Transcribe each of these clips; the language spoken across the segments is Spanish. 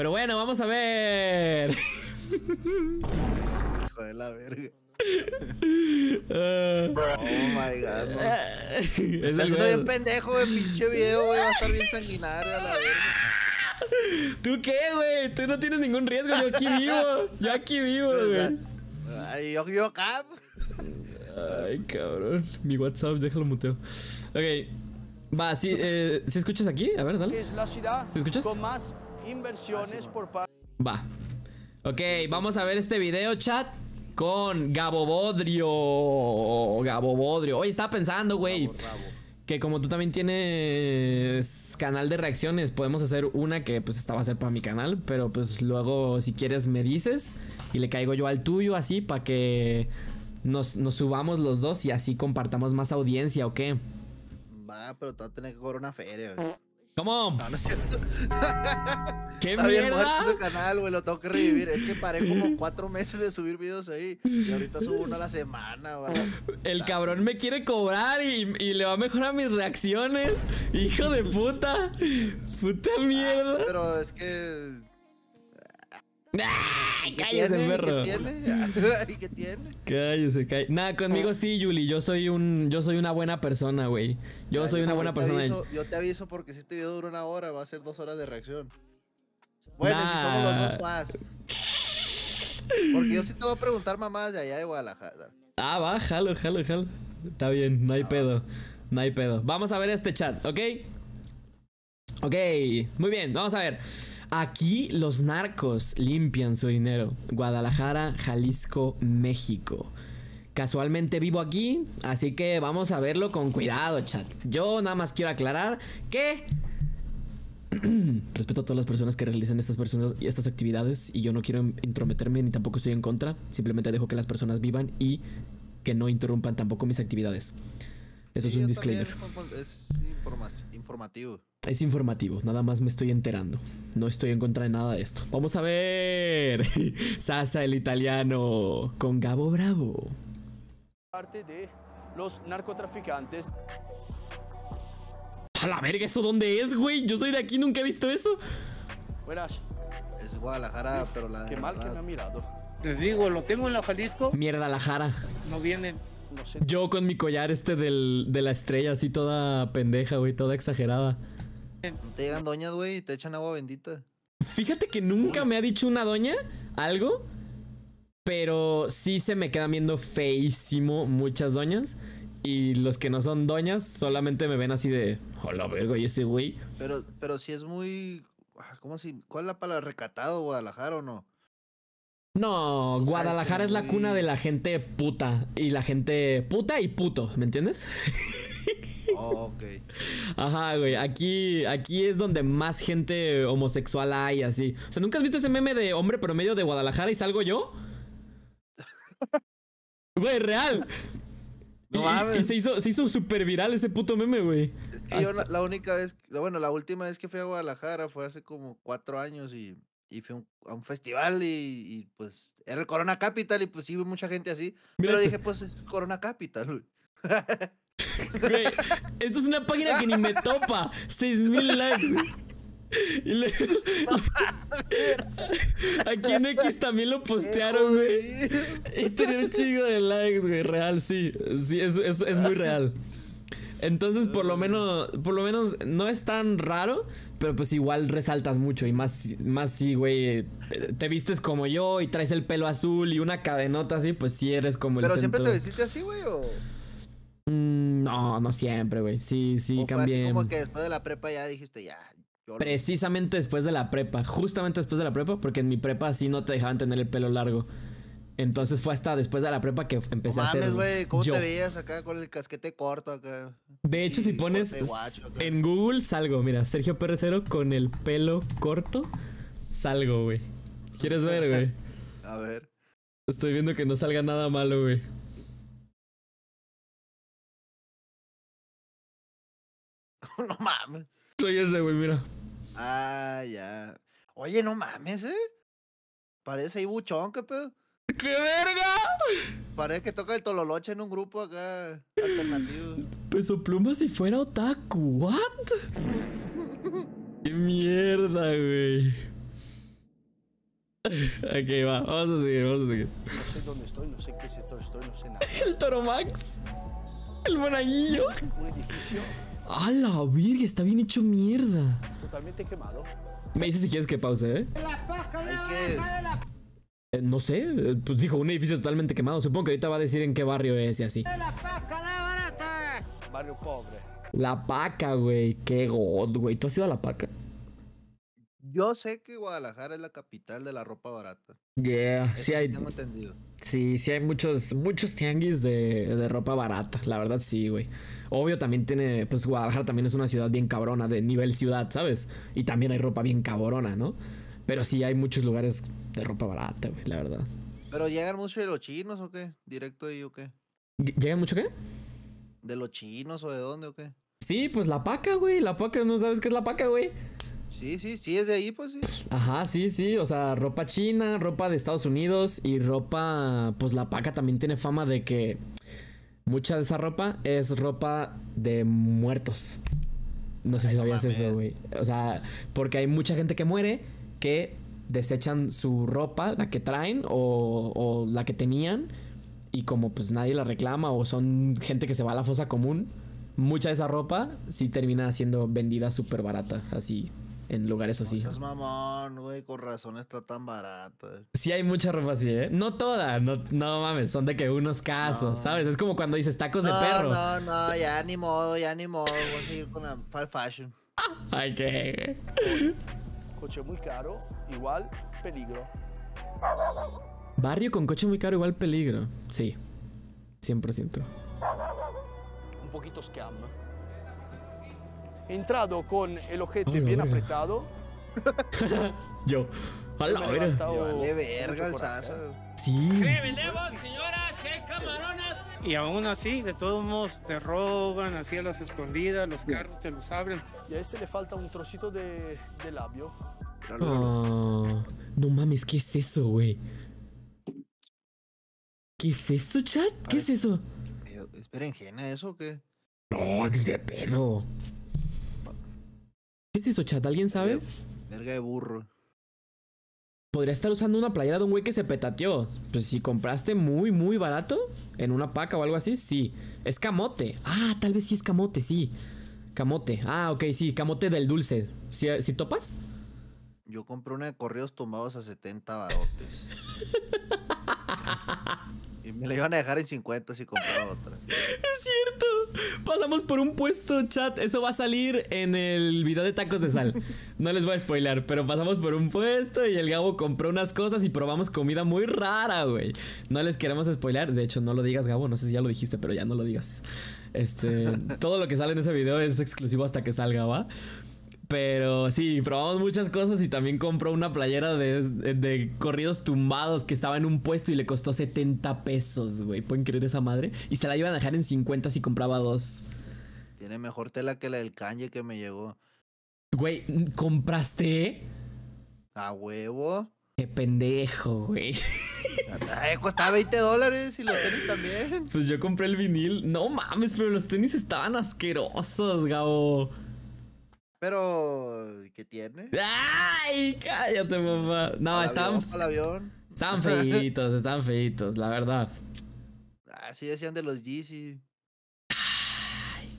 Pero bueno, vamos a ver. Hijo de la verga. Ah, Oh my god. no. es Está haciendo bien pendejo, güey. Pinche video, güey. Va a estar bien sanguinario a la verga. ¿Tú qué, güey? Tú no tienes ningún riesgo. Yo aquí vivo. Yo aquí vivo, güey. Ay, yo, yo acá. Ay, cabrón. Mi WhatsApp, déjalo muteo. Ok. Va, sí, eh, ¿sí escuchas aquí? A ver, dale. Es la ciudad ¿Sí escuchas? con más inversiones por parte Va. Ok, vamos a ver este video, chat. Con Gabo Bodrio. Gabo Bodrio. Oye, estaba pensando, güey. Que como tú también tienes canal de reacciones, podemos hacer una que pues esta va a ser para mi canal. Pero pues luego, si quieres, me dices. Y le caigo yo al tuyo, así, para que nos, nos subamos los dos y así compartamos más audiencia, ¿o qué? Va, pero te va a tener que cobrar una feria, güey. ¿Cómo? No, no es cierto. ¿Qué Está bien muerto mierda? ese canal, güey. Lo tengo que revivir. Es que paré como cuatro meses de subir videos ahí. Y ahorita subo uno a la semana, güey. El cabrón me quiere cobrar y, y le va a mejorar mis reacciones. Hijo de puta. Puta mierda. Pero es que. ¡Ay, ¿qué cállese, perro! ¿Qué tiene? ¿Y qué tiene? Cállese, cállese. Nada, conmigo sí, Yuli. Yo soy un. Yo soy una buena persona, güey. Yo soy una buena persona. aviso- yo te aviso porque si este video dura una hora, va a ser dos horas de reacción. Bueno, si somos los Nah. dos, más. Porque yo sí te voy a preguntar mamás de allá de Guadalajara. Ah, va, jalo, jalo, jalo. Está bien, no hay pedo. No hay pedo. Vamos a ver este chat, ¿ok? Ok, muy bien, vamos a ver. Aquí los narcos limpian su dinero. Guadalajara, Jalisco, México. Casualmente vivo aquí, así que vamos a verlo con cuidado, chat. Yo nada más quiero aclarar que respeto a todas las personas que realizan estas personas y estas actividades y yo no quiero intrometerme ni tampoco estoy en contra. Simplemente dejo que las personas vivan y que no interrumpan tampoco mis actividades. Eso es un disclaimer. Es informa- informativo. Es informativo, nada más me estoy enterando. No estoy en contra de nada de esto. Vamos a ver. Sasa el italiano con Gabo Bravo. de los narcotraficantes A la verga, ¿eso dónde es, güey? Yo soy de aquí, nunca he visto eso. Es Guadalajara, pero la. qué mal que me ha mirado. Les digo, lo tengo en la Jalisco, Mierda, la jara. no vienen. No sé. Yo con mi collar este del, de la estrella, así toda pendeja, güey, toda exagerada. Te llegan doñas, güey, y te echan agua bendita. Fíjate que nunca me ha dicho una doña algo, pero sí se me quedan viendo feísimo muchas doñas. Y los que no son doñas solamente me ven así de, hola verga, y ese güey. Pero, pero si es muy. ah, ¿Cómo si? ¿Cuál es la palabra? ¿Recatado Guadalajara o no? No, sea, es Guadalajara es, la cuna de la gente puta. Y la gente puta y puto, ¿me entiendes? Oh, ok. Ajá, güey. Aquí, aquí es donde más gente homosexual hay, así. O sea, ¿nunca has visto ese meme de hombre promedio de Guadalajara y salgo yo? Güey, real. No Y- y, se hizo, se hizo súper viral ese puto meme, güey. Es que yo la única vez, bueno, la última vez que fui a Guadalajara fue hace como cuatro años y, y fui a un, a un festival y, y, pues era el Corona Capital y pues sí, mucha gente así. Mira pero esto. dije, pues es Corona Capital, güey. Güey, esto es una página que ni me topa. 6000 likes. Y le- Aquí en X también lo postearon, güey. Y tenía un chingo de likes, güey. Real, sí. Sí, es, es, es muy real. Entonces, por lo menos, por lo menos, no es tan raro, pero pues igual resaltas mucho. Y más, más si, güey, te, te vistes como yo y traes el pelo azul y una cadenota así, pues sí eres como el Pero siempre te vestiste así, güey, o, Mm, no, no siempre, güey. Sí, sí, o fue así cambié. como que después de la prepa ya dijiste, ya, Precisamente después de la prepa, justamente después de la prepa, porque en mi prepa sí no te dejaban tener el pelo largo. Entonces fue hasta después de la prepa que No empecé a hacer mames, güey, ¿cómo yo. te veías acá con el casquete corto acá? De hecho, si pones guacho en Google salgo, mira, Sergio Perrecero con el pelo corto, salgo, güey. ¿Quieres ver, güey? A ver. Estoy viendo que no salga nada malo, güey. no mames. Soy ese, güey, mira. Ah, ya. Oye, no mames, ¿eh? Parece ahí buchón, ¿qué pedo? ¡Qué verga! Parece que toca el tololoche en un grupo acá alternativo. Peso pluma si fuera otaku, ¿what? ¡Qué mierda, güey! Ok, va, vamos a seguir, vamos a seguir. No sé dónde estoy, no sé qué sector estoy, no sé nada. El Toro Max. El monaguillo. Un edificio ¡A la virga! Está bien hecho mierda. totalmente quemado. Me dices si quieres que pause, ¿eh? ¿Ahí qué es? Eh, no sé, eh, pues dijo un edificio totalmente quemado. Supongo que ahorita va a decir en qué barrio es y así. Barrio pobre. La Paca, güey. Qué god, güey. ¿Tú has ido a La Paca? Yo sé que Guadalajara es la capital de la ropa barata. Yeah, Eso sí hay, tengo entendido. sí, sí hay muchos, muchos tianguis de, de ropa barata. La verdad, sí, güey. Obvio también tiene, pues Guadalajara también es una ciudad bien cabrona de nivel ciudad, ¿sabes? Y también hay ropa bien cabrona, ¿no? Pero sí hay muchos lugares de ropa barata, güey, la verdad. ¿Pero llegan mucho de los chinos o qué? ¿Directo ahí o qué? ¿Ll- ¿Llegan mucho qué? ¿De los chinos o de dónde o qué? Sí, pues la paca, güey. La paca, ¿no sabes qué es la paca, güey? Sí, sí, sí, es de ahí, pues sí. Ajá, sí, sí. O sea, ropa china, ropa de Estados Unidos y ropa. Pues la paca también tiene fama de que mucha de esa ropa es ropa de muertos. No sé si Ay, sabías eso, güey. O sea, porque hay mucha gente que muere que desechan su ropa, la que traen o, o la que tenían. Y como pues nadie la reclama o son gente que se va a la fosa común, mucha de esa ropa sí termina siendo vendida súper barata, así, en lugares así. No mamón, güey, con razón está tan barata. Sí hay mucha ropa así, ¿eh? No toda, no, no mames, son de que unos casos, No. ¿sabes? Es como cuando dices tacos de no, perro. no, no, ya ni modo, ya ni modo. Voy a seguir con la fast fashion. Ay, qué... Coche muy caro, igual peligro. Barrio con coche muy caro, igual peligro. Sí, 100%. Un poquito scam. Entrado con el ojete bien verga. apretado. Yo, a la verga. vale verga el. Sasa. Sí. Y aún así, de todos modos, te roban así a las escondidas, los carros te los abren. Y a este le falta un trocito de, de labio. Ah, no mames, ¿qué es eso, güey? ¿Qué es eso, chat? ¿Qué es eso? Eh, ¿Es berenjena eso o qué? No, ni de pedo. ¿Qué es eso, chat? ¿Alguien sabe? Verga de burro. Podría estar usando una playera de un güey que se petateó. Pues si compraste muy, muy barato en una paca o algo así, sí. Es camote. Ah, tal vez sí es camote, sí. Camote. Ah, ok, sí, camote del dulce. ¿Sí, sí topas? Yo compré una de correos tumbados a 70 barotes. y me la iban a dejar en 50 si compraba otra. Es cierto. Pasamos por un puesto, chat. Eso va a salir en el video de tacos de sal. No les voy a spoiler, pero pasamos por un puesto y el Gabo compró unas cosas y probamos comida muy rara, güey. No les queremos spoiler. De hecho, no lo digas, Gabo. No sé si ya lo dijiste, pero ya no lo digas. Este, todo lo que sale en ese video es exclusivo hasta que salga, ¿va? Pero sí, probamos muchas cosas y también compró una playera de, de- de corridos tumbados que estaba en un puesto y le costó 70 pesos, güey. ¿Pueden creer esa madre? Y se la iban a dejar en 50 si compraba dos. Tiene mejor tela que la del Kanye que me llegó. Güey, ¿compraste? A huevo. Qué pendejo, güey. Costaba 20 dólares y los tenis también. Pues yo compré el vinil. No mames, pero los tenis estaban asquerosos, Gabo. Pero, ¿qué tiene? ¡Ay! Cállate, papá. No, estaban, avión, avión. estaban feitos, estaban feitos, la verdad. Así decían de los Yeezy.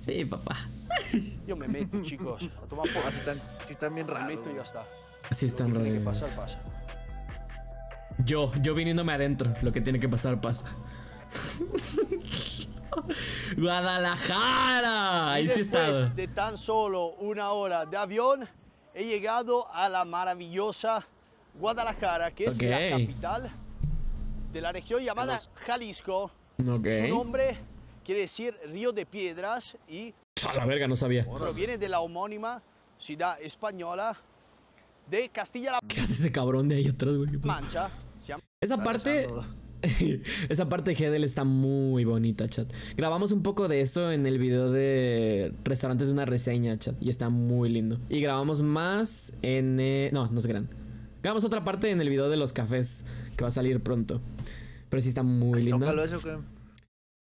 Sí, papá. Yo me meto, chicos. A tomar por Así están, sí están bien Me raros. meto y ya está. Sí, están Lo que tiene que raros. pasar, pasa. Yo, yo viniéndome adentro. Lo que tiene que pasar, pasa. Guadalajara. Ahí Y sí de tan solo una hora de avión, he llegado a la maravillosa Guadalajara, que es la capital de la región llamada Jalisco. Ok. Su nombre quiere decir Río de Piedras y A la verga, no sabía. proviene de la homónima ciudad española de Castilla-La ¿Qué hace ese cabrón de ahí atrás, güey? Mancha. Esa parte. Esa parte de GDL está muy bonita, chat. Grabamos un poco de eso en el video de restaurantes de una reseña, chat. Y está muy lindo. Y grabamos más en... eh, No, no es gran. Grabamos otra parte en el video de los cafés que va a salir pronto. Pero sí está muy ¿El lindo.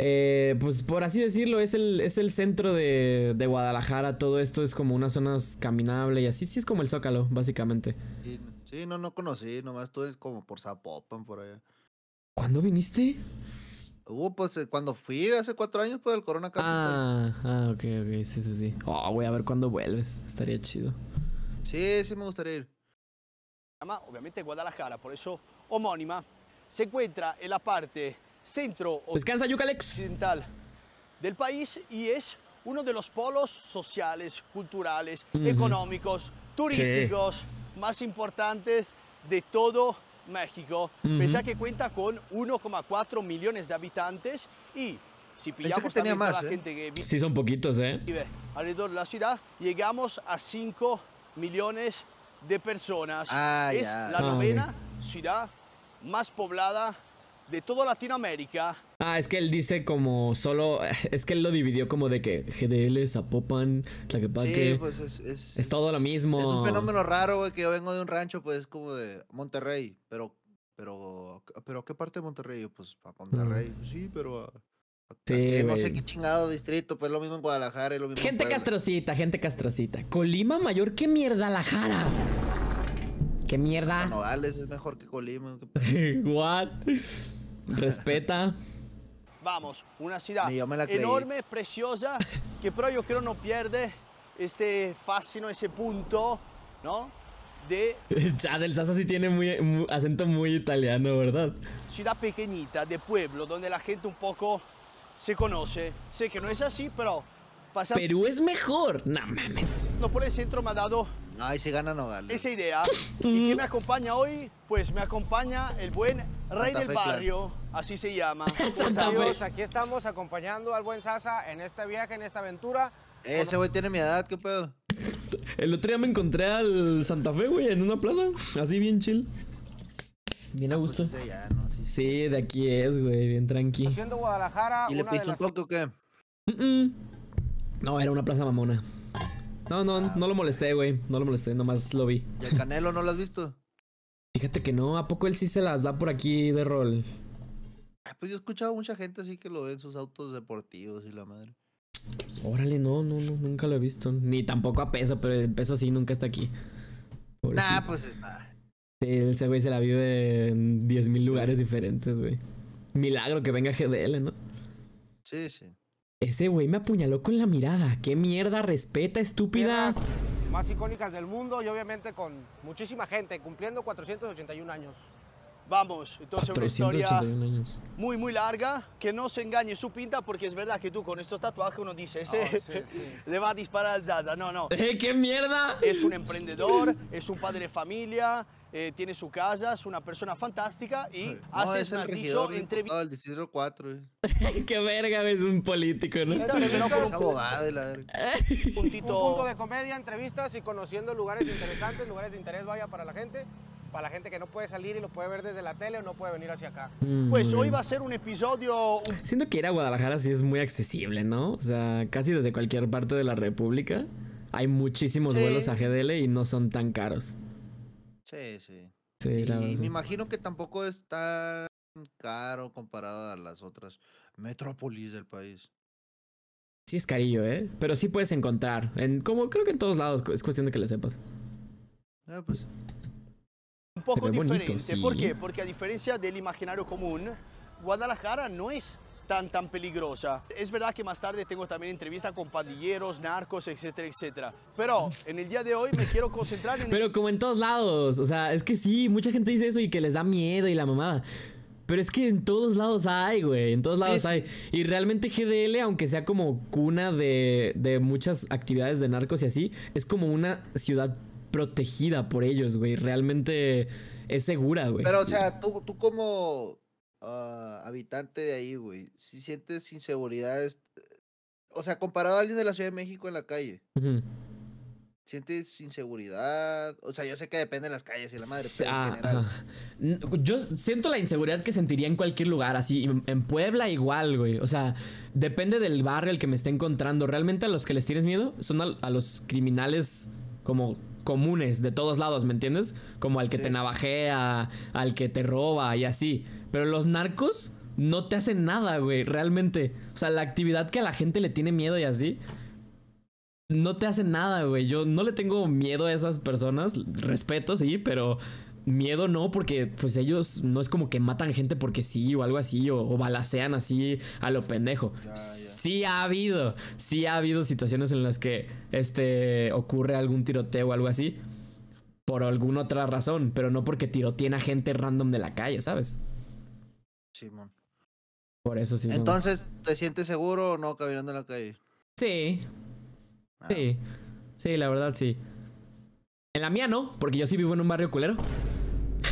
Eh, pues por así decirlo, es el, es el centro de, de Guadalajara. Todo esto es como una zona caminable y así. Sí, es como el Zócalo, básicamente. Sí, Sí, no, no conocí, nomás estuve como por Zapopan, por allá. ¿Cuándo viniste? Hubo, pues, eh, cuando fui hace cuatro años, pues, el Corona Capital. Ah, ah, ok, ok, sí, sí, sí. Oh, voy a ver cuándo vuelves. Estaría chido. Sí, sí me gustaría ir. llama obviamente Guadalajara, por eso homónima, se encuentra en la parte centro Descansa, Yucalex. occidental del país y es uno de los polos sociales, culturales, económicos, turísticos más importantes de todo México. Ujú. Pese a que cuenta con 1,4 millones de habitantes y si que pillamos tenía también toda más, la ¿eh? gente que vive Sí, son poquitos, ¿eh? alrededor de la ciudad, llegamos a 5 millones de personas. Ah, es ya. la novena ciudad más poblada de toda Latinoamérica. Ah, es que él dice como solo. Es que él lo dividió como de que GDL, Zapopan, Tlaquepaque. Sí, pues es, es, es todo lo mismo. Es un fenómeno raro, güey, que yo vengo de un rancho, pues es como de Monterrey, pero, pero, pero ¿a qué parte de Monterrey? Pues a Monterrey, sí, pero a, a- a Sí, no sé qué chingado distrito, pues lo mismo en Guadalajara y lo mismo en Gente Puebla. castrocita, gente castrocita. Colima mayor que mierda la jara. ¿Qué mierda? Nogales es mejor que Colima. What? Respeta. Vamos, una ciudad enorme, preciosa, que pero yo creo no pierde este fascino, ese punto, ¿no? De Chad, el Sasa sí tiene muy, mu- acento muy italiano, ¿verdad? ciudad pequeñita, de pueblo, donde la gente un poco se conoce. Sé que no es así, pero pasando Perú es mejor. No mames. por el centro me ha dado Ay, sí gana Nogales. esa idea. ¿Y quién me acompaña hoy? Pues me acompaña el buen Rey Santa del Fe. Barrio, así se llama. Santa Fe. Amigos, aquí estamos acompañando al buen Sasa en este viaje, en esta aventura. Ese güey tiene mi edad, ¿qué pedo? El otro día me encontré al Santa Fe, güey, en una plaza. Así bien chill. Bien a Pues gusto. ya, ¿no? Sí, sí. Sí, de aquí es, güey, bien tranqui. Guadalajara ¿Y le piste un las toque o qué? Mm-mm. No, era una plaza mamona. No, no, Ah, no lo molesté, güey. No lo molesté, nomás lo vi. ¿Y el Canelo no lo has visto? Fíjate que no, ¿a poco él sí se las da por aquí de rol? Ay, Pues yo he escuchado mucha gente así que lo ve en sus autos deportivos y la madre. Órale, no, no, no, nunca lo he visto. Ni tampoco a peso, pero el peso sí nunca está aquí. Pobrecito. Nah, pues está. Sí, ese güey se la vive en 10.000 lugares diferentes, güey. Milagro que venga GDL, ¿no? Sí, sí. Ese güey me apuñaló con la mirada. ¿Qué mierda? Respeta, estúpida. más icónicas del mundo y obviamente con muchísima gente, cumpliendo 481 años. Vamos, entonces una historia 481 años. muy, muy larga. Que no se engañe su pinta, porque es verdad que tú con estos tatuajes uno dice, ese Oh, sí, sí. le va a disparar al Zaza. No, no. ¡Eh, qué mierda! Es un emprendedor, es un padre de familia, eh, tiene su casa, es una persona fantástica y No, hace, es el has dicho, diputado del distrito 4. eh. ¡Qué verga! Es un político, ¿no? No, Es pero abogado y la verga. un Un puntito. punto de comedia, entrevistas y conociendo lugares interesantes, lugares de interés, vaya, para la gente. Para la gente que no puede salir y lo puede ver desde la tele o no puede venir hacia acá. Mm, Pues hoy va a ser un episodio un Siento que ir a Guadalajara sí es muy accesible, ¿no? O sea, casi desde cualquier parte de la República. Hay muchísimos Sí. vuelos a GDL y no son tan caros. Sí, sí. Sí, Y la verdad. me sí. imagino que tampoco es tan caro comparado a las otras metrópolis del país. Sí es carillo, ¿eh? Pero sí puedes encontrar. En, como creo que en todos lados, es cuestión de que le sepas. Ah, pues. un poco bonito, diferente. ¿Por qué? Porque a diferencia del imaginario común, Guadalajara no es tan tan peligrosa. Es verdad que más tarde tengo también entrevista con pandilleros, narcos, etcétera, etcétera. Pero en el día de hoy me quiero concentrar en Pero como en todos lados. O sea, es que sí, mucha gente dice eso y que les da miedo y la mamada. Pero es que en todos lados hay, güey. En todos lados sí. hay. Y realmente GDL, aunque sea como cuna de, de muchas actividades de narcos y así, es como una ciudad protegida por ellos, güey. Realmente es segura, güey. Pero, o sea, tú, tú como ah, habitante de ahí, güey, si sientes inseguridad, es- o sea, comparado a alguien de la Ciudad de México en la calle. ¿sientes inseguridad? O sea, yo sé que depende de las calles y la madre, pero en ah, general. ajá. N- Yo siento la inseguridad que sentiría en cualquier lugar, así. En en Puebla igual, güey. O sea, depende del barrio al que me esté encontrando. Realmente a los que les tienes miedo son a, a los criminales como comunes de todos lados, ¿me entiendes? Como al que te navajea, al que te roba y así. Pero los narcos no te hacen nada, güey, realmente. O sea, la actividad que a la gente le tiene miedo y así. no te hacen nada, güey. Yo no le tengo miedo a esas personas. Respeto, sí, pero miedo no, porque pues ellos no es como que matan gente porque sí o algo así, o, o balacean así a lo pendejo. Sí ha habido, sí ha habido situaciones en las que este ocurre algún tiroteo o algo así. Por alguna otra razón, pero no porque tiroteen a gente random de la calle, ¿sabes? Simón. Por eso sí. no. Entonces, ¿te sientes seguro o no caminando en la calle? Sí, Ah, Sí, sí, la verdad sí. En la mía no, porque yo sí vivo en un barrio culero.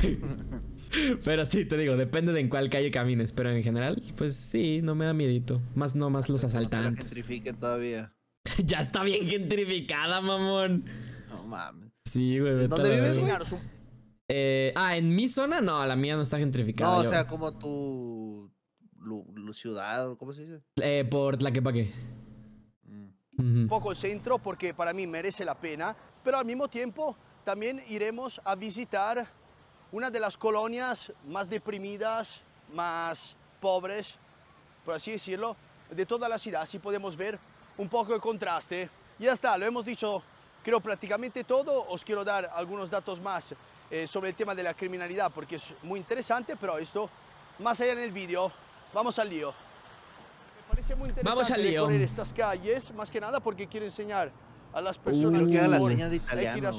pero sí, te digo, depende de en cuál calle camines. Pero en general, pues sí, no me da miedito. Más no más los no asaltantes. todavía. ya está bien gentrificada, mamón. No mames. Sí, güey. ¿Dónde vives, güey? Un Eh, ah, en mi zona, no, la mía no está gentrificada. No, o yo- sea, como tu lu- lu- ciudad, ¿cómo se dice? eh, por Tlaquepaque. Mm. Ujú. poco el centro porque para mí merece la pena, pero al mismo tiempo también iremos a visitar una de las colonias más deprimidas, más pobres, por así decirlo, de toda la ciudad. Así podemos ver un poco el contraste. Ya está, lo hemos dicho, creo prácticamente todo. Os quiero dar algunos datos más eh, sobre el tema de la criminalidad porque es muy interesante, pero esto más allá en el vídeo. Vamos al lío. Me parece muy interesante Vamos al lío. recorrer estas calles, más que nada porque quiero enseñar a las personas que de italiano,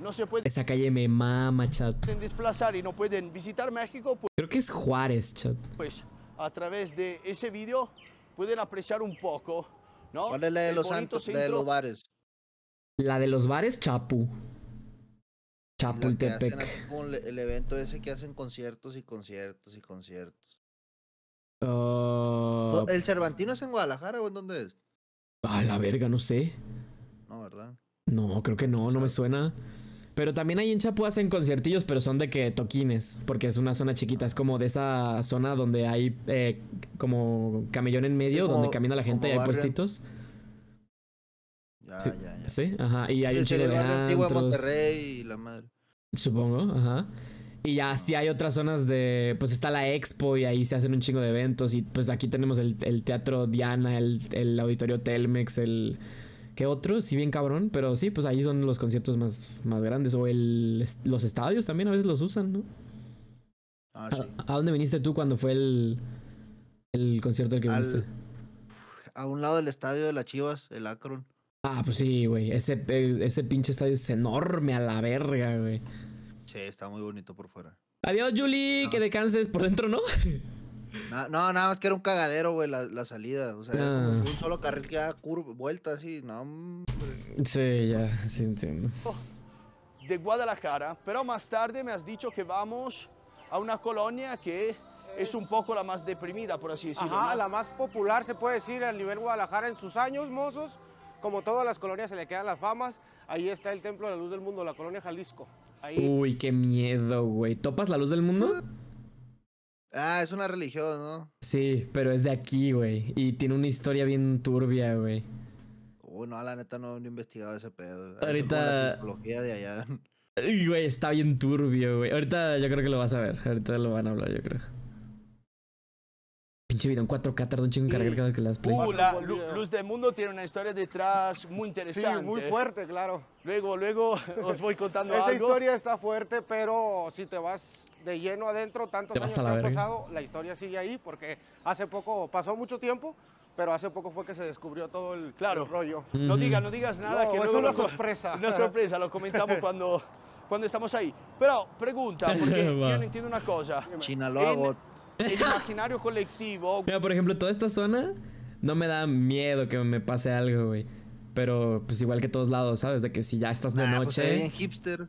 no se pueden Esa calle me mama, chat. desplazar y no pueden visitar México, Creo que es Juárez, chat. pues a través de ese vídeo pueden apreciar un poco, ¿no? ¿Cuál es la de El los santos, la de los bares? La de los bares, Chapu. La que hacen Chapultepec. así como el, evento ese que hacen conciertos y conciertos y conciertos. Ah, ¿El Cervantino es en Guadalajara o en dónde es? a la verga, no sé. No, ¿verdad? No, creo que no, no me suena. Pero también ahí en Chapu hacen conciertillos, pero son de que toquines, porque es una zona chiquita, es como de esa zona donde hay eh, como camellón en medio, como- donde camina la gente y hay barrio. puestitos. Ya, Sí, ya, ya. Sí, ajá. Y hay Sí, un el de antiguo. Monterrey y la madre. Supongo, ajá. Y ya sí hay otras zonas de. Pues está la expo y ahí se hacen un chingo de eventos. Y pues aquí tenemos el, el teatro Diana, el, el auditorio Telmex, el. ¿Qué otro? Sí, bien cabrón. Pero sí, pues ahí son los conciertos más, más grandes. O el, los estadios también a veces los usan, ¿no? Ah, ¿A, sí. a dónde viniste tú cuando fue el. El concierto del que Al- viniste? A un lado del estadio de las Chivas, el Akron. Ah, pues sí, güey. Ese, eh, ese pinche estadio es enorme a la verga, güey. Sí, está muy bonito por fuera. Adiós, Julie. Que descanses por dentro, ¿no? No, nada más que era un cagadero, güey, la, la salida. O sea, Ah. un solo carril que da curva, vuelta así. No, hombre. Sí, ya, sí entiendo. de Guadalajara, pero más tarde me has dicho que vamos a una colonia que es un poco la más deprimida, por así decirlo. Ajá, ¿no? la más popular se puede decir a nivel Guadalajara en sus años mozos. Como todas las colonias se le quedan las famas. Ahí está el Templo de la Luz del Mundo, la colonia Jalisco. Ahí. Uy, qué miedo, güey. ¿Topas la luz del mundo? Ah, es una religión, ¿no? Sí, pero es de aquí, güey. Y tiene una historia bien turbia, güey. Uy, no, la neta no, no he investigado ese pedo. Ahorita- Ahorita... La psicología de allá. Güey, está bien turbio, güey. Ahorita yo creo que lo vas a ver. Ahorita lo van a hablar, yo creo. Pinche video en 4K tarda un chingo en cargar cada vez que le das play. Uh, la Lu-. Luz del Mundo tiene una historia detrás muy Sí, interesante. muy fuerte, claro. Luego, luego os voy contando Esa algo. historia está fuerte, pero si te vas de lleno adentro, tantos Te vas años a que la han verga. pasado, la historia sigue ahí, porque hace poco, pasó mucho tiempo, pero hace poco fue que se descubrió todo el, Claro. el rollo. No Ujú. digas, no digas nada, No, que es luego una lo sorpresa. Una sorpresa, lo comentamos cuando, cuando estamos ahí. Pero pregunta, porque yo no entiendo una cosa. Chinaloa, En- God. El imaginario colectivo, Mira, por ejemplo, toda esta zona no me da miedo que me pase algo, güey. Pero pues igual que todos lados, ¿sabes? De que si ya estás de Ah, pues, noche... bien hipster.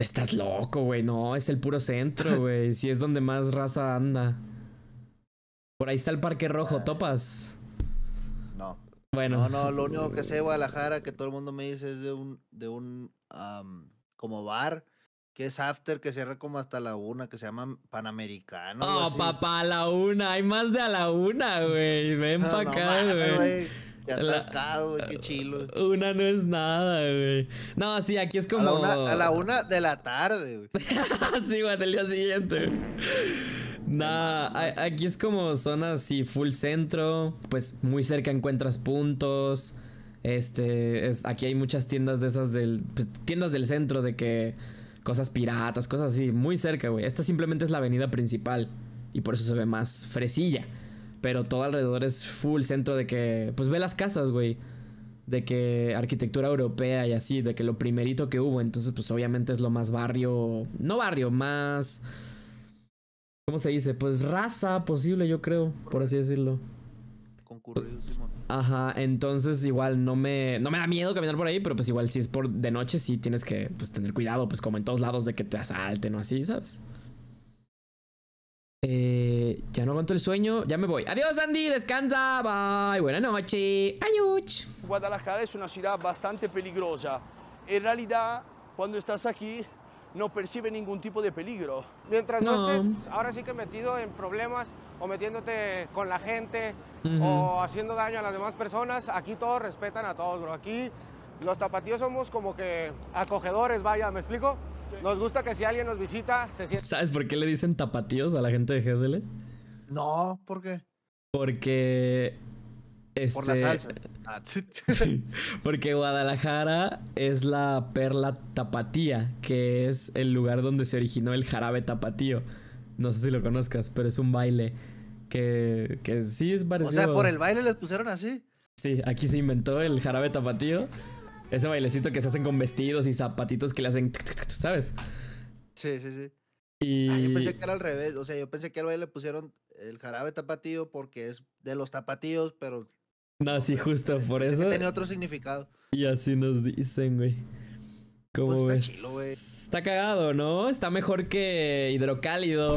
Estás loco, güey. No, es el puro centro, güey. Sí es donde más raza anda. Por ahí está el Parque Rojo, Ay. ¿topas? No. Bueno. No, no, lo único que sé de Guadalajara que todo el mundo me dice es de un, de un, como bar, que es after, que cierra como hasta la una, que se llama Panamericano. Oh, papá, a la una. Hay más de a la una, güey. Ven No, pa' no acá, güey. Atascado, güey, qué chilo. Una no es nada, güey. No, sí, aquí es A como. la, una, a la una de la tarde, güey. sí, güey, del día siguiente. Nah, a- aquí es como zona así, full centro. Pues muy cerca encuentras puntos. Este, es, aquí hay muchas tiendas de esas del. pues, tiendas del centro de que. Cosas piratas, cosas así, muy cerca, güey. Esta simplemente es la avenida principal. Y por eso se ve más fresilla. Pero todo alrededor es full centro de que. Pues ve las casas, güey. De que arquitectura europea y así, de que lo primerito que hubo. Entonces, pues obviamente es lo más barrio. No barrio, más. ¿Cómo se dice? Pues raza posible, yo creo, por así decirlo. Concurrido, Simón. Ajá, entonces igual no me, no me da miedo caminar por ahí, pero pues igual si es por de noche sí tienes que pues, tener cuidado, pues como en todos lados de que te asalten o así, ¿sabes? Eh, ya no aguanto el sueño, ya me voy. Adiós Andy, descansa, bye, buena noche, ayuch. Guadalajara es una ciudad bastante peligrosa. En realidad, cuando estás aquí, no percibe ningún tipo de peligro. Mientras no, No. estés ahora sí que metido en problemas o metiéndote con la gente o haciendo daño a las demás personas, aquí todos respetan a todos, bro. Aquí los tapatíos somos como que acogedores, vaya, ¿me explico? Nos gusta que si alguien nos visita, se sienta ¿Sabes por qué le dicen tapatíos a la gente de GDL? No, ¿por qué? Porque... Este, Por la salsa. Ah, Porque Guadalajara es la perla tapatía, que es el lugar donde se originó el jarabe tapatío. No sé si lo conozcas, pero es un baile que, que sí es o parecido. sea, por el baile les pusieron así. Sí, aquí se inventó el jarabe tapatío. Ese bailecito que se hacen con vestidos y zapatitos que le hacen... ¿Sabes? Sí, sí, sí. Y... Ah, yo pensé que era al revés. O sea, yo pensé que al baile le pusieron el jarabe tapatío porque es de los tapatíos, pero. No, sí, justo por pensé eso. tenía otro significado. Y así nos dicen, güey. ¿Cómo Pues está ves? chilo, güey. Está cagado, ¿no? Está mejor que hidrocálido.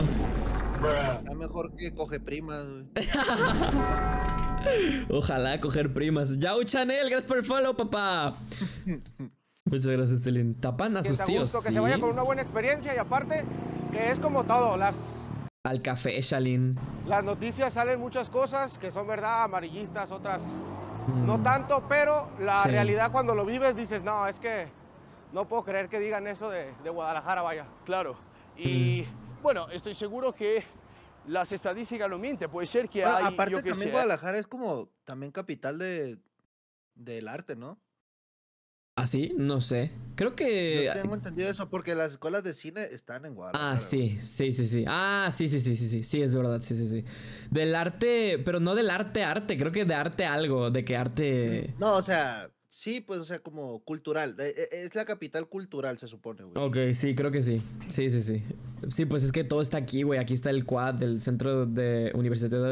Está mejor que coge primas, güey. Ojalá coger primas. Yau Chanel, gracias por el follow, papá. Muchas gracias, Telin. Tapan a sus tíos. gusto, que ¿sí? se vaya con una buena experiencia y aparte que es como todo, las, Al café, Shalin. las noticias salen muchas cosas que son verdad, amarillistas, otras no Mm. tanto, pero la Sí. realidad cuando lo vives dices, no, es que no puedo creer que digan eso de, de Guadalajara, vaya. Claro. Y bueno, estoy seguro que las estadísticas no mienten. Puede ser que Bueno, hay, aparte yo que también Guadalajara es como también capital de del arte, ¿no? ¿Ah, sí? No sé. Creo que. Yo tengo entendido eso porque las escuelas de cine están en Guadalajara. Ah, sí, sí, sí, sí. Ah, sí, sí, sí, sí, sí. Sí, es verdad, sí, sí, sí. Del arte, pero no del arte arte, creo que de arte algo, de que arte. No, o sea, sí, pues, o sea, como cultural. eh, eh, Es la capital cultural, se supone, güey. Ok, sí, creo que sí. Sí, sí, sí. Sí, pues es que todo está aquí, güey. Aquí está el quad del Centro de Universitario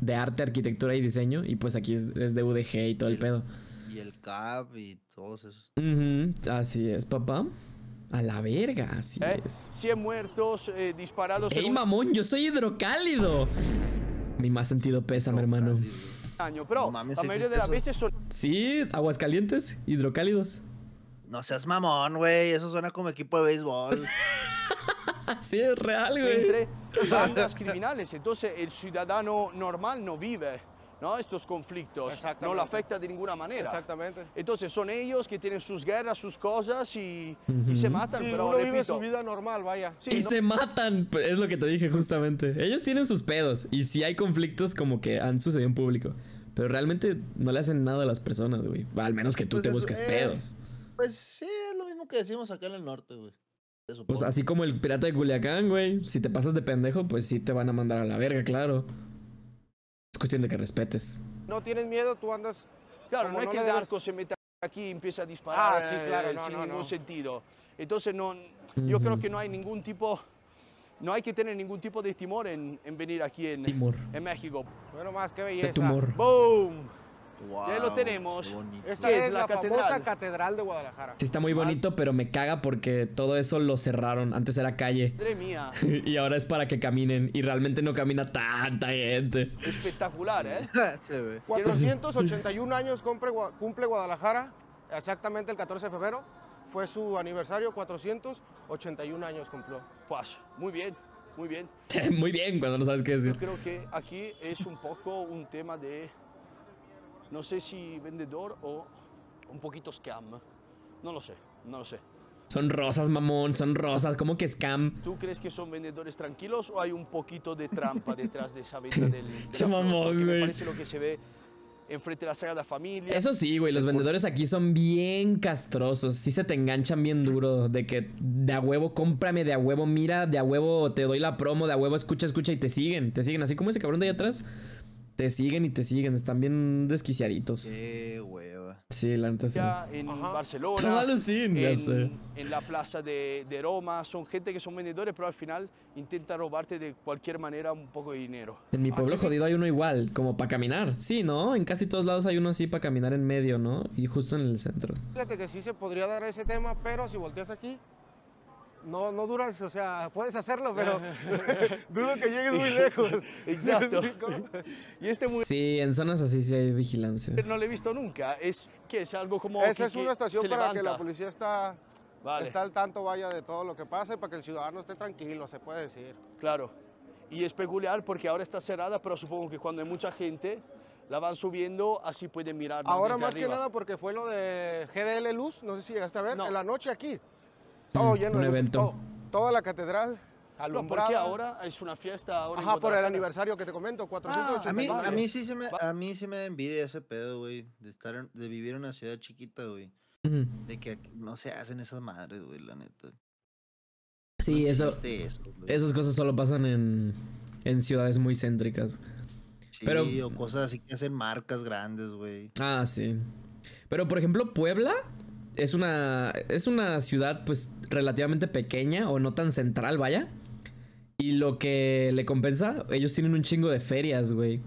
de Arte, Arquitectura y Diseño. Y pues aquí es, de UDG y todo El- pedo. Y el CAP y todos esos. Ujú, Así es, papá. A la verga, así ¿eh? es. 100 muertos eh, disparados en ¡Ey, un mamón! Yo soy hidrocálido. Mi más sentido pésame, hermano. Cálido. año. Pero No mames, la ¿sí mayoría de las veces son Sí, aguascalientes, hidrocálidos. No seas mamón, güey. Eso suena como equipo de béisbol. Así es real, güey. entre bandas criminales. Entonces el ciudadano normal no vive ¿no? estos conflictos, no lo afecta de ninguna manera. Exactamente. Entonces son ellos que tienen sus guerras, sus cosas y, y se matan. Sí, pero uno vive repito, su vida normal, vaya. sí, y no- se matan, es lo que te dije justamente. Ellos tienen sus pedos y si hay conflictos como que han sucedido en público, pero realmente no le hacen nada a las personas, güey. Al menos que tú Pues te eso, busques eh, pedos. Pues sí, es lo mismo que decimos acá en el norte, güey. Pues así como el pirata de Culiacán, güey. Si te pasas de pendejo, pues sí te van a mandar a la verga, claro. Es cuestión de que respetes. No tienes miedo, tú andas Claro, como no es no que el debes- narco se meta aquí y empieza a disparar Ah, sí, claro, eh, no, sin no, ningún no. sentido. Entonces no, yo creo que no hay ningún tipo, no hay que tener ningún tipo de timor en, en venir aquí en, Timor. en México. Bueno, más qué De belleza. tumor. ¡Boom! Wow, ya lo tenemos. ¿Qué es, es la, la famosa catedral? catedral de Guadalajara. Sí está muy bonito, pero me caga porque todo eso lo cerraron. Antes era calle. Madre mía, y ahora es para que caminen. Y realmente no camina tanta gente. espectacular, ¿eh? Se ve. 481 años cumple, cumple Guadalajara, exactamente el 14 de febrero. Fue su aniversario, 481 años cumplió. Pues, muy bien, muy bien. muy bien cuando no sabes qué Yo decir. creo que aquí es un poco un tema de, no sé si vendedor o un poquito scam. No lo sé, no lo sé. Son rosas, mamón. Son rosas. ¿Cómo que scam? ¿Tú crees que son vendedores tranquilos o hay un poquito de trampa detrás de esa venta del, de la mamón, me güey. parece lo que se ve enfrente de la Sagrada Familia. Eso sí, güey, los vendedores aquí son bien castrosos. Sí se te enganchan bien duro. De que de a huevo, cómprame de a huevo, mira, de a huevo, te doy la promo, de a huevo, escucha, escucha y te siguen. Te siguen, así como ese cabrón de ahí atrás. Te siguen y te siguen. Están bien desquiciaditos. Qué hueva. Sí, la neta sí. en Ajá. Barcelona, ya sé. en, en la plaza de, de Roma. Son gente que son vendedores, pero al final intentan robarte de cualquier manera un poco de dinero. En mi pueblo Aquí sí. jodido hay uno igual, como para caminar. Sí, ¿no? En casi todos lados hay uno así para caminar en medio, ¿no? Y justo en el centro. Fíjate que sí se podría dar ese tema, pero si volteas aquí, no, no duras, o sea, puedes hacerlo, pero dudo que llegues muy lejos. Exacto. Y este muy Sí, en zonas así sí hay vigilancia. no lo he visto nunca. Es que es algo como Esa que- es una estación para que la policía está, Vale, está al tanto, vaya, de todo lo que pasa y para que el ciudadano esté tranquilo, se puede decir. claro. Y es peculiar porque ahora está cerrada, pero supongo que cuando hay mucha gente la van subiendo, así pueden mirar. Ahora desde más que nada porque fue lo de GDL Luz, no sé si llegaste a ver, No. en la noche aquí. Todo Mm, lleno un de luz, evento. todo- toda la catedral No, alumbrada. porque ahora es una fiesta. Ahora Ajá, por el aniversario que te comento, A 480. mí, a vale. mí sí se me, a mí sí me da envidia ese pedo, güey, de estar, en- de vivir en una ciudad chiquita, güey, de que no se hacen esas madres, güey, la neta. No Sí, eso, esas cosas solo pasan en, en ciudades muy céntricas. Sí, pero- o cosas así que hacen marcas grandes, güey. Ah, sí. Pero por ejemplo, Puebla es una es una ciudad pues relativamente pequeña o no tan central, vaya. Y lo que le compensa, ellos tienen un chingo de ferias, güey.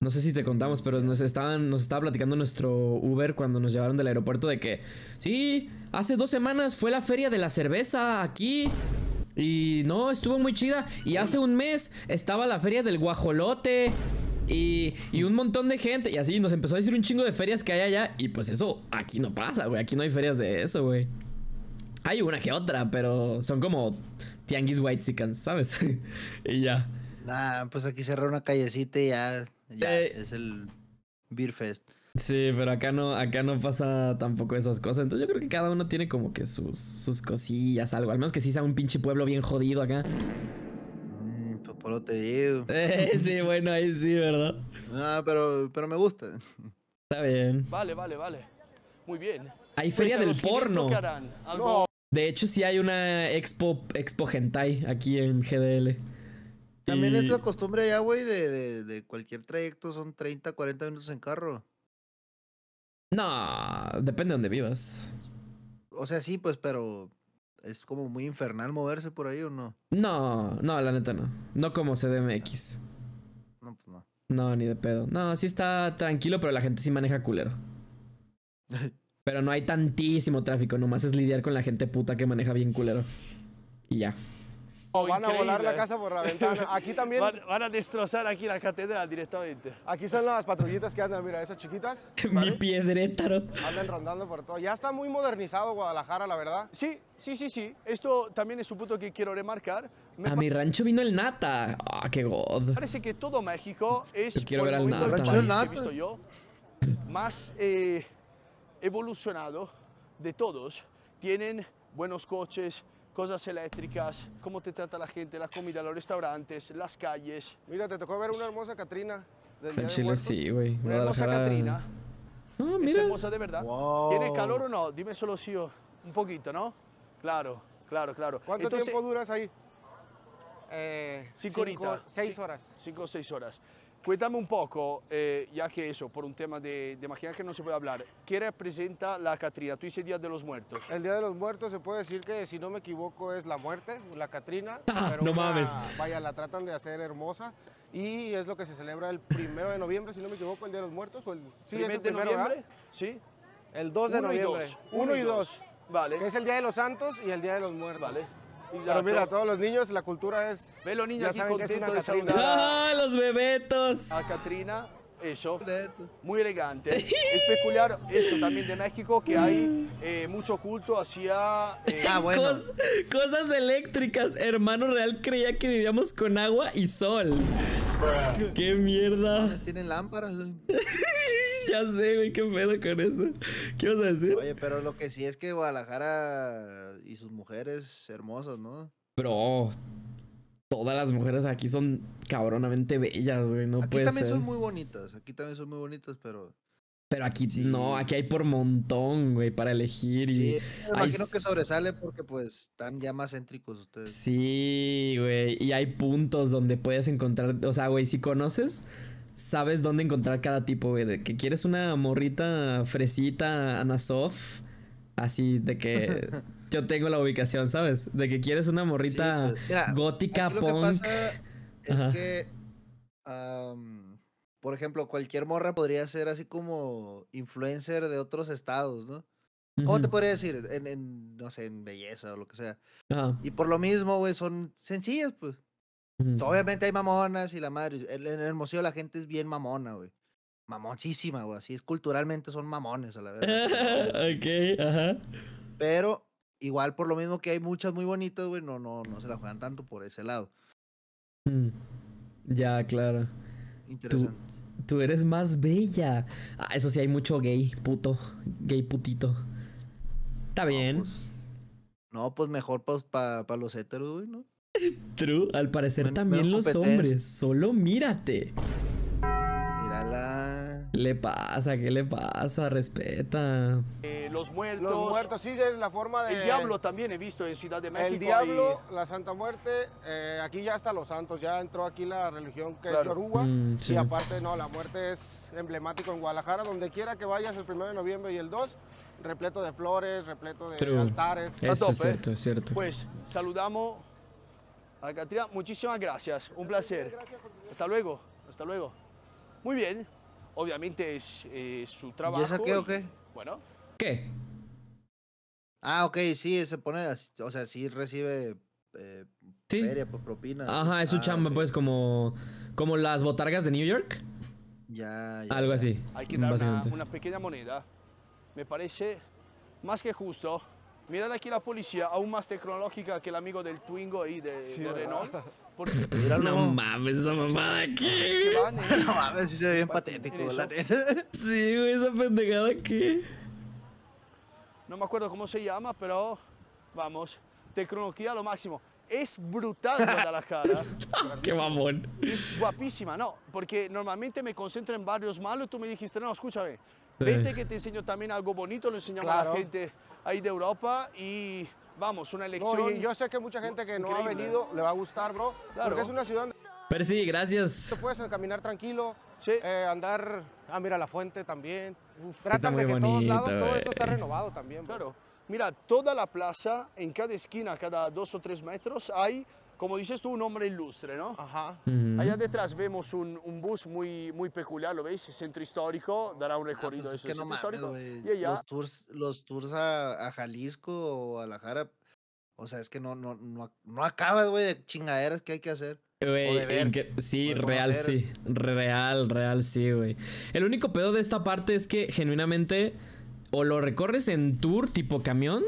No sé si te contamos, pero nos estaban nos estaba platicando nuestro Uber cuando nos llevaron del aeropuerto de que sí, hace dos semanas fue la feria de la cerveza aquí. Y no, estuvo muy chida. Y hace un mes estaba la feria del guajolote. Y, y un montón de gente. Y así nos empezó a decir un chingo de ferias que hay allá. Y pues eso aquí no pasa, güey. Aquí no hay ferias de eso, güey. Hay una que otra, pero son como tianguis white ¿sabes? y ya. Nah, pues aquí cerrar una callecita y ya, ya Eh. es el Beer Fest. Sí, pero acá no, acá no pasa tampoco esas cosas. Entonces yo creo que cada uno tiene como que sus, sus cosillas, algo. Al menos que sí sea un pinche pueblo bien jodido acá. Mm, pues por lo te digo. Eh, sí, bueno, ahí sí, ¿verdad? Ah, pero, pero me gusta. Está bien. Vale, vale, vale. Muy bien. Hay feria del los 500 porno. Algo- De hecho, sí hay una expo, expo hentai aquí en GDL. También es la costumbre allá, güey, de, de, de cualquier trayecto son 30, 40 minutos en carro. No, depende de donde vivas. O sea, sí, pues, pero es como muy infernal moverse por ahí o no. No, no, la neta no. No como CDMX. No, pues no. No, ni de pedo. No, sí está tranquilo, pero la gente sí maneja culero. Pero no hay tantísimo tráfico, nomás es lidiar con la gente puta que maneja bien culero. Y ya. Oh, Van a volar la increíble. casa por la ventana. Aquí también, Van, van a destrozar aquí la catedral directamente. aquí son las patrullitas que andan, mira, esas chiquitas, Mi piedrétaro. andan rondando por todo. Ya está muy modernizado Guadalajara, la verdad. Sí, sí, sí, sí. Esto también es un punto que quiero remarcar. Me A mi rancho vino el nata. Ah, qué god. parece que todo México es Yo quiero el ver al el Nata. país Nata. que he visto yo más eh, evolucionado de todos. Tienen buenos coches, cosas eléctricas, cómo te trata la gente, la comida, los restaurantes, las calles. Mira, te tocó ver una hermosa Catrina del Día de Chile sí, güey. Una hermosa Catrina. Ah, Es mira. hermosa de verdad. Wow. ¿Tiene calor o no? Dime solo si o un poquito, ¿no? Claro, claro, claro. ¿Cuánto Entonces, tiempo duras ahí? Eh, Cinco horitas. Seis Sí. horas. Cinco o seis horas. Cuéntame un poco, eh, ya que eso, por un tema de, de maquillaje no se puede hablar, ¿qué representa la Catrina? Tú dices Día de los Muertos. El Día de los Muertos se puede decir que, si no me equivoco, es la muerte, la Catrina. Ah, pero no una- mames. Vaya, la tratan de hacer hermosa. Y es lo que se celebra el primero de noviembre, si no me equivoco, el Día de los Muertos. O el, sí, es ¿Primer el de primero, noviembre? ¿verdad? Sí. El 2 de Uno y noviembre. dos. Uno y dos. Vale. Que es el Día de los Santos y el Día de los Muertos. Vale. Pero mira, todos los niños, la cultura es. Ve los niños aquí contentos de saludar ¡Ah, los bebetos! a Catrina. Eso, muy elegante. es peculiar eso también de México, que hay eh, mucho culto hacia... eh, Ah, bueno. Cos- cosas eléctricas. Hermano real creía que vivíamos con agua y sol. ¡Qué mierda! Tienen lámparas. Ya sé, güey, qué pedo con eso. ¿Qué vas a decir? Oye, pero lo que sí es que Guadalajara y sus mujeres hermosas, ¿no? Bro, todas las mujeres aquí son cabronamente bellas, güey. No Aquí puede también ser. son muy bonitas, aquí también son muy bonitas, pero Pero aquí Sí. no, aquí hay por montón, güey, para elegir. Y... sí, me hay imagino que sobresale porque pues están ya más céntricos ustedes. Sí, güey. Y hay puntos donde puedes encontrar. O sea, güey, si conoces, sabes dónde encontrar cada tipo, güey. De que quieres una morrita fresita, Anasof. Así de que yo tengo la ubicación, ¿sabes? De que quieres una Sí, morrita pues, mira, gótica, Aquí lo que punk. pasa es Ajá. que, am, por ejemplo, cualquier morra podría ser así como influencer de otros estados, ¿no? ¿Cómo te podría decir? En, en, no sé, en belleza o lo que sea. Y por lo mismo, güey, son sencillas, pues. Obviamente hay mamonas y la madre. En en Hermosillo la gente es bien mamona, güey. Mamoncísima, güey. Así es, culturalmente son mamones a la verdad. ok, ajá. Pero igual por lo mismo que hay muchas muy bonitas, güey, no, no, no se la juegan tanto por ese lado. Mm. Ya, claro. Interesante. Tú eres más bella. Ah, eso sí, hay mucho gay, puto. Gay putito. Está No, bien. pues- no, pues mejor para los héteros, güey, ¿no? True. Al parecer también los hombres. Solo mírate. Mírala. ¿Qué le pasa? ¿Qué le pasa? Respeta. Eh, los muertos. Los muertos, sí, es la forma de... El diablo también he visto en Ciudad de México. El diablo, la Santa Muerte, eh, aquí ya está los santos, ya entró aquí la religión que Claro. es Yoruba. Mm, sí. Y aparte, no, la muerte es emblemático en Guadalajara, donde quiera que vayas el 1 de noviembre y el 2, repleto de flores, repleto de True. altares. Eso es cierto, es cierto. Pues saludamos a Catrina. Muchísimas gracias. Un placer. Hasta luego. Hasta luego. Muy bien. Obviamente es, eh, su trabajo. ¿Y esa qué o qué? Bueno, ¿Qué? Ah, ok, sí, se pone, o sea, sí recibe eh, Sí. feria por propina. Ajá, es su Ah, chamba, pues, como, como las botargas de New York. Ya, ya, Algo ya. así. hay que dar una pequeña moneda. Me parece más que justo. Mira de aquí la policía, aún más tecnológica que el amigo del Twingo y de, Sí, de. Renault. Porque. No mames, esa mamada aquí. van en- No mames, sí se ve bien en patético, la neta. Sí, güey, esa pendejada aquí. No me acuerdo cómo se llama, pero vamos, tecnología a lo máximo. Es brutal Guadalajara. Qué mamón. Es guapísima, no, porque normalmente me concentro en barrios malos y tú me dijiste, no, escúchame, Sí. vete que te enseño también algo bonito, lo enseñamos a Claro. la gente ahí de Europa y vamos, una No, elección. y yo sé que mucha gente que no ha Increíble. venido le va a gustar, bro. Claro. Porque es una ciudad donde Percy, gracias. te puedes caminar tranquilo, Sí. eh, andar... Ah, mira, la fuente también. está Tratan muy de que en todos lados bonito, todo esto está renovado también, bro. Claro, mira, toda la plaza, en cada esquina, cada dos o tres metros, hay, como dices tú, un hombre ilustre, ¿no? Ajá. Allá detrás vemos un, un bus muy, muy peculiar, ¿lo veis? Centro histórico, dará un Ah, recorrido pues de es eso, que no mames, histórico. güey. Y allá, Los tours, los tours a, a Jalisco o Guadalajara, o sea, es que no, no, no, no acabas, güey, de chingaderas que hay que hacer. Que- sí, real sí. Real, real sí, güey. El único pedo de esta parte es que genuinamente o lo recorres en tour tipo camión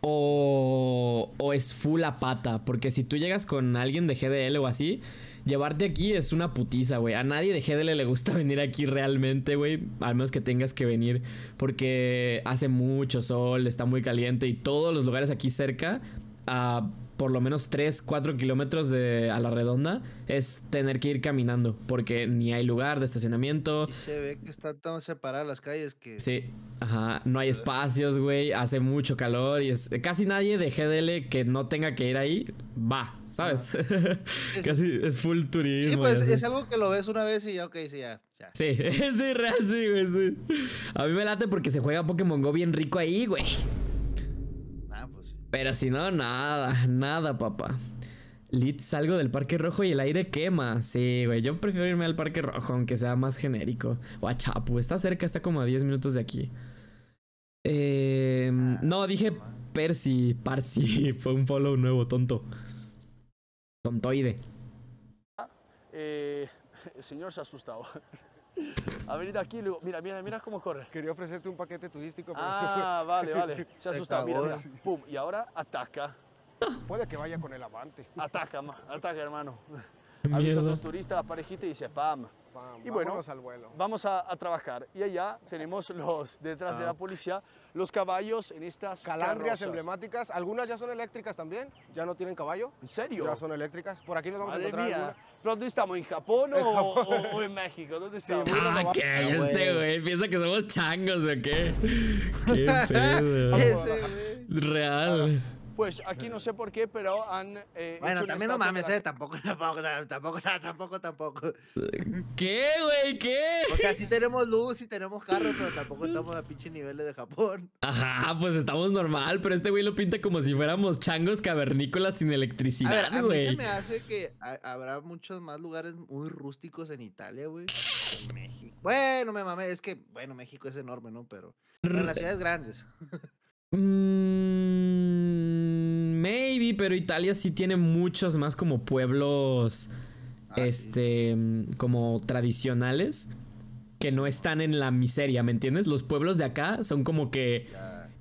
o, o es full a pata. Porque si tú llegas con alguien de GDL o así, llevarte aquí es una putiza, güey. A nadie de GDL le gusta venir aquí realmente, güey. Al menos que tengas que venir porque hace mucho sol, está muy caliente y todos los lugares aquí cerca, a por lo menos 3, 4 kilómetros de, a la redonda, es tener que ir caminando porque ni hay lugar de estacionamiento. Y se ve que están tan separadas las calles que... Sí, ajá, no hay espacios, güey, hace mucho calor y es casi nadie de GDL que no tenga que ir ahí va, ¿sabes? casi es full turismo. Sí, pues es algo que lo ves una vez y ya, ok, sí, ya, ya. Sí, sí, real, sí, güey, sí. A mí me late porque se juega Pokémon Go bien rico ahí, güey. Ah. Pero si no, nada, nada, papá. Lit, salgo del Parque Rojo y el aire quema. Sí, güey, yo prefiero irme al Parque Rojo, aunque sea más genérico. O a Chapu, está cerca, está como a 10 minutos de aquí. Eh, no, dije Percy, Parsi, fue un follow nuevo, tonto. Tontoide. eh, el señor se ha asustado. Ha venido aquí y luego, mira, mira, mira cómo corre. Quería ofrecerte un paquete turístico, pero Ah, vale, vale. Se ha asustado, mira, mira. Pum, y ahora ataca. puede que vaya con el avante. Ataca, ma- ataca, hermano. Ha visto Mierda. los turistas, la parejita y dice, pam, Pam, Y bueno, al vuelo. Vamos a, a trabajar. Y allá tenemos los, detrás de Ah. la policía, los caballos en estas Calandrias carrozas. emblemáticas. Algunas ya son eléctricas también. Ya no tienen caballo. ¿En serio? Ya son eléctricas. Por aquí nos vamos Madre a encontrar mía. alguna. ¿Pero dónde estamos? ¿En Japón, o, En Japón. o- o en México? ¿Dónde estamos? Ah. ¿qué? Ah, Este güey. piensa que somos changos o qué. Qué pedo. Ese, güey. Real. Pues aquí no sé por qué, pero han. eh, Bueno, hecho también no mames, la- eh. Tampoco, tampoco, tampoco, tampoco, tampoco. ¿Qué, güey? ¿Qué? O sea, sí tenemos luz, sí tenemos carro, pero tampoco estamos a pinche niveles de Japón. Ajá, pues estamos normal, pero este güey lo pinta como si fuéramos changos cavernícolas sin A ver, electricidad, a mí se güey. me hace que ha- habrá muchos más lugares muy rústicos en Italia, güey. que En México. Bueno, me mamé, es que, bueno, México es enorme, ¿no? Pero en las ciudades grandes. Mm, pero Italia sí tiene muchos más como pueblos, Ah, este, como tradicionales que no están en la miseria, ¿me entiendes? Los pueblos de acá son como que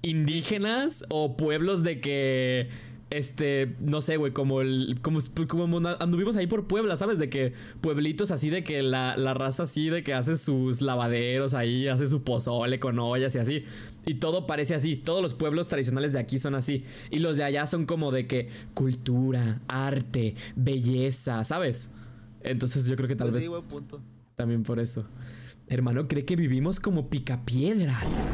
indígenas o pueblos de que este no sé güey como el como, como anduvimos ahí por Puebla sabes de que pueblitos así de que la, la raza así de que hace sus lavaderos ahí hace su pozole con ollas y así y todo parece así todos los pueblos tradicionales de aquí son así y los de allá son como de que cultura arte belleza sabes entonces yo creo que tal Pues sí, vez punto. también por eso hermano cree que vivimos como picapiedras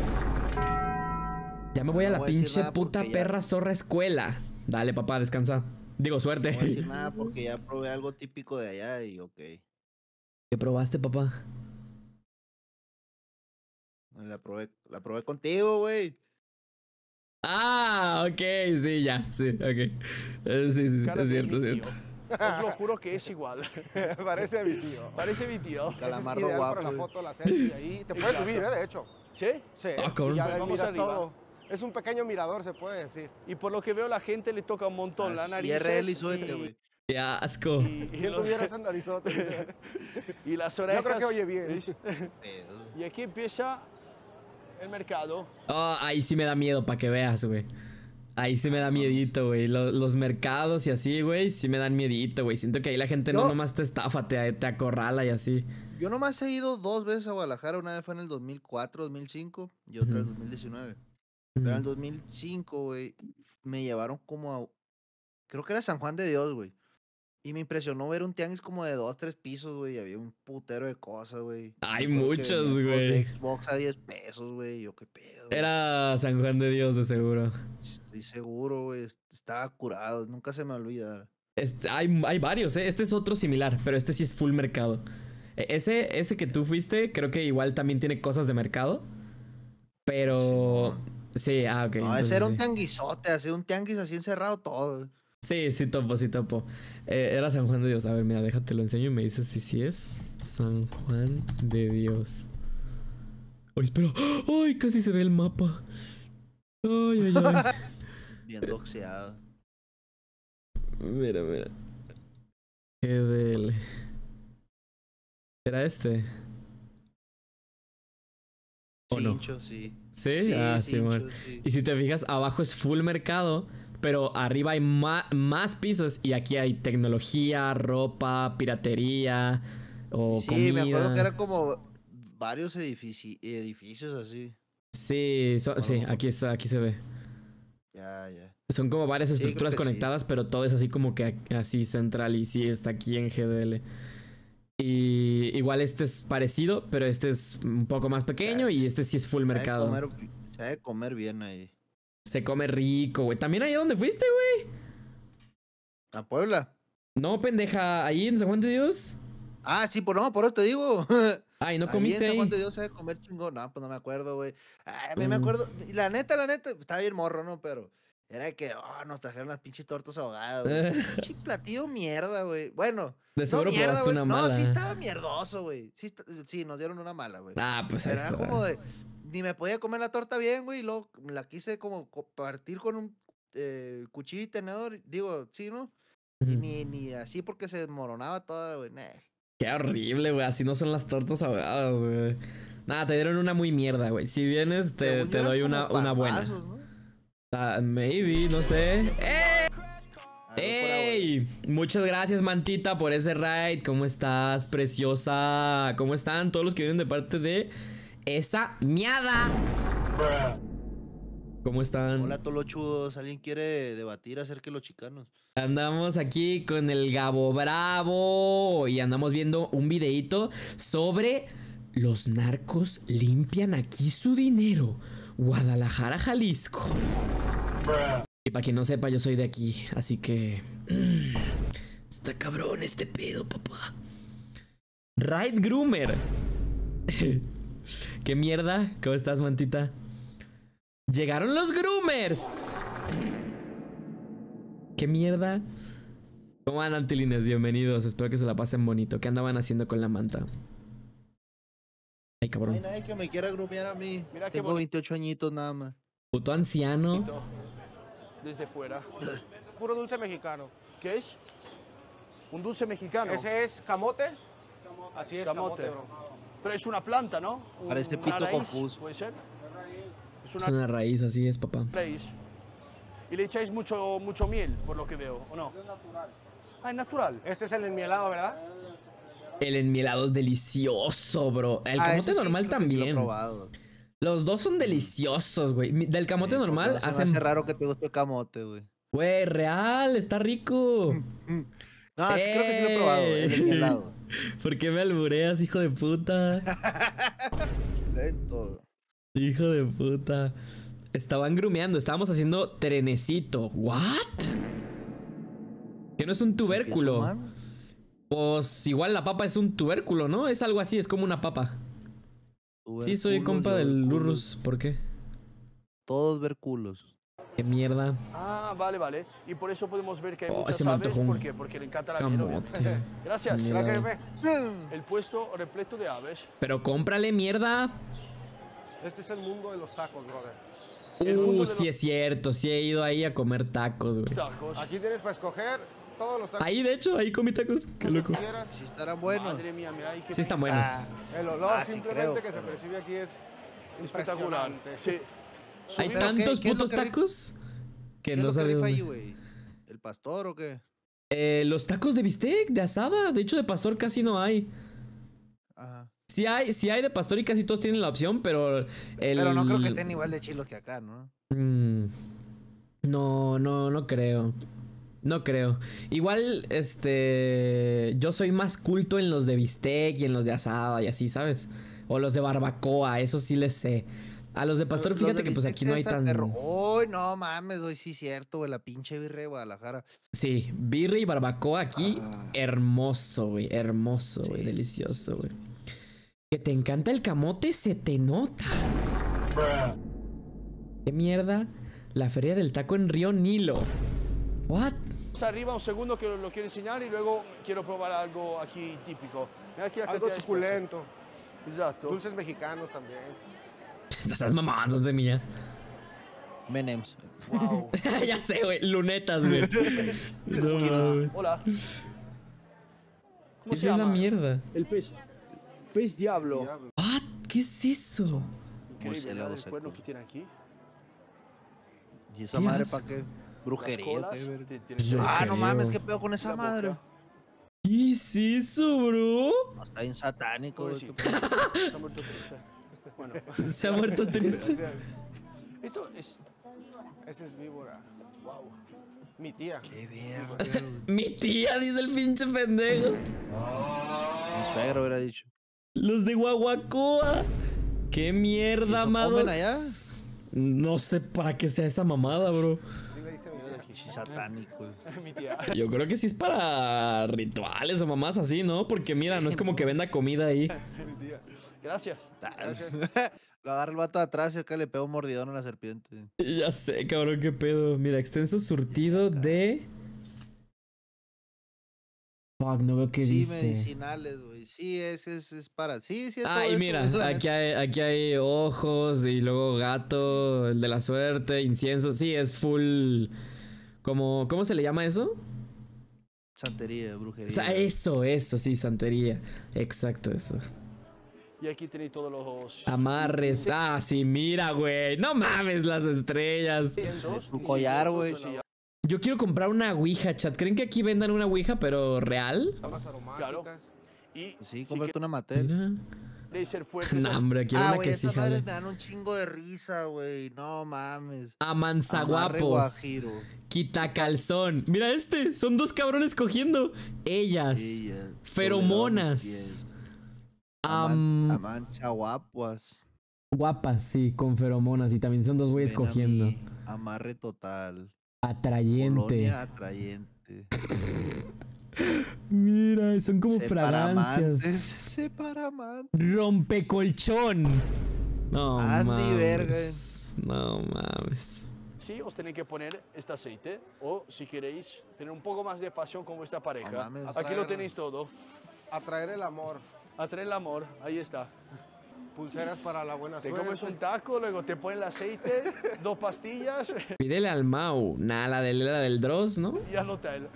ya me voy a la voy pinche puta ya- perra zorra escuela. Dale, papá, descansa. Digo, suerte. No voy a decir nada porque ya probé algo típico de allá y ok. ¿Qué probaste, papá? La probé, la probé contigo, güey. Ah, ok, sí, ya, sí, ok. Eh, sí, sí, Cara es cierto, es cierto. Os lo juro que es igual. Parece mi tío. Parece mi tío. Ese es Calamardo ideal guapo. para la foto, la selfie ahí. Te puedes Exacto. subir, ¿eh? De hecho. ¿Sí? Sí. Ah, y ya vamos miras arriba. todo. Es un pequeño mirador, se puede decir. Y por lo que veo, la gente le toca un montón la Así, nariz. IRL y suerte, güey. Qué asco. Y, y ¿Quién los- tuviera ese narizote? y las orejas. Yo creo que oye bien. Y aquí empieza el mercado. Oh, ahí sí me da miedo para que veas, güey. Ahí sí me da miedito, güey. Lo- los mercados y así, güey, sí me dan miedito, güey. Siento que ahí la gente no nomás te estafa, te, te acorrala y así. Yo nomás he ido dos veces a Guadalajara. Una vez fue en el 2004, 2005 y otra en el Ujú. 2019. Pero en el Mm. 2005, güey, me llevaron como a... Creo que era San Juan de Dios, güey. Y me impresionó ver un tianguis como de dos, tres pisos, güey. Había un putero de cosas, güey. Hay de güey. Xbox a 10 pesos, güey. Yo qué pedo. Era San Juan de Dios, de seguro. Estoy seguro, güey. est- Estaba curado. Nunca se me olvida. Este, hay, hay varios, ¿eh? Este es otro similar, pero este sí es full mercado. E- Ese, ese que tú fuiste, creo que igual también tiene cosas de mercado. Pero. Sí, ah, ok. no, ese era un tianguisote, así un tianguis así encerrado todo. Sí, sí, topo, sí, topo. Eh, era San Juan de Dios. A ver, mira, déjate lo enseño y me dices si sí es. San Juan de Dios. Ay, espera. ¡Ay! Casi se ve el mapa. Ay, ay, ay. Bien doxeado. mira, mira. GDL. ¿Era este? ¿O no? Sí. ¿Sí? ah, sí, bueno. sí. Y si te fijas, abajo es full mercado, pero arriba hay más pisos y aquí hay tecnología, ropa, piratería o Sí, comida. me acuerdo que eran como varios edifici- edificios así. Sí, so- sí, aquí está, aquí se ve. Ya, ya. Son como varias estructuras sí. conectadas, pero todo es así como que así central y sí está aquí en GDL. Y igual este es parecido, pero este es un poco más pequeño y sí. este sí es full mercado. comer- Se ha de comer bien ahí. Se come rico, güey. También ahí donde fuiste, güey. ¿A Puebla? No, pendeja, ahí en San Juan de Dios. Ah, sí, por no, por eso te digo. Ay, no Ahí comiste en San ahí. Juan de Dios de comer chingón. No, pues no me acuerdo, güey. A mí me Mm. acuerdo. La neta, la neta, estaba bien morro, ¿no? Pero era que oh, nos trajeron las pinches tortas ahogadas. Pinche platillo mierda, güey. Bueno. De seguro no mierda, una No, mala. sí estaba mierdoso, güey. Sí, sí, nos dieron una mala, güey. Ah, pues ahí Pero era como de. Ni me podía comer la torta bien, güey. Y luego la quise como co- partir con un eh, cuchillo y tenedor. Digo, sí, ¿no? Y ni, ni así porque se desmoronaba toda, güey. nah. Qué horrible, güey. Así no son las tortas ahogadas, güey. Nada, te dieron una muy mierda, güey. Si vienes, te, te doy una, una buena. ¿no? Ah, maybe, no sé. ¡Eh! ¡Ey! Muchas gracias, Mantita, por ese raid. ¿Cómo estás, preciosa? ¿Cómo están todos los que vienen de parte de esa miada? ¿Cómo están? Hola, tolochudos. ¿Alguien quiere debatir acerca de los chicanos? Andamos aquí con el Gabo Bravo y andamos viendo un videito sobre los narcos limpian aquí su dinero. Guadalajara, Jalisco. Y para quien no sepa, yo soy de aquí, así que... Está cabrón este pedo, papá. Right Groomer. ¿Qué mierda? ¿Cómo estás, mantita? Llegaron los groomers. ¿Qué mierda? ¿Cómo van, antilines? Bienvenidos. Espero que se la pasen bonito. ¿Qué andaban haciendo con la manta? Ay, No hay cabrón. nadie que me quiera grumear a mí. Mira Tengo bonito. 28 añitos nada más. Puto anciano. Desde fuera. Puro dulce mexicano. ¿Qué es? Un dulce mexicano. Ese es camote. Así es Camote. camote, bro. Pero es una planta, ¿no? Un- Parece una pito raíz, confuso. ¿Puede ser? Es Es una una raíz, así es, papá. raíz. Y le echáis mucho, mucho miel, por lo que veo, ¿o no? Es natural. Ah, es natural. Este es el enmielado, ¿verdad? El enmielado es delicioso, bro. El Ah, camote sí, normal creo que sí lo he también. probado. Los dos son deliciosos, güey. Del camote Sí, normal hacen. hace raro que te guste el camote, güey. Güey, real, está rico. No, sí creo que sí lo he probado, el ¡Ey! ¿Por qué me albureas, hijo de puta? Lento. Hijo de puta. Estaban grumeando, estábamos haciendo trenecito. ¿What? Que no es un ¿Se empieza a tubérculo. Pues igual la papa es un tubérculo, ¿no? Es algo así, es como una papa. Sí, soy compa del Lurrus. ¿Por qué? Todos ver culos. Qué mierda. Ah, vale, vale. Y por eso podemos ver que hay Oh, muchas ese me aves. ¿Por qué? Porque le encanta la. Camote. Gracias. Mierda. Gracias, jefe. El puesto repleto de aves. Pero cómprale mierda. Este es el mundo de los tacos, brother. Uh, sí los- es cierto. Sí he ido ahí a comer tacos, güey. Tacos. Aquí tienes para escoger todos los tacos Ahí, de hecho, ahí comí tacos. Qué loco. Si estarán buenos. Madre mía, mira ahí que Sí están buenos. El olor Ah, sí simplemente creo, que se pero- percibe aquí es espectacular. Sí. Hay Pero, ¿qué- tantos qué putos tacos que ¿Qué es no lo que ahí? ¿El pastor o qué? Eh, los tacos de bistec, de asada. De hecho, de pastor casi no hay. Ajá. Sí hay, sí hay de pastor y casi todos tienen la opción, pero el... Pero no creo que estén igual de chilos que acá, ¿no? Mm, no, no, no creo. No creo. Igual, este... Yo soy más culto en los de bistec y en los de asada y así, ¿sabes? O los de barbacoa, eso sí les sé. A los de pastor, Los fíjate de que pues aquí no hay tan... Uy, no mames, güey, sí cierto, güey, la pinche birria de Guadalajara. Sí, birria y barbacoa aquí, Ah. hermoso, güey, hermoso, güey, Sí, delicioso, güey. Que te encanta el camote, se te nota. ¿Qué mierda? La feria del taco en Río Nilo. What? Vamos arriba un segundo que lo, lo quiero enseñar y luego quiero probar algo aquí típico. Mira aquí la Algo suculento. Exacto. Dulces mexicanos también. No seas mamón, son semillas. Menems. Wow. ya sé, güey, lunetas, güey. No. Hola. ¿Qué ¿Cómo es se esa mierda? El pez. Pez diablo. What? ¿Qué es eso? Increíble, ¿verdad? el cuerno que tiene aquí. ¿Y esa Qué madre para qué? Brujería. ¿qué, Yo Ah, no creo. mames, ¿qué pedo con esa madre? ¿Qué es eso, bro? No, Está bien satánico, güey. Se ha muerto triste. Bueno, Se ha muerto triste. esto es. Ese es víbora. Wow. Mi tía. Qué verga. Mi tía, dice el pinche pendejo. Mi suegro hubiera dicho. Los de Guaguacoa. ¿Qué mierda, allá? No sé para qué sea esa mamada, bro. Satánico. Yo creo que sí es para rituales o mamás así, ¿no? Porque mira, no es como que venda comida ahí. Gracias. Lo agarra el vato de atrás y acá le pega un mordidón a la serpiente. Ya sé, cabrón, qué pedo. Mira, extenso surtido de. Fuck, no veo qué sí, dice. medicinales, güey. Sí, es, es, es para. Sí, sí, es todo mira, aquí hay, aquí hay ojos y luego gato, el de la suerte, incienso. Sí, es full. Como, ¿Cómo se le llama eso? Santería, brujería. O sea, eso, eso, sí, santería. Exacto, eso. Y aquí tenéis todos los. Amarres. Ah, sí, mira, güey. No mames las estrellas. Tu collar, güey. Yo quiero comprar una Ouija, chat. ¿Creen que aquí vendan una Ouija, pero real? Aromáticas. Y Pues sí, si cómprate una fuertes, No, hombre, quiero Ah, una que sí madres jale. me dan un chingo de risa, güey. No mames. Amarre Amanzaguapos. guajiro. Quitacalzón. Mira este. Son dos cabrones cogiendo. Ellas. Ella, Feromonas. Aman- Amancha guapas. guapas, sí, con feromonas. Y también son dos güeyes Ven cogiendo. mí, Amarre total. Atrayente. Colonia atrayente. Mira, son como fragancias. Separamantes. Rompecolchón. No Andy mames. verga. No mames. sí, os tenéis que poner este aceite. O si queréis tener un poco más de pasión con vuestra pareja. mames. Aquí lo tenéis todo. Atraer el amor. Atraer el amor, ahí está. Pulseras para la buena Te suerte. comes un taco, luego te ponen el aceite, dos pastillas Pídele al Mau. Nah, la del, la del Dross, ¿no? y al hotel.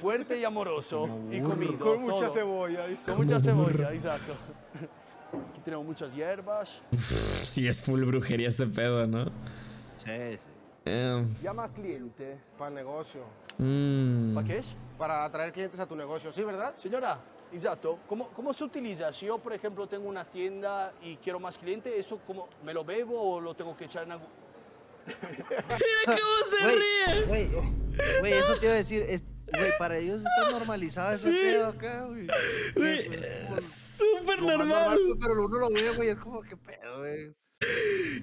Fuerte y amoroso y comido. Con mucha todo. cebolla. dice. Con mucha cebolla, exacto. Aquí tenemos muchas hierbas. Sí, es full brujería este pedo, ¿no? Sí, sí. Eh, Llama al cliente. Para el negocio. mm. ¿Para qué es? Para atraer clientes a tu negocio. ¿Sí, verdad? Señora, exacto. ¿Cómo, ¿Cómo se utiliza? Si yo, por ejemplo, tengo una tienda y quiero más clientes, ¿eso cómo, me lo bebo o lo tengo que echar en algún...? Mira cómo se Güey, ríe. Güey, oh, güey, eso te iba a decir. es- para ellos está normalizado ese Sí. pedo acá, güey. Pues, Súper más normal. güey, Pero uno lo ve, güey, es como que pedo, güey.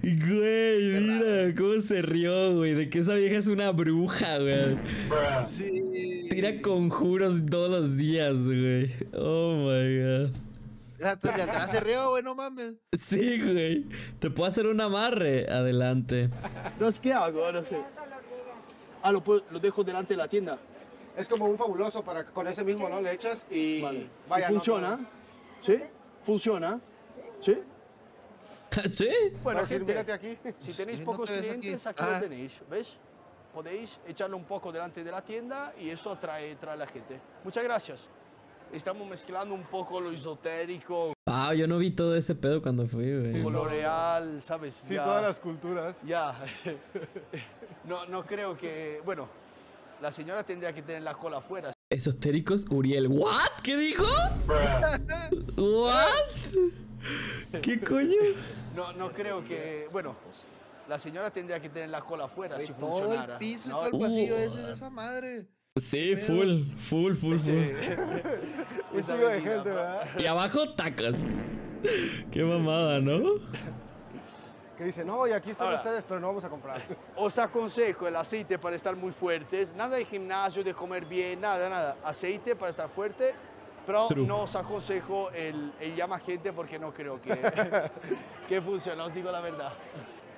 Güey, mira cómo se rió, güey. De que esa vieja es una bruja, güey. Sí. Tira conjuros todos los días, güey. Oh my god. De atrás se rió, güey, no mames. Sí, güey. Te puedo hacer un amarre. Adelante. No sé qué hago, no sé. Ah, lo, puedo- lo dejo delante de la tienda. Es como un fabuloso para que con ese mismo, ¿no? Le echas y Vale. vaya. ¿Y funciona? ¿Sí? ¿Funciona? ¿Sí? ¿Sí? Bueno, Bueno, gente, aquí. si tenéis Sí, no pocos te ves aquí. clientes, aquí, Ah. lo tenéis, ¿ves? Podéis echarlo un poco delante de la tienda y eso atrae, atrae a la gente. Muchas gracias. Estamos mezclando un poco lo esotérico Ah, yo no vi todo ese pedo cuando fui, güey. con lo real, ¿sabes? Sí, Ya- todas las culturas. Ya. no, no creo que... Bueno, la señora tendría que tener la cola afuera. Esotéricos Uriel. ¿What? ¿Qué dijo? ¿What? ¿Qué coño? No, no creo que... Bueno, la señora tendría que tener la cola afuera si todo funcionara. el piso y ¿no? todo el pasillo Uh. ese de esa madre. Sí, full, full, full, Sí. full. Un Esa chingo de gente, ¿no? ¿verdad? Y abajo tacos. Qué mamada, ¿no? Que dice, no, y aquí están Ahora. ustedes, pero no vamos a comprar. Os aconsejo el aceite para estar muy fuertes. Nada de gimnasio, de comer bien, nada, nada. Aceite para estar fuerte. Pero True. no os aconsejo el, el llama gente porque no creo que, que funcione, os digo la verdad.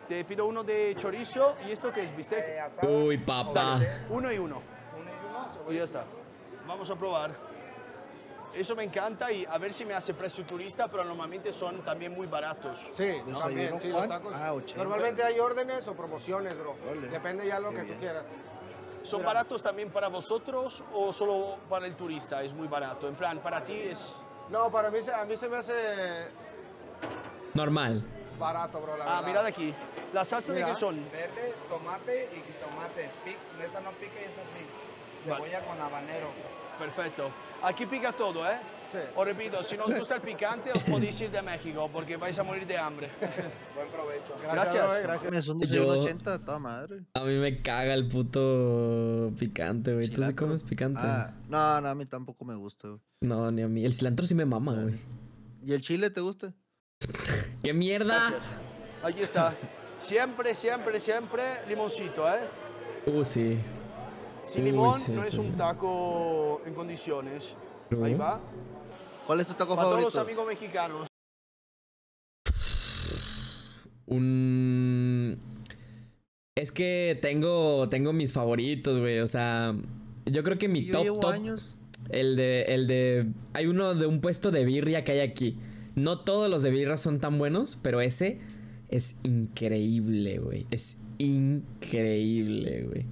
Te pido uno de chorizo y esto que es bistec. Uy, papá. Uno y uno. Y ya está. Vamos a probar. Eso me encanta y a ver si me hace precio turista, pero normalmente son también muy baratos. Sí, Desayuno, también, sí, los Juan. tacos. Ah, 80. Normalmente hay órdenes o promociones, bro. Ole. Depende ya lo Qué que bien. tú quieras. ¿Son baratos también para vosotros o solo para el turista? Es muy barato. En plan, para ti es... No, para mí, se- a mí se me hace Normal. Barato, bro, la Ah, verdad. mirad aquí. ¿Las salsas de Mira. qué son? Verde, tomate y jitomate. Pic, esta no pica y esta sí. Cebolla con habanero. Perfecto. Aquí pica todo, ¿eh? Sí. Os repito, si no os gusta el picante, os podéis ir de México porque vais a morir de hambre. Buen provecho. Gracias. eh, gracias. Un desayuno Yo- 80, toda madre. A mí me caga el puto picante, güey. ¿Tú sí comes picante? Ah, no, no, a mí tampoco me gusta, güey. No, ni a mí. El cilantro sí me mama, güey. ¿Y el chile te gusta? ¡Qué mierda! Gracias. Aquí está. Siempre, siempre, siempre limoncito, ¿eh? Uh, sí. Sin Uy, limón sí, no sí, es sí. un taco en condiciones. Ahí va. ¿Cuál es tu taco Para todos favorito? los amigos mexicanos. Un. Es que tengo, tengo mis favoritos, güey. O sea, yo creo que mi Yo top llevo top. años. El de, el de. Hay uno de un puesto de birria que hay aquí. No todos los de birria son tan buenos, pero ese es increíble, güey. Es increíble, güey.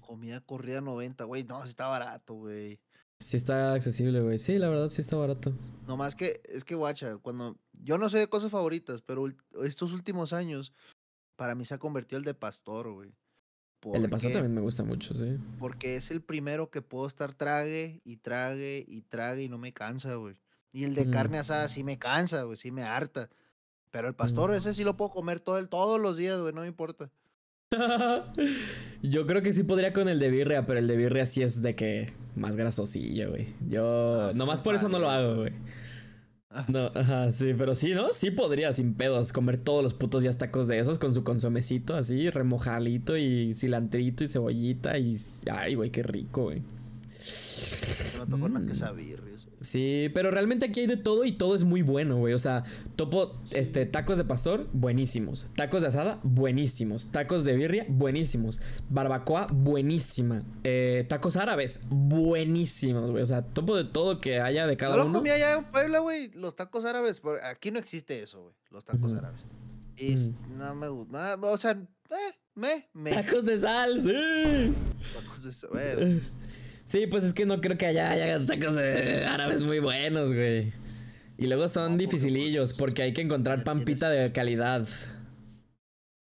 Comida corrida 90, güey. No, sí está barato, güey. Sí está accesible, güey. Sí, la verdad sí está barato. No más que, es que, guacha, cuando. Yo no sé de cosas favoritas, pero estos últimos años, para mí se ha convertido el de pastor, güey. El de pastor también me gusta mucho, sí. Porque es el primero que puedo estar trague y trague y trague y no me cansa, güey. Y el de Mm. carne asada sí me cansa, güey, sí me harta. Pero el pastor, ese sí lo puedo comer todo el, todos los días, güey, no me importa. Yo creo que sí podría con el de birria, pero el de birria sí es de que más grasosillo, güey. Yo Ah, sí, nomás por eso no lo hago, güey. Ah, No, ajá, sí, pero sí, ¿no? Sí podría sin pedos comer todos los putos días tacos de esos con su consomecito así, remojalito y cilantrito y cebollita y ay, güey, qué rico, güey. Se me una Mm. quesabirria. Sí, pero realmente aquí hay de todo y todo es muy bueno, güey. O sea, topo, este, tacos de pastor, buenísimos. Tacos de asada, buenísimos. Tacos de birria, buenísimos. Barbacoa, buenísima. Eh, tacos árabes, buenísimos, güey. O sea, topo de todo que haya de cada Yo lo uno. comí allá en Puebla, güey, los tacos árabes. pero Aquí no existe eso, güey, los tacos árabes. Y no me gusta, o sea, eh, me, me. Tacos de sal, sí. Tacos de esa- güey. Sí, pues es que no creo que haya, haya tacos de árabes muy buenos, güey. Y luego son No, pues, dificilillos porque hay que encontrar pampita tienes- de calidad.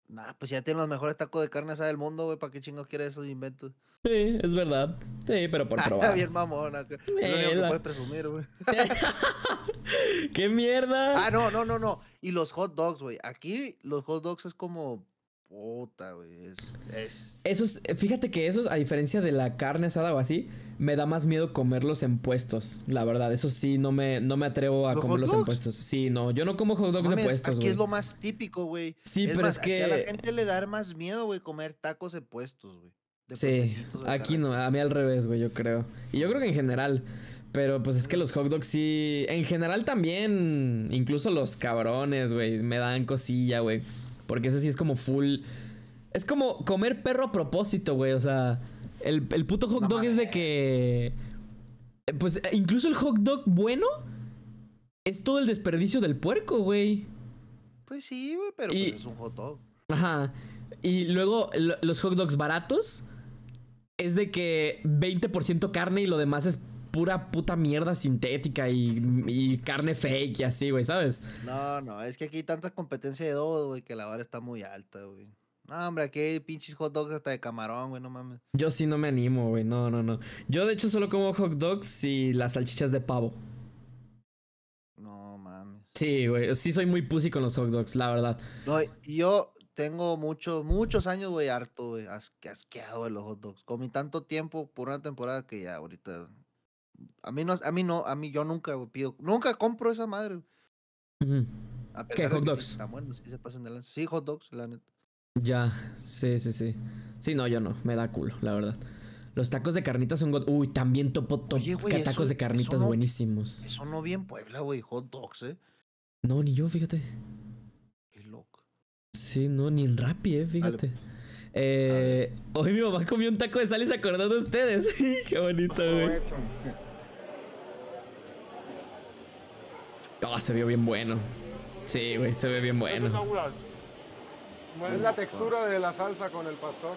Nah, pues ya tienen los mejores tacos de carne asada del mundo, güey, ¿para qué chingo quiere esos inventos? Sí, es verdad. Sí, pero por probar. Bien mamón, acá. Es lo único Eh, que la- puedes presumir, güey. ¡Qué mierda! Ah, no, no, no, no. Y los hot dogs, güey. Aquí los hot dogs es como. Puta, güey. Es. es... Esos, fíjate que esos, a diferencia de la carne asada o así, me da más miedo comerlos en puestos. La verdad, eso sí, no me, no me atrevo a ¿Los hot comerlos en puestos. Sí, no, yo no como hot dogs Mames, en puestos, aquí güey. es lo más típico, güey. Sí, pero más, es aquí a la que- gente le da más miedo, güey, comer tacos en puestos, güey. Sí, aquí no, a mí al revés, güey, yo creo. Y yo creo que en general. Pero pues es que los hot dogs sí. En general también. Incluso los cabrones, güey. Me dan cosilla, güey. Porque ese sí es como full. Es como comer perro a propósito, güey. O sea, el, el puto hot No dog es de que. eh, Pues eh, incluso el hot dog bueno. Es todo el desperdicio del puerco, güey. Pues sí, güey, pero Y- pues es un hot dog. Ajá. Y luego lo- los hot dogs baratos es de que 20% carne y lo demás es pura puta mierda sintética y, y carne fake y así, güey, ¿sabes? No, no, es que aquí hay tanta competencia de todo, güey, que la vara está muy alta, güey. No, hombre, aquí hay pinches hot dogs hasta de camarón, güey, no mames. Yo sí no me animo, güey, no, no, no. Yo de hecho solo como hot dogs y las salchichas de pavo. No mames. Sí, güey, sí soy muy pussy con los hot dogs, la verdad. No, yo tengo muchos, muchos años, güey, harto, güey, asque- asqueado de los hot dogs. Comí tanto tiempo por una temporada que ya ahorita. A mí no, a mí no, a mí yo nunca pido, nunca compro esa madre. güey, Ujú. A ¿Qué, pesar de hot que sí dogs? están buenos, sí se pasan de lanza. Sí, hot dogs, la neta. Ya, sí, sí, sí. Sí, no, yo no, me da culo, la verdad. Los tacos de carnitas son... god- Uy, también topo top Oye, eso- tacos de eso carnitas no- buenísimos. Eso no vi en Puebla, güey, hot dogs, eh. No, ni yo, fíjate. Qué loco. Sí, no, ni en Rappi, eh, fíjate. Eh, hoy mi mamá comió un taco de sal y se acordó de ustedes. Qué bonito, güey. Oh, se vio bien bueno. Sí, güey, se ve bien bueno. Es la textura de la salsa con el pastor.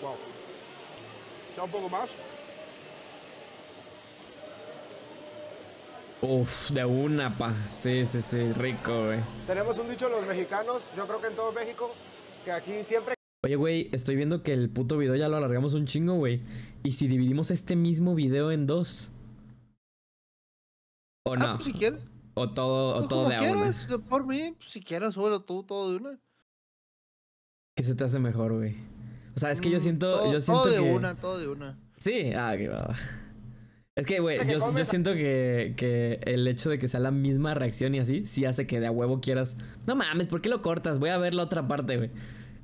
Wow. Echa un poco más. Uf, de una, pa. Sí, sí, sí, rico, güey. Tenemos un dicho los mexicanos, yo creo que en todo México, que aquí siempre Oye, güey, estoy viendo que el puto video ya lo alargamos un chingo, güey. ¿Y si dividimos este mismo video en dos? ¿O Ah, no? pues si quieres. ¿O todo, o Pues todo como de a una? quieras, por mí, pues, si quieres, súbelo tú todo de una. ¿Qué se te hace mejor, güey? O sea, es que yo Mm, siento, todo, yo siento todo de que... una, todo de una. Sí, ah, que va. Es que, güey, yo, siento que, que el hecho de que sea la misma reacción y así, sí hace que de a huevo quieras. No mames, ¿por qué lo cortas? Voy a ver la otra parte, güey.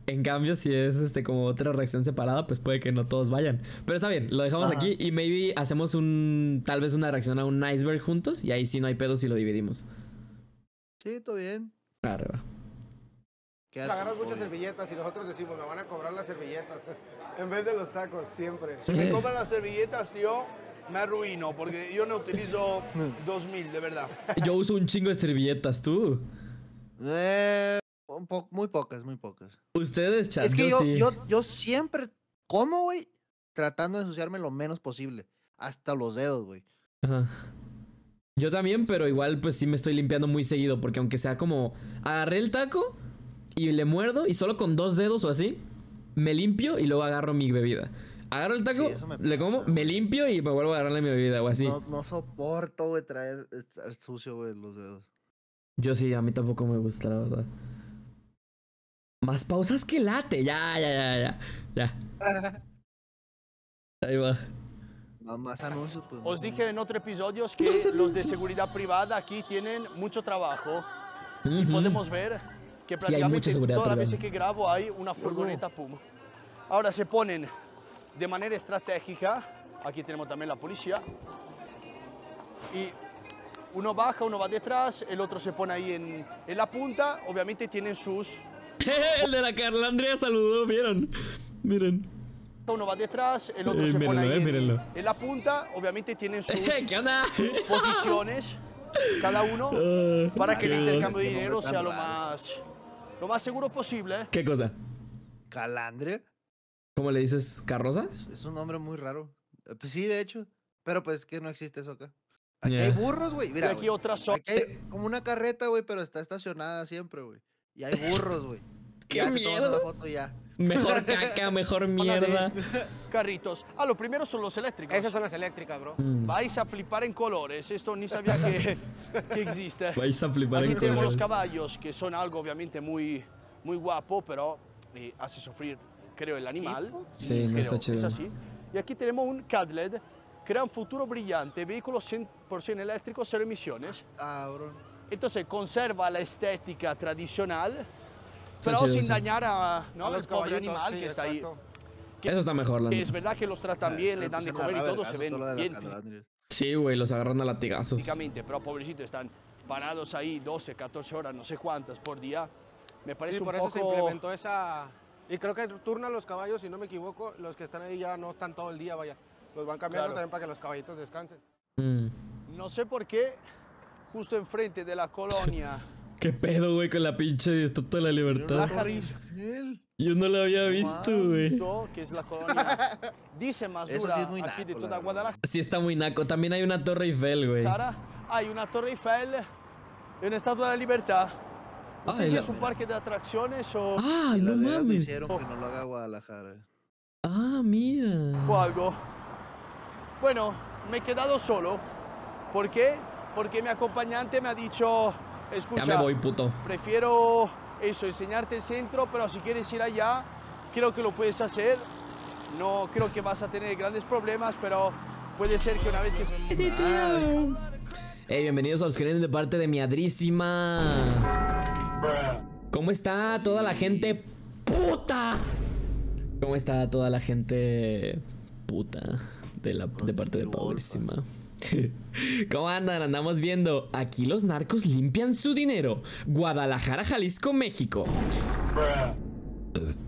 En cambio, si es este como otra reacción separada, pues puede que no todos vayan. Pero está bien, lo dejamos Ajá. aquí y maybe hacemos un. tal vez una reacción a un iceberg juntos y ahí sí no hay pedo si lo dividimos. Sí, todo bien. Arriba. Agarras muchas servilletas y nosotros decimos, me van a cobrar las servilletas. en vez de los tacos, siempre. Si me compran las servilletas, tío, me arruino porque yo no utilizo 2000, de verdad. Yo uso un chingo de servilletas, tú. Eh, un po- muy pocas, muy pocas. Ustedes, chat. es que yo, sí. yo, yo siempre como, güey, tratando de ensuciarme lo menos posible. Hasta los dedos, güey. Ajá. Yo también, pero igual pues sí me estoy limpiando muy seguido porque aunque sea como agarré el taco y le muerdo y solo con dos dedos o así, me limpio y luego agarro mi bebida. Agarro el taco, Sí, me le como, pasa, me limpio y me vuelvo a agarrarle mi bebida o así. No, no soporto, güey, traer estar sucio, güey, los dedos. Yo sí, a mí tampoco me gusta, la verdad. Más pausas que late. Ya, ya, ya, ya. Ya. Ahí va. No, más anuncios, pues. Os no. dije en otro episodio que los de seguridad privada aquí tienen mucho trabajo. Y Ujú. podemos ver que Sí, hay mucha prácticamente seguridad todas las privada. veces que grabo hay una furgoneta Puma. Ahora se ponen de manera estratégica. Aquí tenemos también la policía. Y uno baja, uno va detrás, el otro se pone ahí en, en la punta. Obviamente tienen sus... El de la Carla Andrea saludó, ¿vieron? Miren. Uno va detrás, el otro Eh, se pone mírenlo, ahí eh, en, en la punta. Obviamente tienen sus ¿Qué onda? posiciones, cada uno, Ah, para que el intercambio de dinero sea lo más, lo más seguro posible. ¿Qué cosa? ¿Calandria? ¿Cómo le dices? ¿Carroza? Es, es un nombre muy raro. Eh, Pues sí, de hecho. Pero pues es que no existe eso acá. Aquí Ya. hay burros, güey. Mira, aquí güey, otras son... aquí hay como una carreta, güey, pero está estacionada siempre, güey. Y hay burros, güey. ¡Qué Ya una miedo! foto ya. Mejor caca, mejor mierda. carritos. Ah, lo primero son los eléctricos. Esas son las eléctricas, bro. Mm. Vais a flipar en colores. Esto ni sabía que, que existe. Vais a flipar Aquí en tenemos los colores. caballos, que son algo obviamente muy, muy guapo, pero eh, hace sufrir, creo, el animal. Sí, no Creo, está Es chido. así. Y aquí tenemos un Cadled, crea un futuro brillante, vehículo 100% eléctrico, cero emisiones. Cabrón. Entonces conserva la estética tradicional, Está pero chido sin dañar a, ¿no? A los el pobre animal sí, que está ahí. exacto. Eso está mejor, la es verdad que los tratan bien, le dan de comer y todo, se ven bien. Sí, güey, los agarran a latigazos. físicamente, pero pobrecitos están parados ahí 12, 14 horas, no sé cuántas por día. Me parece Sí, un por eso se poco... implementó esa... Y creo que turnan los caballos, si no me equivoco, los que están ahí ya no están todo el día, vaya. Los van cambiando Claro. también para que los caballitos descansen. Mm. No sé por qué, justo enfrente de la colonia, ¿Qué pedo, güey, con la pinche estatua de la libertad? Yo no la había visto, güey. que es la colonia, dice más Eso dura sí es muy aquí de naco, la toda. Guadalajara, Sí está muy naco. También hay una torre Eiffel, güey. hay una Torre Eiffel y una Estatua de la Libertad. No sé Ay, si la- es un parque de atracciones o, Ah, no mames. hicieron que no lo haga Guadalajara. Ah, mira. o algo. Bueno, me he quedado solo. ¿Por qué? Porque mi acompañante me ha dicho, escucha, Ya me voy, puto. prefiero eso, enseñarte el centro, pero si quieres ir allá, creo que lo puedes hacer. No creo que vas a tener grandes problemas, pero puede ser que una vez que... Hey, bienvenidos a los creyentes de parte de mi adrísima. ¿Cómo está toda la gente puta? ¿Cómo está toda la gente puta de, la, de parte de padrísima? ¿Cómo andan? Andamos viendo. Aquí los narcos limpian su dinero. Guadalajara, Jalisco, México.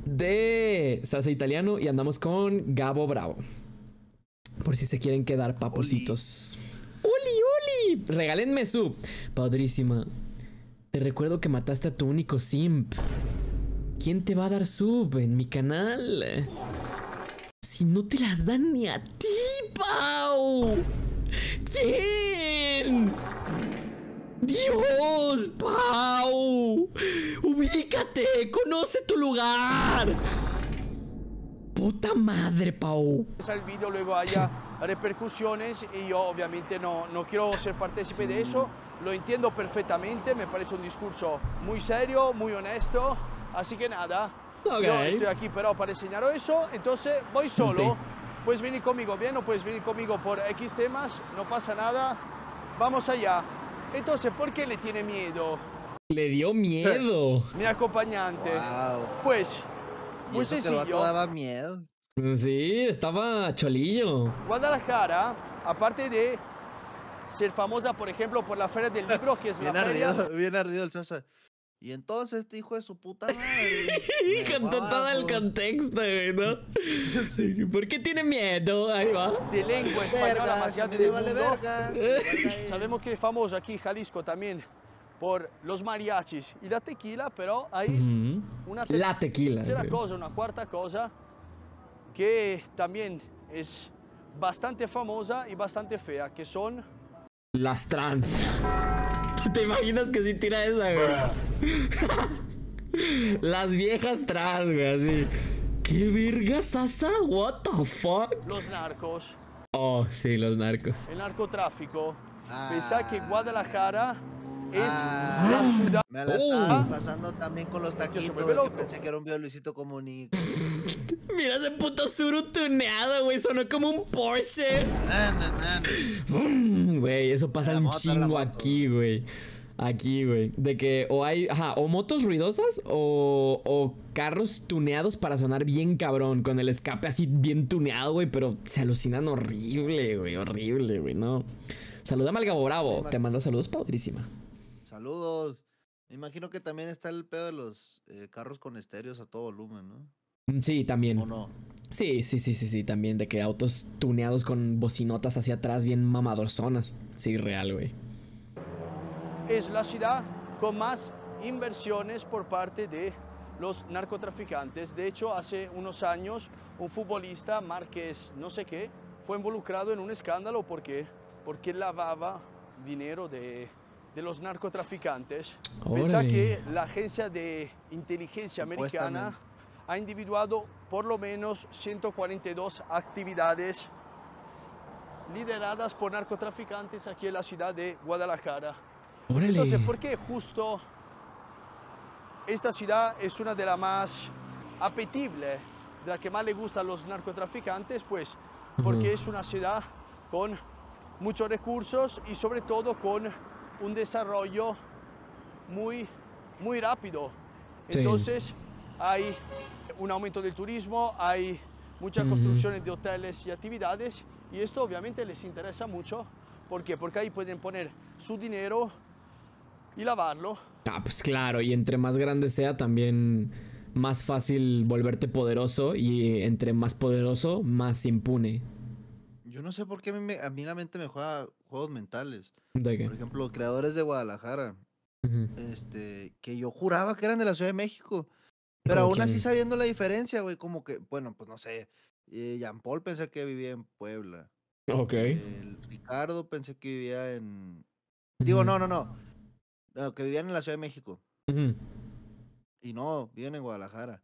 De Salsa Italiano y andamos con Gabo Bravo. Por si se quieren quedar papositos. ¡Uli, uli! Regálenme su. Padrísima. Recuerdo que mataste a tu único simp. ¿Quién te va a dar sub en mi canal? Si no te las dan ni a ti, Pau. ¿Quién? Dios, Pau. Ubícate, conoce tu lugar. Puta madre, Pau. el vídeo luego haya repercusiones y yo obviamente no, no quiero ser partícipe de eso. Lo entiendo perfectamente, me parece un discurso muy serio, muy honesto. Así que nada, Ok. yo estoy aquí pero para enseñaros eso, entonces voy solo. Puedes venir conmigo, bien, o puedes venir conmigo por X temas, no pasa nada. Vamos allá. Entonces, ¿por qué le tiene miedo Le dio miedo. mi acompañante? Wow. Pues, muy eso que sencillo. vato daba miedo. Sí, estaba cholillo. Guadalajara, aparte de ser famosa, por ejemplo, por la Feria del Libro, que es la Bien feria... ardido, bien ardido el Sosa. Y entonces este hijo de su puta madre. Con todo el contexto, güey, ¿no? ¿Por qué tiene miedo? Ahí va. de lengua española más grande del vale mundo. verga. Sabemos que es famoso aquí Jalisco también por los mariachis y la tequila, pero hay Ujú. una La tequila. tercera güey. cosa, una cuarta cosa que también es bastante famosa y bastante fea, que son Las trans. ¿Te imaginas que sí tira esa, güey? Las viejas trans, güey, así. ¿Qué verga, Sasa? What the fuck? los narcos, Oh, sí, los narcos. el narcotráfico. Ah. Pensá que Guadalajara es Ah. la ciudad. Me la Oh. estaban pasando también con los taquitos, que pensé que era un video de Luisito Comunica. Mira ese puto suru tuneado, güey. Sonó como un Porsche. Güey, eso pasa La un moto, chingo aquí, güey. Aquí, güey. De que o hay, ajá, o motos ruidosas o, o carros tuneados para sonar bien cabrón. Con el escape así bien tuneado, güey. Pero se alucinan horrible, güey. Horrible, güey, ¿no? Saludame al Gabo Bravo. Te manda saludos, padrísima. Saludos. Me imagino que también está el pedo de los eh, carros con estéreos a todo volumen, ¿no? Mm, Sí, también. ¿O no? Sí, sí, sí, sí, sí. También de que autos tuneados con bocinotas hacia atrás bien mamadorzonas. Sí, real, güey. es la ciudad con más inversiones por parte de los narcotraficantes. De hecho, hace unos años un futbolista, Márquez no sé qué, fue involucrado en un escándalo porque, porque lavaba dinero de, de los narcotraficantes. Pensá que la agencia de inteligencia americana ha individuado por lo menos 142 actividades lideradas por narcotraficantes aquí en la ciudad de Guadalajara. Entonces, ¿por qué justo esta ciudad es una de las más apetibles, de la que más le gusta a los narcotraficantes? Pues porque Ujú. es una ciudad con muchos recursos y sobre todo con un desarrollo muy, muy rápido. Sí. Entonces, hay un aumento del turismo, hay muchas construcciones de hoteles y actividades y esto obviamente les interesa mucho. ¿Por qué? Porque ahí pueden poner su dinero y lavarlo. Ah, pues claro, y entre más grande sea, también más fácil volverte poderoso. Y entre más poderoso, más impune. Yo no sé por qué a mí, me- a mí la mente me juega juegos mentales. ¿De qué? Por ejemplo, creadores de Guadalajara, este, que yo juraba que eran de la Ciudad de México. Pero ¿Como aún así sabiendo la diferencia, güey, como que, bueno, pues no sé. eh, Jean Paul pensé que vivía en Puebla. Ok. El Ricardo pensé que vivía en. Digo, no, no, no. No, que vivían en la Ciudad de México. Y no, viven en Guadalajara.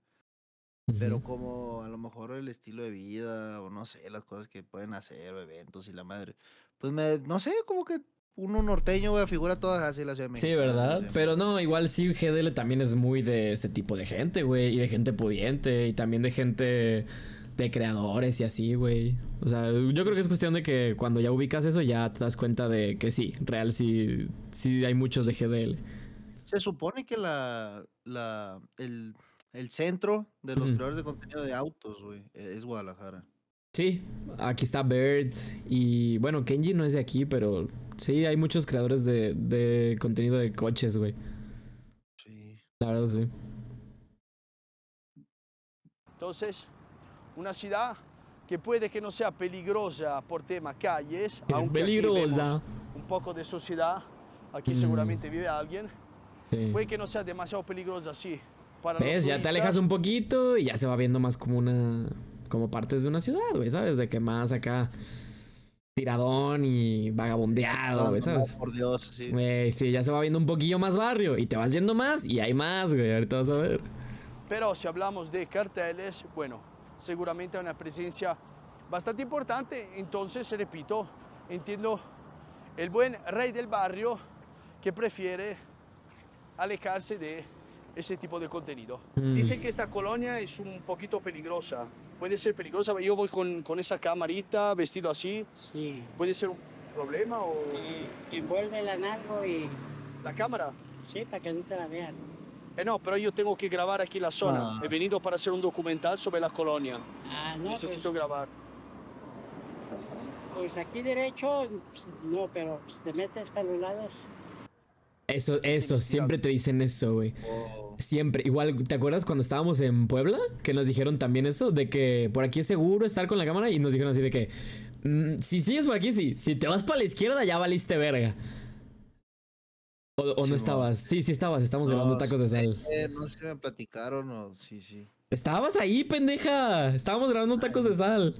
Pero como a lo mejor el estilo de vida, o no sé, las cosas que pueden hacer, o eventos y la madre. Pues me, no sé, como que uno norteño, güey, figura todas así la Ciudad de México. Sí, ¿verdad? Pero no, igual sí, GDL también es muy de ese tipo de gente, güey. Y de gente pudiente. Y también de gente de creadores y así, güey. O sea, yo creo que es cuestión de que cuando ya ubicas eso, ya te das cuenta de que sí, real sí, sí hay muchos de GDL. Se supone que la, la, el, el centro de los creadores de contenido de autos, güey, e- es Guadalajara. Sí, aquí está Bird y bueno, Kenji no es de aquí, pero sí, hay muchos creadores de, de contenido de coches, güey. Sí. La verdad, sí. Entonces, una ciudad que puede que no sea peligrosa por tema calles, aunque aquí Peligrosa. vemos un poco de sociedad, aquí Mm. seguramente vive alguien, Sí. puede que no sea demasiado peligrosa. Para los ¿Ves? Ya te alejas un poquito y ya se va viendo más como una. Como partes de una ciudad, güey, ¿sabes? De que más acá. tiradón y vagabondeado, güey, No, no, ¿sabes? por Dios, sí. Güey, sí, ya se va viendo un poquillo más barrio y te vas yendo más y hay más, güey. Ahorita vas a ver. Pero si hablamos de carteles, bueno, seguramente hay una presencia bastante importante. Entonces, repito, entiendo el buen rey del barrio que prefiere alejarse de ese tipo de contenido. Mm. Dicen que esta colonia es un poquito peligrosa. Puede ser peligrosa. Yo voy con, con esa camarita, vestido así. Sí. ¿Puede ser un problema o Eh, envuélvela en algo y la cámara? sí, para que no te la vean. Eh, no, pero yo tengo que grabar aquí la zona. Ah. He venido para hacer un documental sobre la colonia. Ah, no, pues, Necesito grabar. pues aquí derecho, pues, no, pero si te metes para los lados, Eso, eso, siempre te dicen eso, güey. Oh, Siempre. Igual, ¿te acuerdas cuando estábamos en Puebla? Que nos dijeron también eso, de que por aquí es seguro estar con la cámara y nos dijeron así de que mm, si sigues por aquí, sí. Si te vas para la izquierda, ya valiste verga. O, o no estabas. Sí, sí estabas. Estamos grabando tacos de sal. eh, no sé si me platicaron o sí, sí. Estabas ahí, pendeja. Estábamos grabando tacos de sal.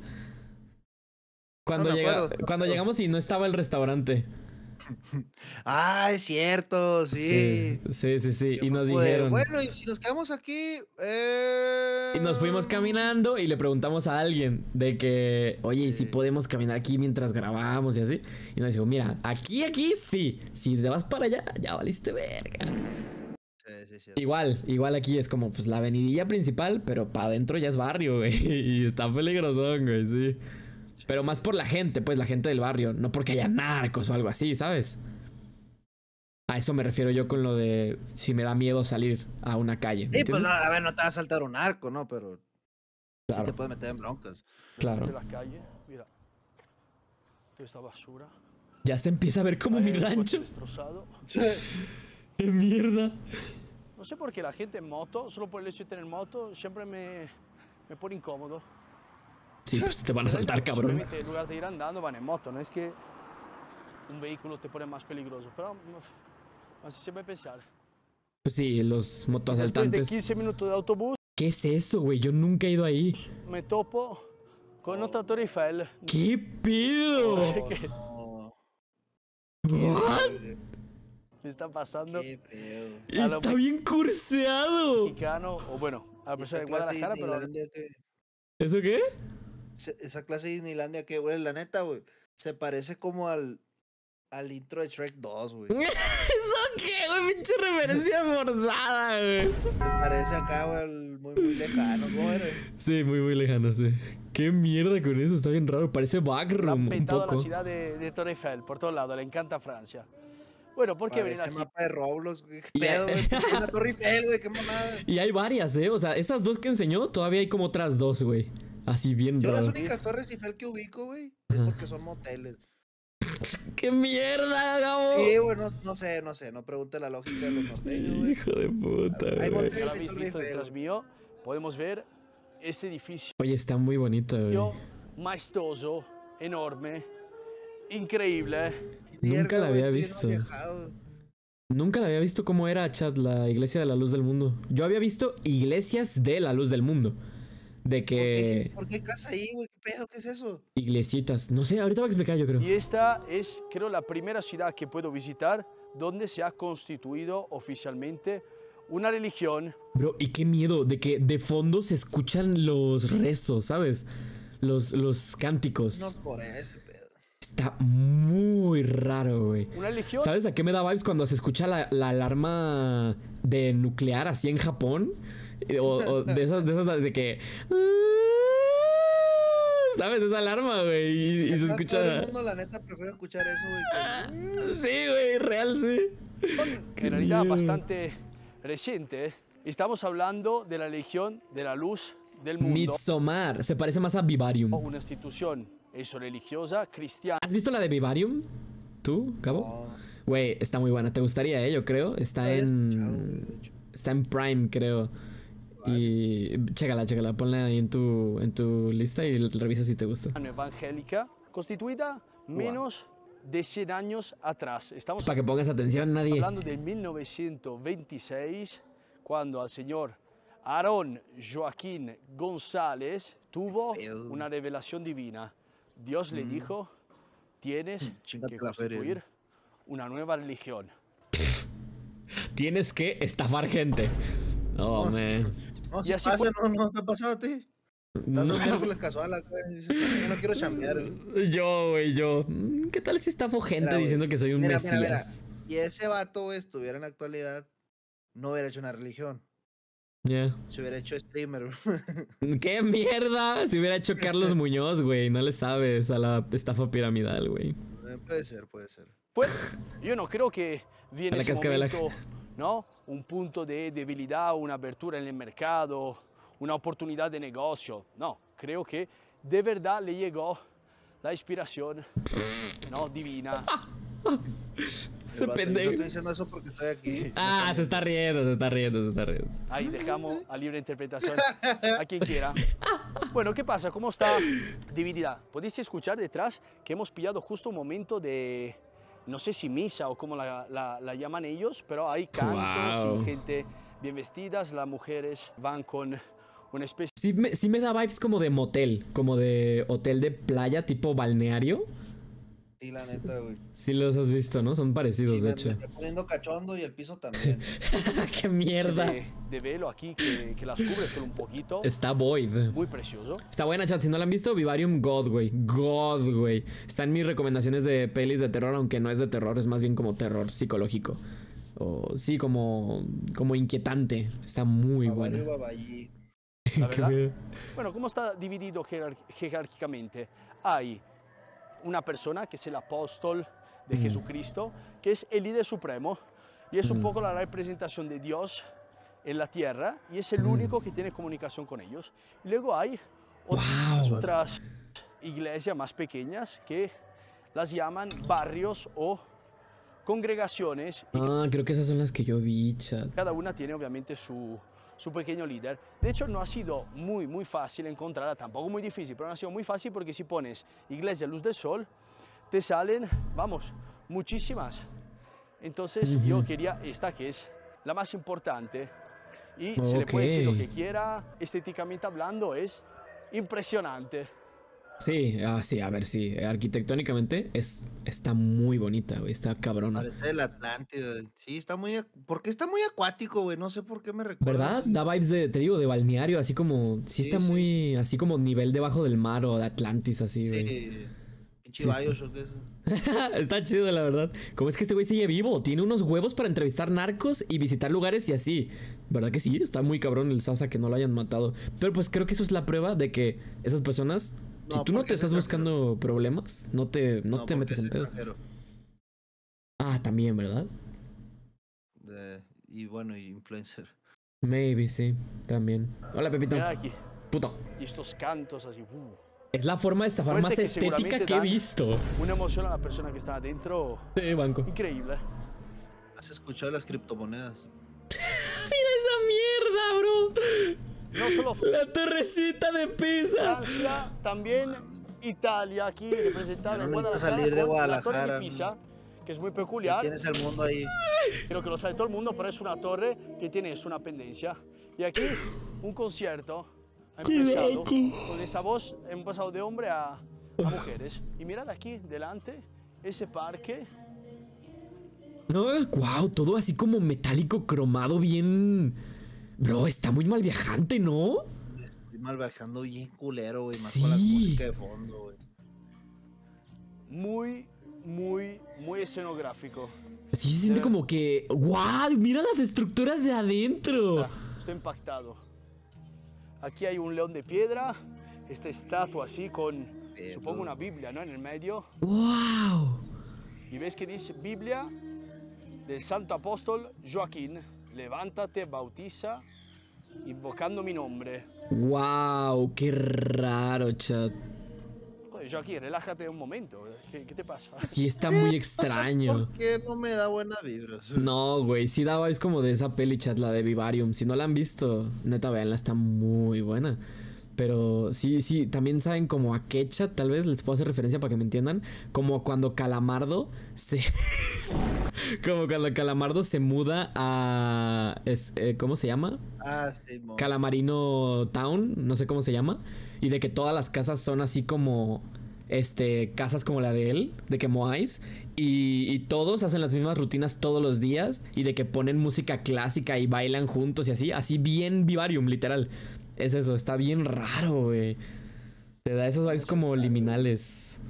Cuando, me llega- acuerdo, no me cuando llegamos y no estaba el restaurante. Ah, es cierto, sí. Sí, sí, sí. Y nos dijeron. Bueno, y si nos quedamos aquí. Eh... Y nos fuimos caminando y le preguntamos a alguien de que, oye, ¿y si podemos caminar aquí mientras grabamos y así? Y nos dijo, mira, aquí, aquí sí. Si te vas para allá, ya valiste verga. Sí, sí. Igual, igual aquí es como pues la avenidilla principal, pero para adentro ya es barrio, güey. Y está peligrosón, güey, sí. Pero más por la gente, pues la gente del barrio, no porque haya narcos o algo así, ¿sabes? A eso me refiero yo con lo de si me da miedo salir a una calle. ¿me Sí, pues no, a ver, no te va a saltar un arco, ¿no? Pero sí te claro, puedes meter en broncas. claro. De la calle, mira. Toda esta basura. Ya se empieza a ver como mi rancho. Destrozado. ¡Qué mierda! No sé por qué la gente en moto, solo por el hecho de tener moto, siempre me, me pone incómodo. Sí, pues te van a saltar, cabrón. En lugar de ir andando, van en moto. No es que un vehículo te pone más peligroso, pero así se puede pensar. Pues sí, los Después de motoasaltantes. 15 minutos de autobús, ¿Qué es eso, güey? Yo nunca he ido ahí. me topo con otra Torre Eiffel. ¿Qué pedo? Oh, ¿Qué? no, What? ¿Qué está pasando? qué pedo. Está bien curseado. Mexicano, o bueno, a Esa de Guadalajara, pero ¿Eso qué? Se- esa clase de Disneylandia que, güey, la neta, güey, se parece como al, al intro de Shrek 2, güey. ¿Eso qué, güey? Pinche referencia forzada, güey. Se parece acá, güey, muy, muy lejano, ¿cómo era? Sí, muy, muy lejano, sí. Qué mierda con eso, está bien raro. Parece backroom han un pintado la ciudad de, de Torre Eiffel por todos lados, le encanta Francia. Bueno, ¿por qué venir Parece aquí? mapa de Roblox, güey, qué Y- pedo, güey, ¿por qué una Torre Eiffel, güey, qué mamada. Y hay varias, ¿eh? O sea, esas dos que enseñó, todavía hay como otras dos, güey. Así bien Yo las raro. únicas Torres Eiffel que ubico, güey, es porque son moteles. ¡Qué mierda, Gabo! Sí, güey, no, no sé, no sé, no pregunte la lógica de los norteños, güey. Hijo de puta, Hay güey. moteles Ya lo de habéis Torre visto Eiffel, detrás mío, podemos ver este edificio Oye, está muy bonito, güey. maestoso, enorme, increíble. Nunca la había visto. Nunca la había visto cómo era, chat, la iglesia de la luz del mundo. Yo había visto iglesias de la luz del mundo. De ¿Por qué, que... ¿Por qué casa ahí, güey? ¿Qué pedo? ¿Qué es eso? Iglesitas. No sé, ahorita voy a explicar, yo creo. Y esta es, creo, la primera ciudad que puedo visitar donde se ha constituido oficialmente una religión Bro, y qué miedo de que de fondo se escuchan los rezos, ¿sabes? Los, los cánticos. No por ese pedo. Está muy raro, güey. Una religión ¿Sabes a qué me da vibes cuando se escucha la, la alarma de nuclear así en Japón? Eh, O, o de esas, de esas de que. ¿Sabes? Esa alarma, güey. Y, y se escucha. Todo el mundo, la neta, prefiere escuchar eso, güey. que- Sí, güey, real, sí. Qué en realidad miedo. bastante reciente. Estamos hablando de la religión de la luz del mundo, Midsommar. Se parece más a Vivarium. una institución eso religiosa cristiana ¿Has visto la de Vivarium? ¿Tú, Cabo? No, Güey, está muy buena. ¿Te gustaría, eh? Yo creo. Está no en. Está en Prime, creo. Y chécala, chécala, ponla ahí en tu, en tu lista y revisa si te gusta. evangélica constituida menos de 100 años atrás. Estamos Para que pongas atención, nadie. hablando de 1926, cuando al señor Aarón Joaquín González tuvo una revelación divina. Dios le Mm. dijo, tienes Chíngate que constituir una nueva religión. Tienes que estafar gente. Oh, man. No, Y si así pasa, fue. no, no te ha pasado a ti. No. un miércoles casual acá y dices, yo no quiero chambear. güey". Yo, güey, yo. Mm, ¿Qué tal si estafo gente Mira, güey. diciendo que soy un Mira, mesías? Y ese vato, güey, estuviera en la actualidad, no hubiera hecho una religión. Ya. Se hubiera hecho streamer. ¡Qué mierda! Si hubiera hecho Carlos Muñoz, güey. No le sabes a la estafa piramidal, güey. Eh, puede ser, puede ser. Pues yo no creo que viene A la ese cascabel. momento, ¿no? Un punto de debilidad, una apertura en el mercado, una oportunidad de negocio. No, creo que de verdad le llegó la inspiración, ¿no? Divina. Ese yo No pendejo. estoy diciendo eso porque estoy aquí. Ah, se está riendo, se está riendo, se está riendo. Ahí dejamos a libre interpretación a quien quiera. Bueno, ¿qué pasa? ¿Cómo está dividida? Podéis escuchar detrás que hemos pillado justo un momento de, no sé si misa o como la, la- la llaman ellos, pero hay cantos Wow. y gente bien vestidas. Las mujeres van con una especie Sí me, sí me da vibes como de motel, como de hotel de playa tipo balneario. Sí, la neta, güey. Sí los has visto, ¿no? Son parecidos, Sí, de me, hecho. me está poniendo cachondo y el piso también. ¡Qué mierda! de velo aquí que, que las cubre solo un poquito. Está Void. Muy precioso. Está buena, chat. Si no la han visto, Vivarium God, güey. God, güey. Está en mis recomendaciones de pelis de terror, aunque no es de terror, es más bien como terror psicológico. O sí, como, como inquietante. Está muy buena. La verdad. Bueno, ¿cómo está dividido jerárquicamente? Hay una persona que es el apóstol de Mm. Jesucristo, que es el líder supremo y es un Mm. poco la representación de Dios en la tierra y es el Mm. único que tiene comunicación con ellos. Y luego hay Wow. otras iglesias más pequeñas que las llaman barrios o congregaciones Ah, creo que esas son las que yo vi, chat. cada una tiene obviamente su, su pequeño líder. De hecho, no ha sido muy, muy fácil encontrarla, tampoco muy difícil, pero no ha sido muy fácil porque si pones Iglesia Luz del Sol, te salen, vamos, muchísimas. Entonces yo quería esta que es la más importante y se le puede decir lo que quiera, estéticamente hablando es impresionante. Sí, ah, sí, a ver, sí. Arquitectónicamente es, está muy bonita, güey. Está cabrona. Parece el Atlántida. Sí, está muy. Porque está muy acuático, güey. No sé por qué me recuerda. ¿Verdad? así. Da vibes de, te digo, de balneario, así como. Sí, Sí, está sí, muy. Así como nivel debajo del mar o de Atlantis, así, güey. Sí. Sí, sí. Bioshock eso. Está chido, la verdad. ¿Cómo es que este güey sigue vivo? Tiene unos huevos para entrevistar narcos y visitar lugares y así. ¿Verdad que sí? Está muy cabrón el Sasa que no lo hayan matado. Pero pues creo que eso es la prueba de que esas personas, si tú no te es estás extranjero. buscando problemas, no te, no te metes es en pedo. Ah, también, ¿verdad? De- Y bueno, y influencer. Maybe, sí, también. Hola, Pepito. Mira aquí, Puto. y estos cantos así, uh, Es la forma de estafar más que estética que he visto. una emoción a la persona que está adentro Sí, banco. increíble. ¿Has escuchado las criptomonedas? Mira esa mierda, bro. No solo La torrecita de Pisa. Francia, también Italia, aquí representada en no necesito Guadalajara, salir de con la Torre Guadalajara, de Pisa, que es muy peculiar, tienes el mundo ahí. creo que lo sabe todo el mundo, pero es una torre que tiene es una pendencia. Y aquí un concierto ha empezado con esa voz, hemos pasado de hombre a, a mujeres. Y mirad aquí, delante, ese parque, No, wow, todo así como metálico, cromado, bien. Bro, está muy mal viajante, ¿no? Estoy mal bajando bien culero, güey. Más con la música de fondo, güey. muy, muy, muy escenográfico. Sí se siente Eh. como que. ¡Wow! Mira las estructuras de adentro. Ah, Estoy impactado. Aquí hay un león de piedra, esta estatua así con, Pedro. supongo, una Biblia, ¿no? En el medio. ¡Wow! Y ves que dice Biblia del santo apóstol Joaquín, levántate, bautiza, invocando mi nombre. ¡Wow! ¡Qué raro, chat! Joder, Joaquín, relájate un momento. ¿Qué, qué te pasa? Sí, está muy extraño. ¿Por qué no me da buena vibra? No, güey, sí daba, es como de esa peli chat, la de Vivarium. Si no la han visto, neta, veanla, está muy buena. Pero sí, sí, también saben como a qué chat, tal vez les puedo hacer referencia para que me entiendan. Como cuando Calamardo se. como cuando Calamardo se muda a. es- eh, ¿Cómo se llama? Ah, sí, mo. Calamarino Town, no sé cómo se llama, y de que todas las casas son así como este casas como la de él, de que Moais y, y todos hacen las mismas rutinas todos los días y de que ponen música clásica y bailan juntos y así, así bien vivarium literal. Es eso, está bien raro, güey. Te da esos vibes como liminales.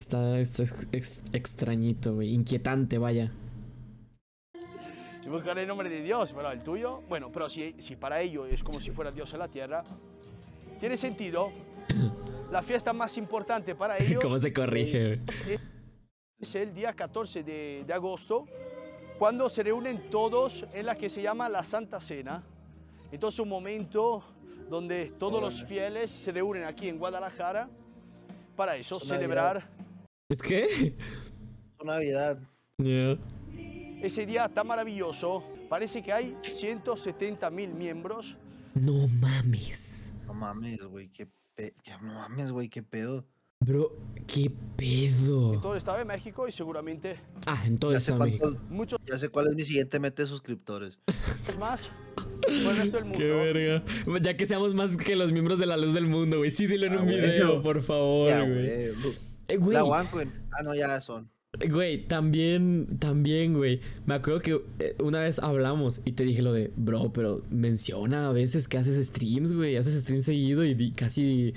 Está, está ex- ex- extrañito, güey, inquietante, vaya. Yo buscaré el nombre de Dios, pero el tuyo, bueno, pero si, si para ello es como si fuera Dios en la tierra, tiene sentido. La fiesta más importante para ellos ¿Cómo se corrige, güey? es el día 14 de, de agosto, cuando se reúnen todos en la que se llama la Santa Cena. Entonces un momento donde todos los fieles se reúnen aquí en Guadalajara para eso, Es celebrar ¿Es que? Es Navidad. Yeah. ese día tan maravilloso. Parece que hay 170 mil miembros. No mames. No mames, güey. Qué pe... ya No mames, güey. Qué pedo. Bro, qué pedo. Todo estaba en México y seguramente Ah, en todo Ya sé, Estado de México. cuántos- muchos ya sé cuál es mi siguiente meta de suscriptores. más por el resto del mundo. Qué verga. Ya que seamos más que los miembros de la luz del mundo, güey. Sí, dilo en Ah, un bueno. video, por favor, Ya, güey. Eh, Güey, La OneCoin. Ah, no, ya son. güey, también, también, güey. Me acuerdo que eh, una vez hablamos y te dije lo de, bro, pero menciona a veces que haces streams, güey. Haces streams seguido y casi,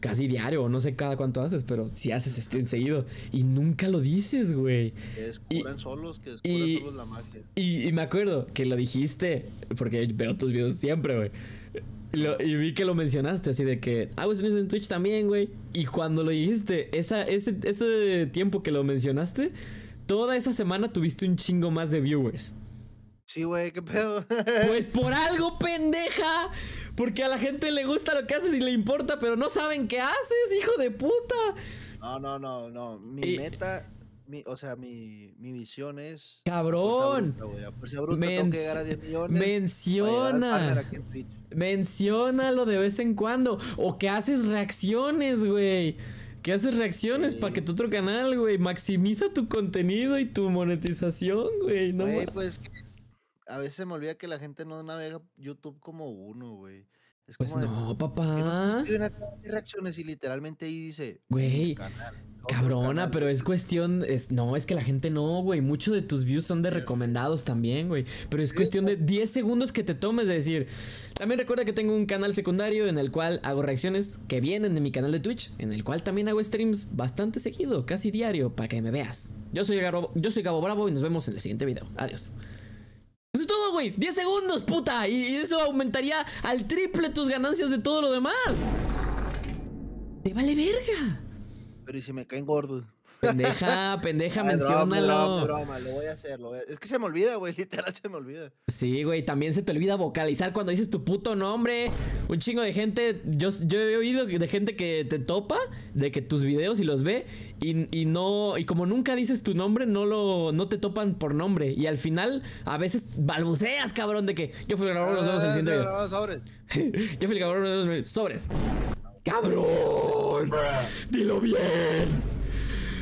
casi diario, o no sé cada cuánto haces, pero sí haces stream seguido. Y nunca lo dices, güey. Que descubran solos, que descubran y- solos la magia. Y, y me acuerdo que lo dijiste, porque veo tus videos siempre, güey. Y, vi que lo mencionaste, así de que hago streams en Twitch también, güey. Y cuando lo dijiste, esa, ese, ese tiempo que lo mencionaste, toda esa semana tuviste un chingo más de viewers. Sí, güey, qué pedo. Pues por algo, pendeja. Porque a la gente le gusta lo que haces y le importa, pero no saben qué haces, hijo de puta. No, no, no, no. Mi Y- meta, mi, o sea, mi, mi visión es. Cabrón. A fuerza bruta, güey. A fuerza bruta tengo que llegar a 10 millones. para llegar al Menciona. Menciónalo de vez en cuando. O que haces reacciones, güey. Que haces reacciones Sí. para que tu otro canal, güey. Maximiza tu contenido y tu monetización, güey. No Güey, ma- pues que a veces se me olvida que la gente no navega YouTube como uno, güey. Es Pues como no, ¿por qué no se papá. reacciones y literalmente ahí dice. Güey, canal, Cabrona, pero es cuestión. Es, no, es que la gente no, güey. Muchos de tus views son de recomendados también, güey. Pero es cuestión de 10 segundos que te tomes de decir. También recuerda que tengo un canal secundario en el cual hago reacciones que vienen de mi canal de Twitch, en el cual también hago streams bastante seguido, casi diario, para que me veas. Yo soy Gabo, yo soy Gabo Bravo y nos vemos en el siguiente video. Adiós. Eso es todo, güey. 10 segundos, puta. Y y eso aumentaría al triple tus ganancias de todo lo demás. Te vale verga. Pero y si me caen gordos. Pendeja, pendeja, Ay, broma, menciónalo. broma, broma, lo voy a hacer, lo voy a- Es que se me olvida, güey, literal se me olvida. Sí, güey, también se te olvida vocalizar cuando dices tu puto nombre. Un chingo de gente, yo, yo he oído de gente que te topa, de que tus videos y los ve, y, y no, y como nunca dices tu nombre, no lo, no te topan por nombre. Y al final, a veces balbuceas, cabrón, de que yo fui el nos vemos en el siguiente video. Ah, sobres. Yo fui el cabrón, en el- sobres. ¡Cabrón! ¡Dilo bien!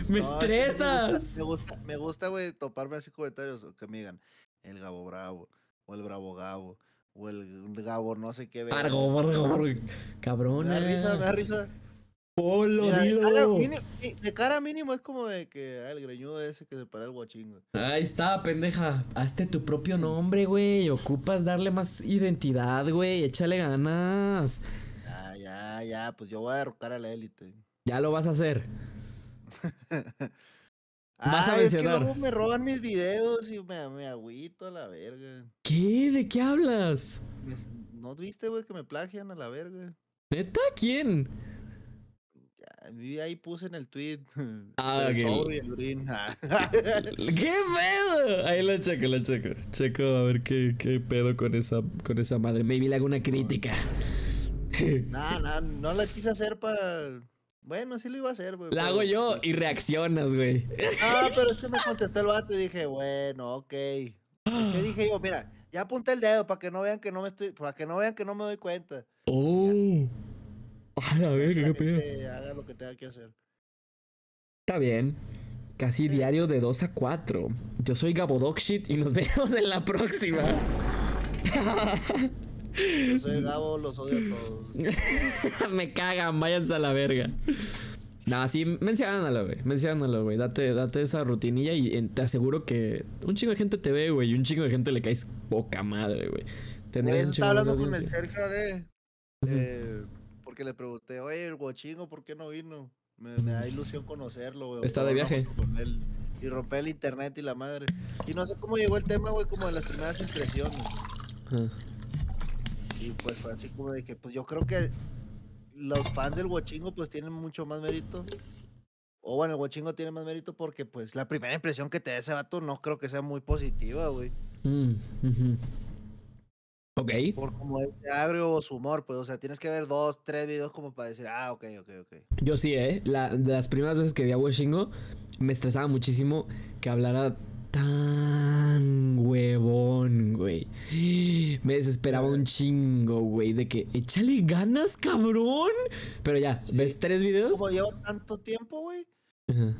¡Me No, es que sí estresas! Me gusta, me gusta, güey, toparme así comentarios que me digan el Gabo Bravo, o el Bravo Gabo, o el Gabo no sé qué. Argo, argo, argo. Me Cabrón. da risa, me da risa. Polo, Mira, de, cara dilo. mínimo, de cara mínimo es como de que ah, el greñudo ese que se para el guachingo. Ahí está, pendeja. Hazte tu propio nombre, güey. Ocupas darle más identidad, güey. Échale ganas. Ya, ya, ya, pues yo voy a derrocar a la élite. Ya lo vas a hacer. Vas a Ay, es que mencionar. luego me roban mis videos y me, me agüito a la verga. ¿Qué? ¿De qué hablas? ¿No viste, güey, que me plagian a la verga? ¿Neta? ¿Quién? Ya, ahí puse en el tweet. Ah, el green. ¿Qué pedo? Ahí la checo, la checo. Checo a ver qué, qué pedo con esa, con esa madre. Maybe le hago una crítica. Nah, nah, no la quise hacer para. Bueno, sí lo iba a hacer, güey. La pero- hago yo y reaccionas, güey. Ah, pero es que me contestó el vato y dije, bueno, ok. ¿Qué dije yo? Mira, ya apunté el dedo para que no vean que no me estoy, para que no vean que no me doy cuenta. Oh. A Que verga, la qué pedo. haga lo que tenga que hacer. Está bien. Casi diario de 2 a 4. Yo soy Gabo Dogshit y nos vemos en la próxima. Yo soy Gabo, los odio a todos. Me cagan, váyanse a la verga. No, sí, menciónalo, güey. Menciónalo, güey. Date, date esa rutinilla y te aseguro que un chingo de gente te ve, güey. Y un chingo de gente le caes poca madre, güey. Tendrías estaba hablando con el. Sergio de. Eh, porque le pregunté, oye, el guachingo, ¿por qué no vino? Me, me da ilusión conocerlo, güey. Está de viaje. foto con él, y romper el internet y la madre. Y no sé cómo llegó el tema, güey, como de las primeras impresiones. Ajá. Y pues fue así como de que, pues yo creo que los fans del Huachingo pues tienen mucho más mérito. O bueno, el Huachingo tiene más mérito porque pues la primera impresión que te da ese vato no creo que sea muy positiva, güey. Mm. Ok. Por como es agrio o su humor, pues, o sea, tienes que ver dos, tres videos como para decir, ah, ok, ok, ok. Yo sí, ¿eh? La, de las primeras veces que vi a Washingo, me estresaba muchísimo que hablara tan huevón, güey. Me desesperaba un chingo, güey, de que échale ganas, cabrón. Pero ya, Sí. ¿ves tres videos? Como llevo tanto tiempo, güey,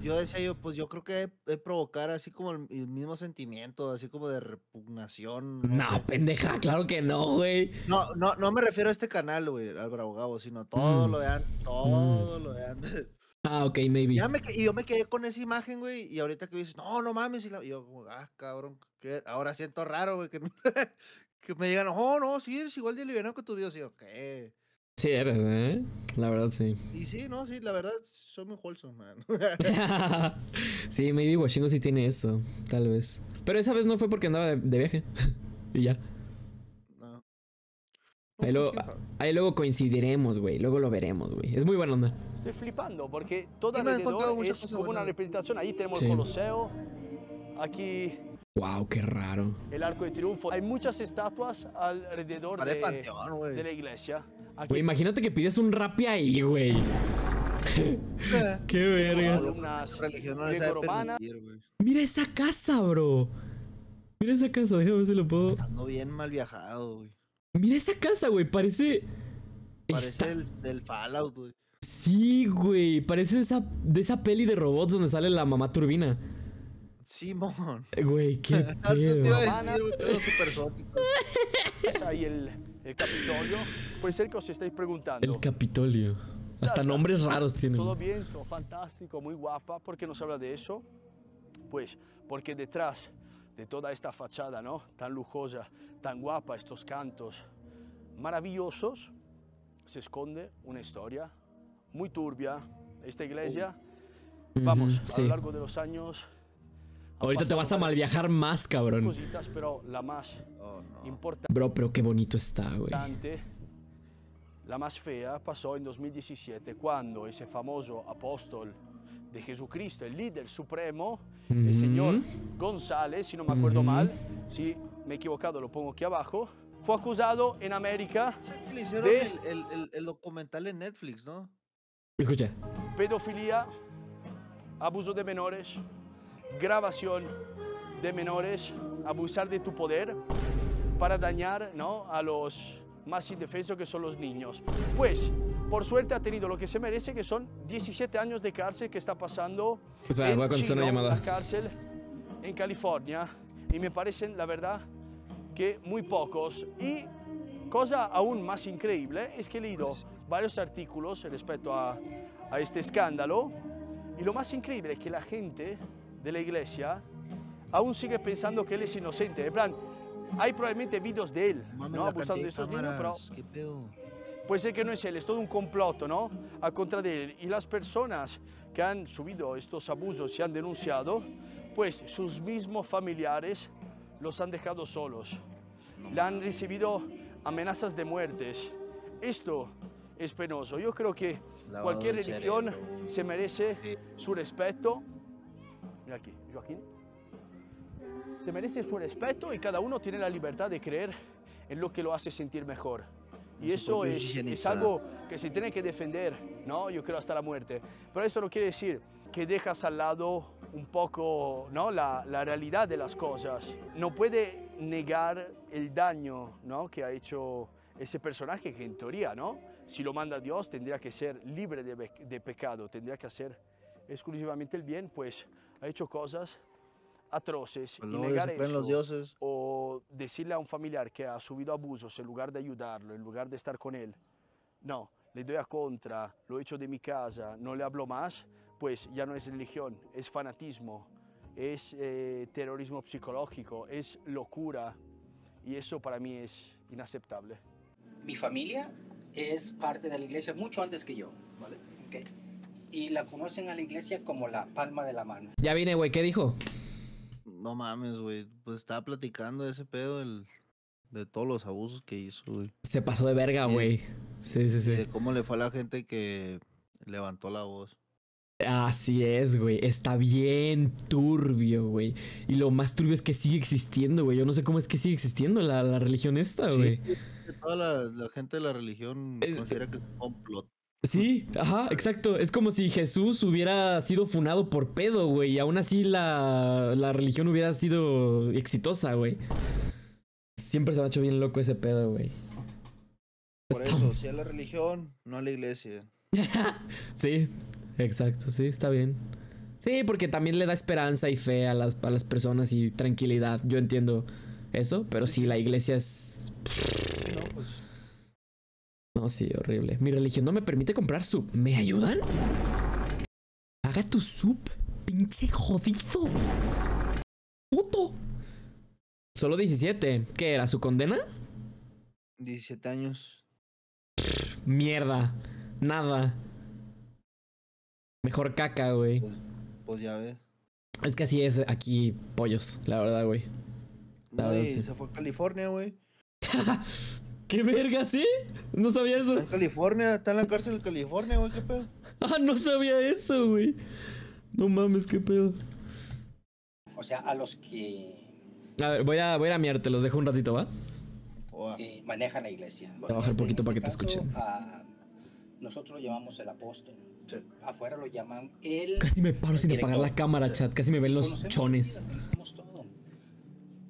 yo decía yo, pues yo creo que he, he provocar así como el, el mismo sentimiento, así como de repugnación. No, sé. pendeja, claro que no, güey. No, no, no me refiero a este canal, güey, al Bravo Gabo, sino todo Mm. lo de antes, todo lo de antes. Ah, ok, maybe. Ya me y yo me quedé con esa imagen, güey. Y ahorita que dices, no, no mames. Y, la- y yo, como, ah, cabrón. que ahora siento raro, güey. Que, me digan, oh, no, sí, eres igual de liviano que tu Dios. Y yo, ¿qué? Sí, eres, ¿eh? La verdad, sí. Y sí, no, sí, la verdad, soy muy wholesome, man. sí, maybe Washingo sí tiene eso, tal vez. Pero esa vez no fue porque andaba de, de viaje. y ya. Ahí luego, ahí luego coincidiremos, güey. Luego lo veremos, güey. Es muy buena onda. Estoy flipando porque alrededor muchas es como una representación. Ahí tenemos Sí. el Coloseo, aquí Wow, qué raro. el Arco de Triunfo. Hay muchas estatuas alrededor de, panteón, de la iglesia. Güey, imagínate que pides un rapi ahí, güey. Qué verga. no. Mira esa casa, bro. Mira esa casa, déjame ver si lo puedo. Ando bien mal viajado, güey. Mira esa casa, güey. Parece. Parece Está- el del Fallout, güey. Sí, güey. Parece esa, de esa peli de robots donde sale la mamá turbina. Simón. Eh, Güey, qué pedo. ahí el, el Capitolio. Puede ser que os estéis preguntando. El Capitolio. Hasta Claro, nombres raros tienen. Todo bien, todo fantástico, muy guapa. ¿Por qué nos habla de eso? Pues porque detrás de toda esta fachada, ¿no? Tan lujosa, tan guapa, estos cantos maravillosos, se esconde una historia muy turbia. Esta iglesia, vamos, Ujú, a sí. lo largo de los años. Ahorita te vas a varias malviajar más, cabrón. Cositas, pero la más Oh, no. importante. Bro, pero qué bonito está, güey. La más fea pasó en 2017 cuando ese famoso apóstol de Jesucristo, el líder supremo, el señor González, si no me acuerdo mal, si me he equivocado lo pongo aquí abajo, fue acusado en América que le hicieron de- el, el, el, el documental en Netflix, ¿no? Escucha. pedofilia, abuso de menores, grabación de menores, abusar de tu poder para dañar ¿no? a los más indefensos que son los niños. Pues, por suerte ha tenido lo que se merece, que son 17 años de cárcel que está pasando Espera, en voy a contestar una Chino, llamada. la cárcel en California, y me parecen, la verdad, que muy pocos. Y cosa aún más increíble es que he leído varios artículos respecto a, a este escándalo, y lo más increíble es que la gente de la iglesia aún sigue pensando que él es inocente. En plan, hay probablemente vídeos de él, ¿no? Abusando de estos niños, pero puede ser que no es él, es todo un complot, ¿no? A contra de él. Y las personas que han subido estos abusos y han denunciado, pues sus mismos familiares los han dejado solos. Le han recibido amenazas de muertes. Esto es penoso. Yo creo que cualquier religión se merece su respeto. Mira aquí, Joaquín. Se merece su respeto y cada uno tiene la libertad de creer en lo que lo hace sentir mejor. Y eso es, es algo que se tiene que defender, ¿no? Yo creo hasta la muerte. Pero esto no quiere decir que dejas al lado un poco, ¿no? La, la realidad de las cosas. No puede negar el daño, ¿no? Que ha hecho ese personaje que en teoría, ¿no? Si lo manda Dios tendría que ser libre de, de pecado, tendría que hacer exclusivamente el bien, pues ha hecho cosas atroces. Pues y negar creen los eso dioses. o decirle a un familiar que ha subido abusos en lugar de ayudarlo, en lugar de estar con él, no, le doy a contra, lo echo de mi casa, no le hablo más, pues ya no es religión, es fanatismo, es eh, terrorismo psicológico, es locura y eso para mí es inaceptable. mi familia es parte de la iglesia mucho antes que yo, ¿vale? Ok. Y la conocen a la iglesia como la palma de la mano. Ya vine, güey. ¿Qué dijo? No mames, güey. Pues estaba platicando de ese pedo del, de todos los abusos que hizo, güey. Se pasó de verga, güey. Sí, sí, sí. de cómo le fue a la gente que levantó la voz. Así es, güey. Está bien turbio, güey. Y lo más turbio es que sigue existiendo, güey. Yo no sé cómo es que sigue existiendo la, la religión esta, Sí. güey. Toda la, la gente de la religión Es- considera que es un complot. Sí, ajá, exacto. Es como si Jesús hubiera sido funado por pedo, güey. Y aún así la, la religión hubiera sido exitosa, güey. Siempre se me ha hecho bien loco ese pedo, güey. Por Está- eso, si a la religión, no a la iglesia. Sí, exacto, sí, está bien. Sí, porque también le da esperanza y fe a las, a las personas y tranquilidad. Yo entiendo eso, pero sí, la iglesia es... No, pues No, sí, horrible. Mi religión no me permite comprar su... ¿Me ayudan? paga tu sub. Pinche jodido. Puto. Solo 17. ¿Qué era? ¿Su condena? 17 años. Mierda. Nada. Mejor caca, güey. Pues ya ves. Es que así es aquí, pollos, la verdad, güey. La No, sí. se fue a California, güey. ¿Qué verga, sí? No sabía eso. Está en California, está en la cárcel de California, güey, qué pedo. Ah, no sabía eso, güey. No mames, qué pedo. O sea, a los que A ver, voy a, voy a ir a miar, te los dejo un ratito, ¿va? Eh, manejan la iglesia. Voy a bajar un poquito para que te este escuchen. a- nosotros lo llamamos el apóstol. Afuera lo llaman el. Casi me paro sin apagar la cámara, chat. Casi me ven los chones.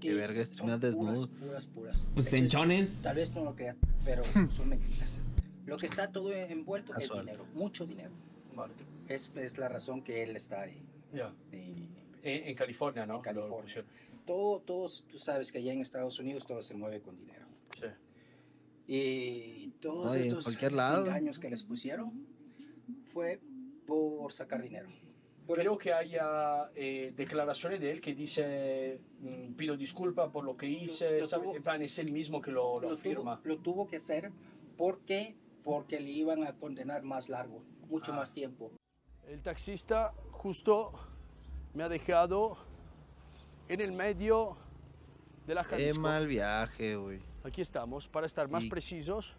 Qué verga, puras, desnudo. Puras, puras. Pues en es- chones. Tal vez no lo crean, pero son mentiras. Lo que está todo envuelto Casual. es dinero, mucho dinero. Es, es la razón que él está ahí. Ya. eh, En, en California, ¿no? En California. Todo, todos, tú sabes que allá en Estados Unidos todo se mueve con dinero. Sí. Y todos en estos cualquier lado. engaños que les pusieron fue por sacar dinero. Creo que haya eh, declaraciones de él que dice, mm, pido disculpa por lo que hice, lo ¿sabe? tuvo- En plan, es él mismo que lo, lo Lo afirma. tuvo, lo tuvo que hacer porque, porque le iban a condenar más largo, mucho Ah. más tiempo. El taxista justo me ha dejado en el medio de la Qué Jalisco. mal viaje, güey. Aquí estamos. Para estar más Y- precisos,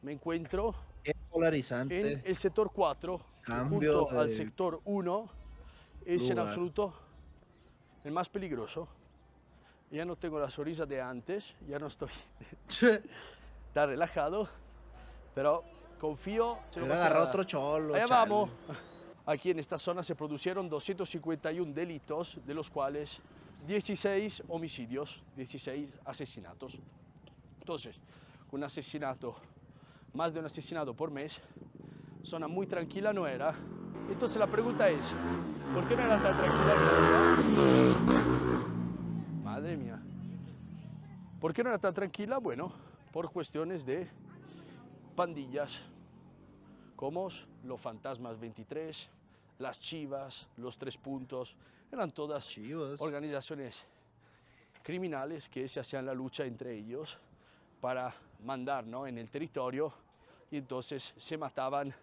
me encuentro Qué en polarizante. el sector 4, Cambio junto al de sector 1. Es en lugar. absoluto el más peligroso. Ya no tengo la sonrisa de antes, ya no estoy tan relajado, pero confío. agarrado nada. otro cholo. Allá chale. vamos. Aquí en esta zona se produjeron 251 delitos, de los cuales 16 homicidios, 16 asesinatos. Entonces, un asesinato, más de un asesinato por mes, zona muy tranquila no era. Entonces la pregunta es, ¿por qué no era tan tranquila? Madre mía. ¿Por qué no era tan tranquila? Bueno, por cuestiones de pandillas, como los Fantasmas 23, las Chivas, los Tres Puntos, eran todas Chivas. organizaciones criminales que se hacían la lucha entre ellos para mandar ¿no? en el territorio y entonces se mataban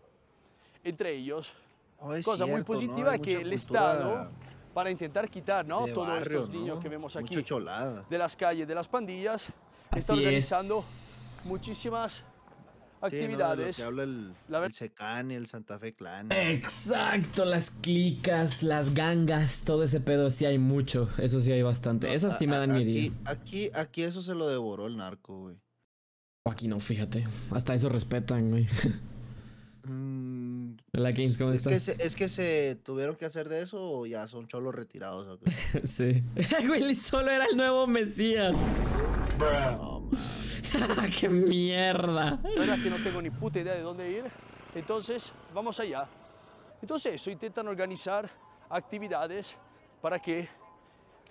entre ellos. Oh, es Cosa muy cierto, ¿no? positiva Hay que el Estado, para intentar quitar ¿no? todos barrio, estos niños ¿no? que vemos aquí de las calles, de las pandillas, está Así organizando es. muchísimas Sí, ¿no? Actividades. habla el, La el Secán y el Santa Fe Clan. Exacto, las clicas, las gangas, todo ese pedo sí hay mucho. Eso sí hay bastante. Esas sí me dan mi día. Aquí, aquí, aquí eso se lo devoró el narco, güey. Aquí no, fíjate. Hasta eso respetan, güey. Mm, Hola, Kings, ¿cómo es, que estás? se, es que se tuvieron que hacer de eso o ya son cholos retirados. ¿o qué? Sí. Güey, solo era el nuevo Mesías. Man. ¡Qué mierda! La verdad que no tengo ni puta idea de dónde ir. Entonces, vamos allá. Entonces, eso, intentan organizar actividades para que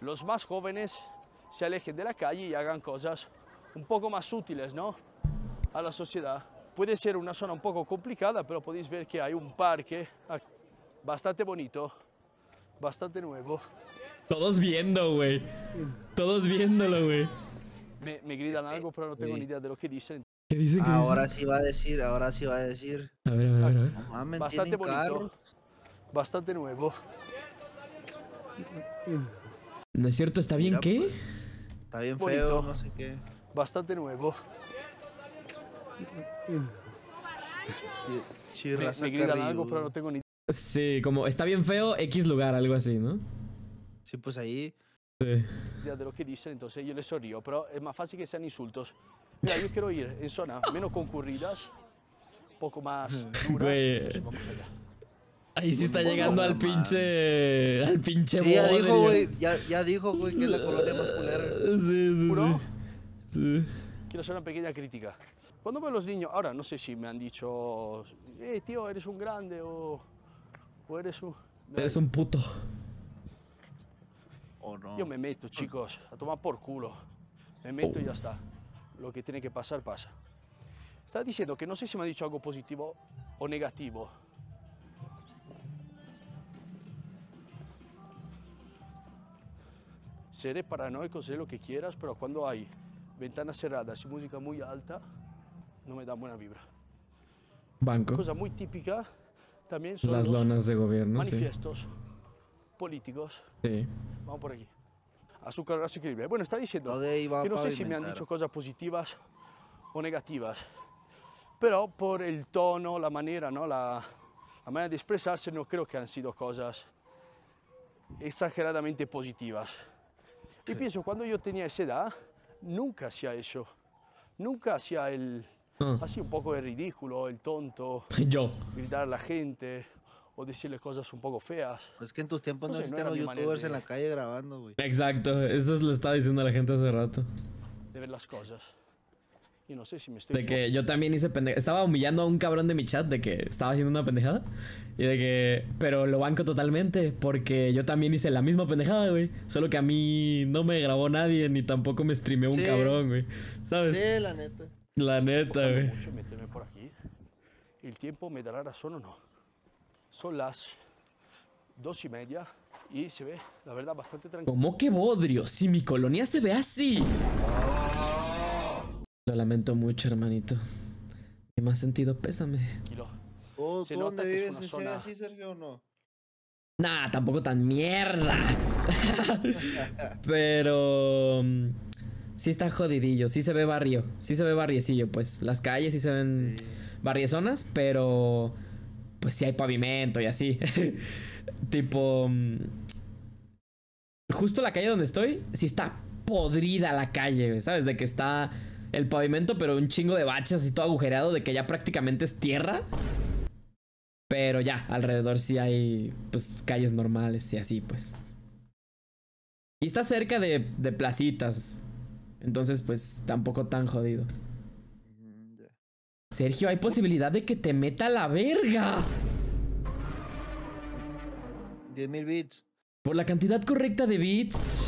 los más jóvenes se alejen de la calle y hagan cosas un poco más útiles, ¿no? A la sociedad. Puede ser una zona un poco complicada, pero podéis ver que hay un parque bastante bonito, bastante nuevo. Todos viendo, güey. Todos viéndolo, güey. Me, me gritan algo, pero no tengo Sí. ni idea de lo que dicen. ¿Qué dicen? ¿Qué Ahora sí va a decir, ahora sí va a decir. dicen? A ver, a ver, a ver. No mames, Bastante bonito, carro. bastante nuevo. ¿No es cierto? ¿Está bien Mira, qué? pues. Está bien Bonito. feo, no sé qué. Bastante nuevo. Sí, Me, me gritan algo, pero no tengo ni Sí, como está bien feo, X lugar, algo así, ¿no? Sí, pues ahí. Sí. de lo que dicen, entonces yo les sonrío, pero es más fácil que sean insultos. Mira, yo quiero ir en zonas menos concurridas, poco más duras, Güey. entonces vamos allá. Ahí sí está llegando al pinche. Al pinche Sí, ya dijo, güey. Ya, ya dijo, güey, que es la colonia más culera. Sí, sí, ¿Juro? sí. Sí. Quiero hacer una pequeña crítica. Cuando veo a los niños, ahora no sé si me han dicho, eh, tío, eres un grande o, o eres un... Eres un puto. Oh, no. Yo me meto, chicos, a tomar por culo. Me meto oh. y ya está. Lo que tiene que pasar, pasa. Está diciendo que no sé si me ha dicho algo positivo o negativo. Seré paranoico, seré lo que quieras, pero cuando hay ventanas cerradas y música muy alta, no me da buena vibra. Banco. Cosa muy típica también son Las los lonas de gobierno, sí. manifiestos políticos. Sí. Vamos por aquí. Azúcar graso equilibrio. Bueno, está diciendo que no sé si me han dicho cosas positivas o negativas, pero por el tono, la manera, ¿no? la, la manera de expresarse, no creo que han sido cosas exageradamente positivas. Y pienso, cuando yo tenía esa edad, nunca hacía eso. Nunca hacía el, Ah. así un poco de ridículo, el tonto, Yo. gritar a la gente o decirle cosas un poco feas. Es que en tus tiempos No no, sé, los youtubers de- en la calle grabando, güey. Exacto. Eso le estaba diciendo a la gente hace rato. de ver las cosas. Y no sé si me estoy De que yo también hice pendejada. Estaba humillando a un cabrón de mi chat de que estaba haciendo una pendejada. Y de que. Pero lo banco totalmente. Porque yo también hice la misma pendejada, güey. Solo que a mí no me grabó nadie. Ni tampoco me streameó un Sí. cabrón, güey. ¿Sabes? Sí, la neta. La neta, güey. mucho meterme por aquí. El tiempo me dará razón o no. Son las dos y media y se ve, la verdad, bastante tranquilo. ¿Cómo que bodrio? Si mi colonia se ve así. Lo lamento mucho, hermanito. ¿Qué más sentido? Pésame. ¿Tú, Se tú nota dónde que es vives? una ¿Se ve zona- así, Sergio, o no? Nah, tampoco tan mierda. Pero. mm, Sí está jodidillo. Sí se ve barrio. Sí se ve barriecillo, pues. Las calles sí se ven barriezonas, pero. Pues sí hay pavimento y así. tipo. mm, Justo la calle donde estoy, sí está podrida la calle, güey, ¿sabes? De que está el pavimento, pero un chingo de baches y todo agujereado, de que ya prácticamente es tierra. Pero ya, alrededor sí hay, pues, calles normales y así, pues. Y está cerca de, de placitas. Entonces, pues, tampoco tan jodido. Sergio, hay posibilidad de que te meta la verga. 10 mil bits. Por la cantidad correcta de bits.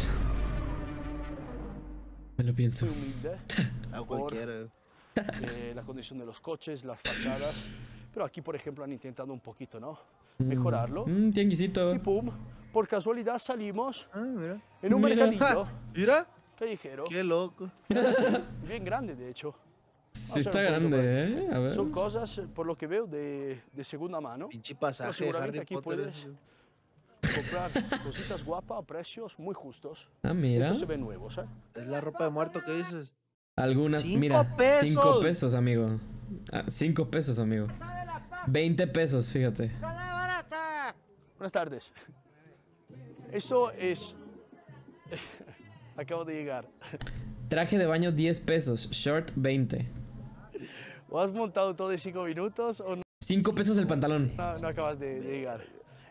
Me lo pienso. Humilde A cualquiera. eh, la condición de los coches, las fachadas. Pero aquí, por ejemplo, han intentado un poquito, ¿no? Mejorarlo. Mm, tianguisito. Y pum, por casualidad salimos Ah, mira. en un Mira. mercadillo Mira. callejero, Qué loco. bien grande, de hecho. Sí está grande, ¿eh? A ver. Son cosas, por lo que veo, de, de segunda mano. Pinche pasaje Harry aquí Potter. puedes comprar cositas guapas a precios muy justos. Ah, mira. Estos se ven nuevos, ¿eh? Es la ropa de muerto que dices. Algunas, ¡Cinco mira. Cinco pesos! pesos, amigo. Ah, cinco pesos, amigo. Veinte pesos, fíjate. Buenas tardes. Esto es... Acabo de llegar. Traje de baño 10 pesos, short 20. ¿O has montado todo en cinco minutos o no, 5 pesos el pantalón. no- no acabas de, de llegar?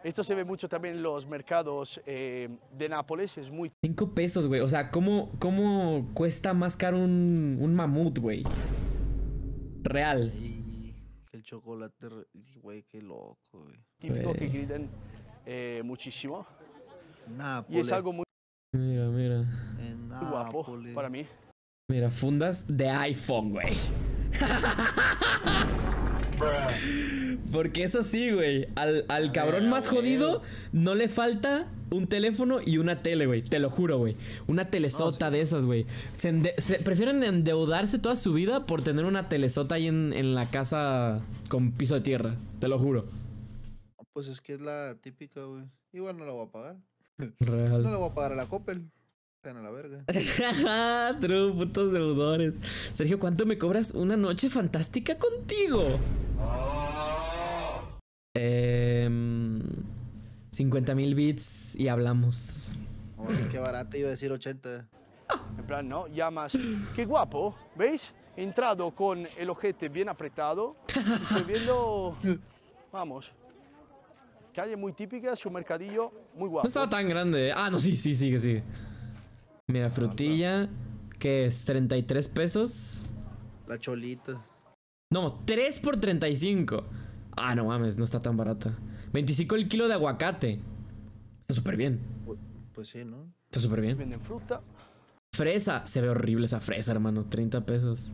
Esto se ve mucho también en los mercados eh, de Nápoles. Es muy 5 pesos, güey. O sea, ¿cómo, cómo cuesta más caro un, un mamut, güey? Real. El chocolate, güey, qué loco, güey. típico que Güey. griten eh, muchísimo. Nápoles. Y es algo muy Mira, mira. En guapo para mí. Mira, fundas de iPhone, güey. Porque eso sí, güey. Al, al cabrón ver, más jodido no le falta un teléfono y una tele, güey. Te lo juro, güey. Una telesota de esas, güey. Se ende- se- prefieren endeudarse toda su vida por tener una telesota ahí en, en la casa con piso de tierra. Te lo juro. Pues es que es la típica, güey. Igual no la voy a pagar. No Real. la voy a pagar a la Coppel. A la verga. True, putos deudores. Sergio, ¿cuánto me cobras una noche fantástica contigo? Em, 50 mil bits y hablamos. Oye, qué barato, iba a decir 80. En plan, ¿no? Llamas. ¡Qué guapo! ¿Veis? He entrado con el ojete bien apretado. Estoy viendo. Vamos. Calle muy típica, su mercadillo muy guapo. No estaba tan grande. ¿eh? Ah, no, sí, sí, sigue, sigue. Mira, frutilla. ¿Qué es? ¿33 pesos? La cholita. No, 3 por 35. Ah, no mames, no está tan barata. 25 el kilo de aguacate. Está súper bien. Pu- Pues sí, ¿no? Está súper bien. Venden fruta. Fresa. Se ve horrible esa fresa, hermano. 30 pesos.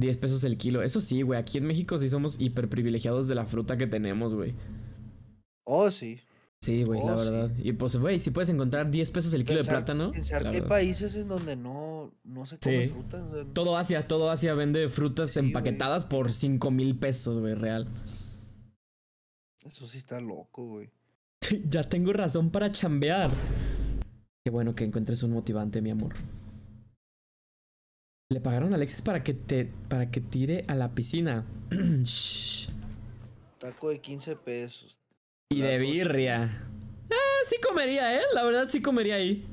10 pesos el kilo. Eso sí, güey. Aquí en México sí somos hiper privilegiados de la fruta que tenemos, güey. Oh, sí. Sí, güey, la Oh, sí. verdad. Y pues, güey, si puedes encontrar 10 pesos el kilo de plátano. Pensar verdad. países en donde no, no se come Sí. fruta. o sea, Todo Asia, todo Asia vende frutas Sí, empaquetadas por 5 mil pesos, güey, real. Eso sí está loco, güey. ya tengo razón para chambear. Qué bueno que encuentres un motivante, mi amor. Le pagaron a Alexis para que te para que tire a la piscina. Shh. Taco de 15 pesos. Y de birria. Eh, sí comería, eh. La verdad sí comería ahí.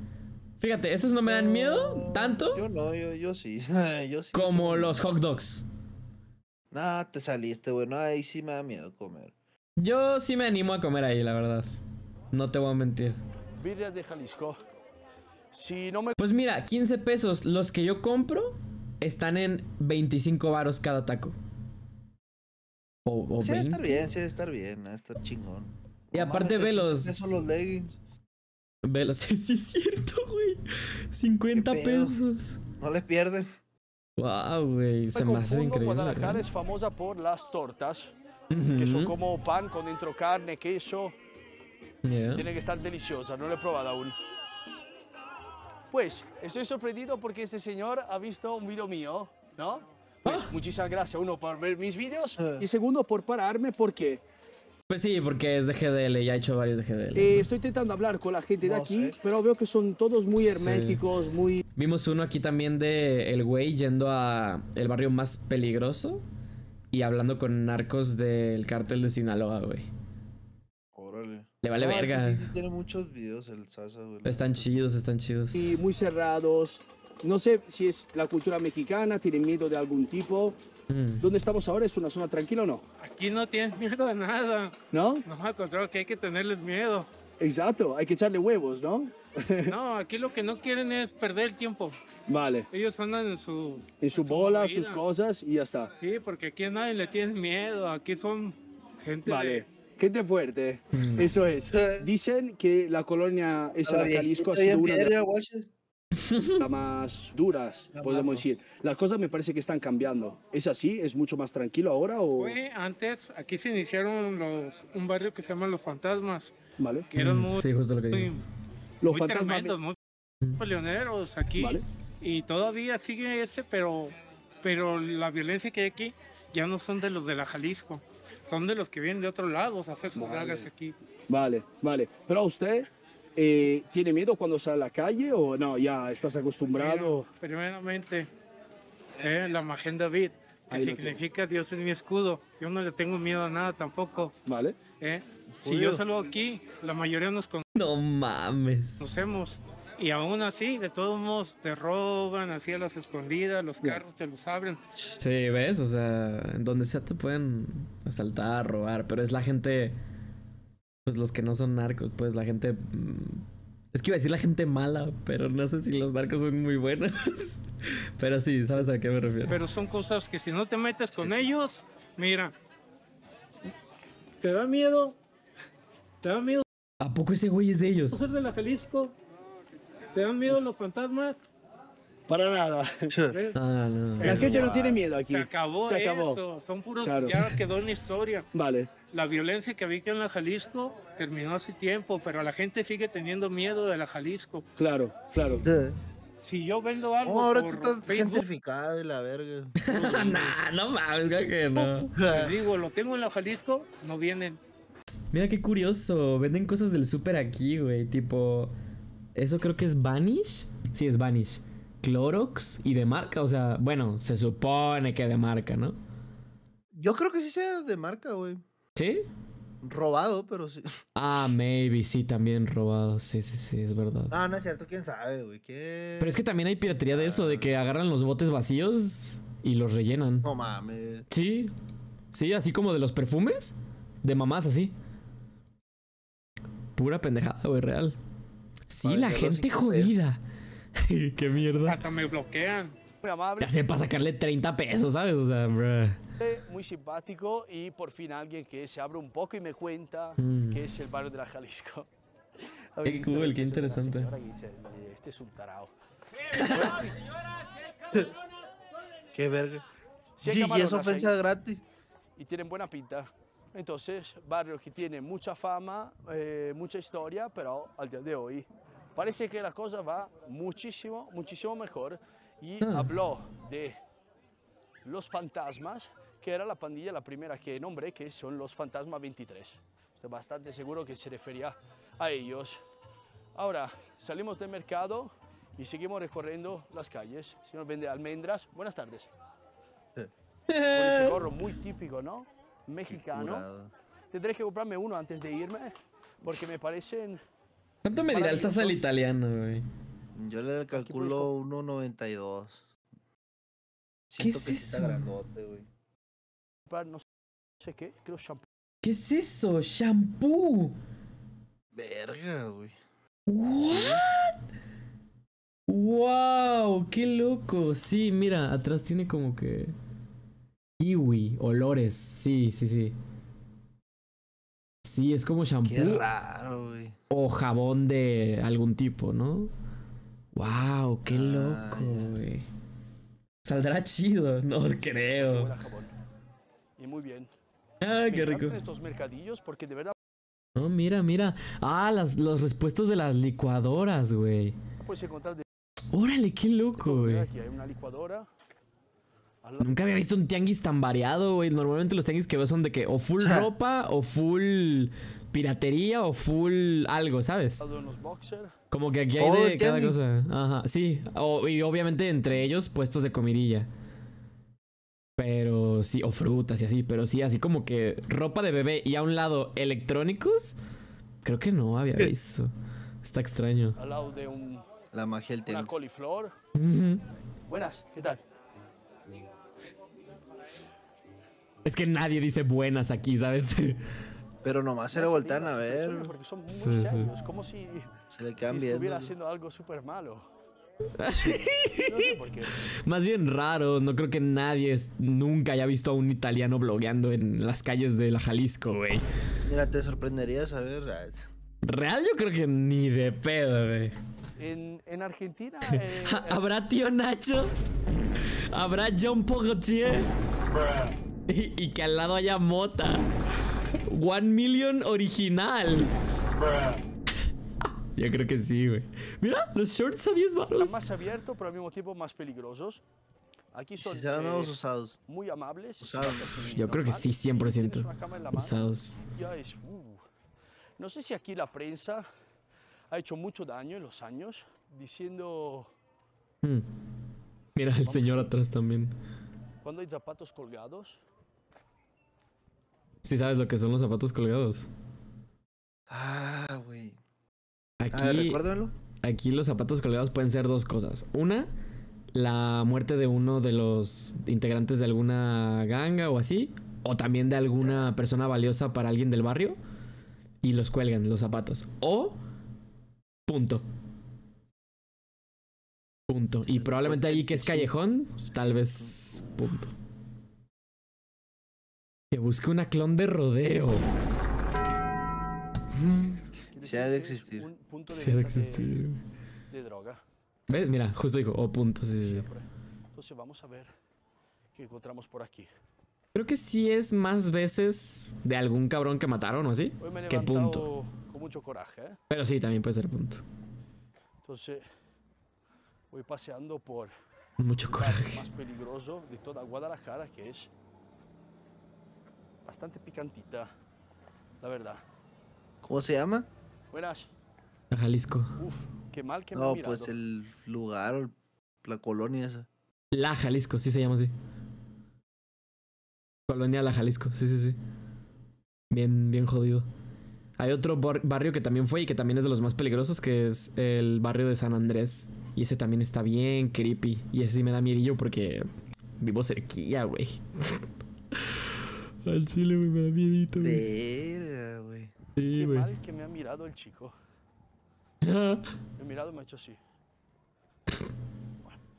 Fíjate, esos no me dan miedo tanto Yo no, yo, yo sí. yo sí como los hot dogs. Nah, te saliste, güey. No, ahí sí me da miedo comer. Yo sí me animo a comer ahí, la verdad. No te voy a mentir. Birria de Jalisco. Si no me Pues mira, 15 pesos. Los que yo compro están en 25 varos cada taco. O, o Sí, debe 20. estar bien, sí, debe estar bien. Debe estar chingón. Y aparte ve 60 los- pesos los leggings. Velo, sí, sí es cierto, güey. 50 ¿Qué pedo? pesos. No le pierden. Wow, güey. Se me hace increíble. Guadalajara es famosa por las tortas, que son como pan con dentro carne, queso. Yeah. Tiene que estar deliciosa, no la he probado aún. Pues, estoy sorprendido porque este señor ha visto un video mío, ¿no? Pues Ah. muchísimas gracias, uno, por ver mis vídeos Ah. y segundo, por pararme porque Pues sí, porque es de GDL. Ya he hecho varios de GDL. eh, estoy intentando hablar con la gente de No aquí, sé. pero veo que son todos muy Sí. herméticos, muy... Vimos uno aquí también de el güey yendo a el barrio más peligroso y hablando con narcos del cártel de Sinaloa, güey. Órale. Le vale No, es que verga. Sí, sí, tiene muchos videos el Sasa, güey. Están chidos, están chidos. y muy cerrados. No sé si es la cultura mexicana, tienen miedo de algún tipo. Mm. ¿Dónde estamos ahora? ¿Es una zona tranquila o no? Aquí no tienes miedo de nada. ¿No? No, al contrario, que hay que tenerles miedo. Exacto, hay que echarle huevos, ¿no? No, aquí lo que no quieren es perder el tiempo. Vale. Ellos andan en su... En su en bola, movida. sus cosas y ya está. Sí, porque aquí a nadie le tiene miedo. Aquí son gente Vale. de... Gente fuerte. Mm. Eso es. Dicen que la colonia esa de Jalisco ha sido una de las más duras, La podemos mano. decir. Las cosas me parece que están cambiando. ¿Es así? ¿Es mucho más tranquilo ahora o...? Fue antes, aquí se iniciaron los, un barrio que se llama Los Fantasmas, Vale. que eran Mm, muy, Sí, justo lo que muy. Los muy fantasmas... tremendos, muy peleoneros aquí. Vale. Y todavía sigue ese, pero, pero la violencia que hay aquí ya no son de los de la Jalisco, son de los que vienen de otros lados a hacer sus Vale. dragas aquí. Vale, vale. Pero usted eh, tiene miedo cuando sale a la calle o no? Ya estás acostumbrado. Mira, primeramente, eh, la Magen David, que Ahí significa Dios es mi escudo. Yo no le tengo miedo a nada tampoco. Vale. eh. Si yo salgo aquí, la mayoría nos No mames. conocemos. Y aún así, de todos modos, te roban así a las escondidas, los carros te los abren. Sí, ¿ves? O sea, en donde sea te pueden asaltar, robar, pero es la gente, pues los que no son narcos, pues la gente... mm, Es que iba a decir la gente mala, pero no sé si los narcos son muy buenos. pero sí, ¿sabes a qué me refiero? Pero son cosas que si no te metes con sí. ellos, mira, te da miedo, te da miedo ¿A poco ese güey es de ellos? ser de la Jalisco, te dan miedo los fantasmas. Para nada. Ah, no. La gente no tiene miedo aquí. Se acabó, Se acabó. eso, son puros, Claro. ya quedó en la historia. Vale. La violencia que había en la Jalisco terminó hace tiempo, pero la gente sigue teniendo miedo de la Jalisco. Claro, claro. Si yo vendo algo No, ahora tú por estás Facebook, gentrificado y la verga. nah, no mames, que no. les digo, lo tengo en la Jalisco, no vienen. Mira qué curioso, venden cosas del súper aquí, güey, tipo... Eso creo que es Vanish. Sí, es Vanish. Clorox y de marca, o sea, bueno, se supone que de marca, ¿no? Yo creo que sí sea de marca, güey. ¿Sí? Robado, pero sí. Ah, maybe, sí, también robado. Sí, sí, sí, es verdad. No, no es cierto, quién sabe, güey. ¿Qué? Pero es que también hay piratería de eso, de que agarran los botes vacíos y los rellenan. No mames. Sí, sí, así como de los perfumes, de mamás así. Pura pendejada, güey, real. Sí, la gente jodida. Qué mierda. Hasta me bloquean. Muy amable, Ya sé, para sacarle 30 pesos, ¿sabes? O sea, bruh. muy simpático y por fin alguien que se abre un poco y me cuenta Mm. que es el barrio de la Jalisco. A Qué cool, qué interesante. dice, Este es un tarao. Qué verga. Sí hay y, es ofensa ahí, gratis. y tienen buena pinta. Entonces, barrio que tiene mucha fama, eh, mucha historia, pero al día de hoy parece que la cosa va muchísimo, muchísimo mejor. Y Ah. habló de los fantasmas, que era la pandilla la primera que nombré, que son los fantasmas 23. Estoy bastante seguro que se refería a ellos. Ahora, salimos del mercado y seguimos recorriendo las calles. Señor vende almendras. Buenas tardes. Con ese gorro muy típico, ¿no? Mexicano. Tendré que comprarme uno antes de irme, porque me parecen... ¿Cuánto me dirá el. Sasa el italiano, güey? Yo le calculo 1.92. ¿Qué es que está eso? grandote, güey. comprar no sé qué, creo shampoo. ¿Qué es eso? ¿Shampoo? Verga, güey. ¿What? ¡Wow! ¡Qué loco! Sí, mira, atrás tiene como que. Kiwi, olores. Sí, sí, sí. Sí, es como Qué shampoo raro, güey. o jabón de algún tipo, ¿no? ¡Wow! ¡Qué Ah, loco, güey! Saldrá chido, no creo. Y muy bien. ¡Ah, qué rico! encantan estos mercadillos porque de verdad No, mira, mira. Ah, las, los respuestos de las licuadoras, güey. puedes encontrar de Órale, qué loco, güey. Aquí hay una licuadora. Nunca había visto un tianguis tan variado, güey. Normalmente los tianguis que veo son de que o full ropa, o full piratería, o full algo, ¿sabes? de unos boxers. Como que aquí hay de cada cosa. Ajá, sí. O- y obviamente entre ellos puestos de comidilla. Pero sí, o frutas y así. Pero sí, así como que ropa de bebé y a un lado electrónicos. Creo que no había visto. Está extraño. Al lado de un, La magia del una coliflor. Buenas, ¿qué tal? Es que nadie dice buenas aquí, ¿sabes? Pero nomás se le voltean a ver. Porque son muy Sí, sí. serios, como si, Se le si quedan estuviera haciendo algo súper malo. No sé por qué. Más bien raro, no creo que nadie es- nunca haya visto a un italiano blogueando en las calles de la Jalisco, güey. Mira, te sorprendería saber. ah, Real yo creo que ni de pedo, güey. En, en Argentina, eh, ¿Habrá tío Nacho? ¿Habrá John Pogotier? Y, y que al lado haya Mota. One Million original. Yo creo que sí, güey. Mira, los shorts a 10 están baros. más abiertos, pero al mismo tiempo más peligrosos. Aquí son Si serán nuevos eh, usados. muy amables. Usados. Yo creo que sí, Si tienes 100%. una cámara en la mano, Usados. ya es, uh. No sé si aquí la prensa ha hecho mucho daño en los años diciendo Hmm. Mira, el señor atrás también. cuando hay zapatos colgados. Sí sabes lo que son los zapatos colgados. Ah, güey. Aquí, recuérdamelo. aquí los zapatos colgados pueden ser dos cosas. Una, la muerte de uno de los integrantes de alguna ganga o así. O también de alguna persona valiosa para alguien del barrio. Y los cuelgan los zapatos. O punto. Punto. Y probablemente ahí que es callejón, tal vez punto. Que busque una clon de rodeo. Sí ha de existir. Sí ha de existir. de droga. ¿Ves? Mira, justo dijo, o punto. Sí, sí. Entonces vamos a ver qué encontramos por aquí. Creo que sí es más veces de algún cabrón que mataron o así. Hoy me he que punto. con mucho coraje. ¿eh? Pero sí, también puede ser punto. Entonces voy paseando por Mucho coraje. más peligroso de toda Guadalajara, que es bastante picantita, la verdad. ¿Cómo se llama? Buenas. A Jalisco. Uf, qué mal que me ha No, pues el lugar o la colonia esa. La Jalisco, sí se llama así. Colonia La Jalisco, sí, sí, sí. Bien, bien jodido. Hay otro bar- barrio que también fue y que también es de los más peligrosos, que es el barrio de San Andrés. Y ese también está bien creepy. Y ese sí me da miedillo porque vivo cerquilla, güey. Al chile, güey, me da miedito, güey. Verga, güey. Sí, Qué güey. mal que me ha mirado el chico. Me ha mirado y me ha hecho así.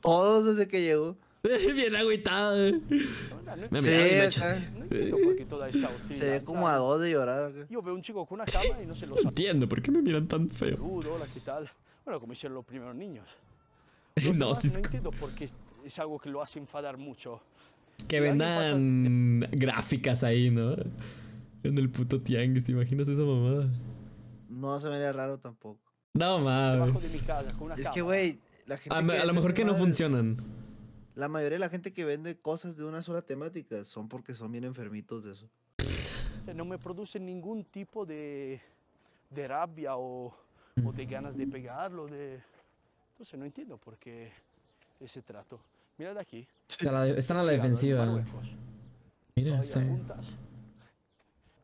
Todos desde que llegó. bien agüitado. güey. Verdad, no, Me ha Sí, mirado y me ha hecho así. no entiendo por qué toda esta hostilidad. Se ve como a dos de llorar. acá. Yo veo un chico con una cama y no se lo No entiendo, ¿por qué me miran tan feo? saludo, hola, ¿qué tal? Bueno, como hicieron los primeros niños. No, sí es no entiendo porque es algo que lo hace enfadar mucho. Que Si alguien pasa- vendan gráficas ahí, ¿no? En el puto tianguis, ¿te imaginas esa mamada? No se me haría raro tampoco. No Debajo de mames. mi casa con una Es cama. que, güey, la gente A, que a lo mejor que no funcionan. La mayoría de la gente que vende cosas de una sola temática son porque son bien enfermitos de eso. No me produce ningún tipo de, de rabia o, o de ganas de pegarlo. De... Entonces no entiendo por qué ese trato. Mira de aquí. La Están a la defensiva. Marruecos. Mira, Todavía está. puntas.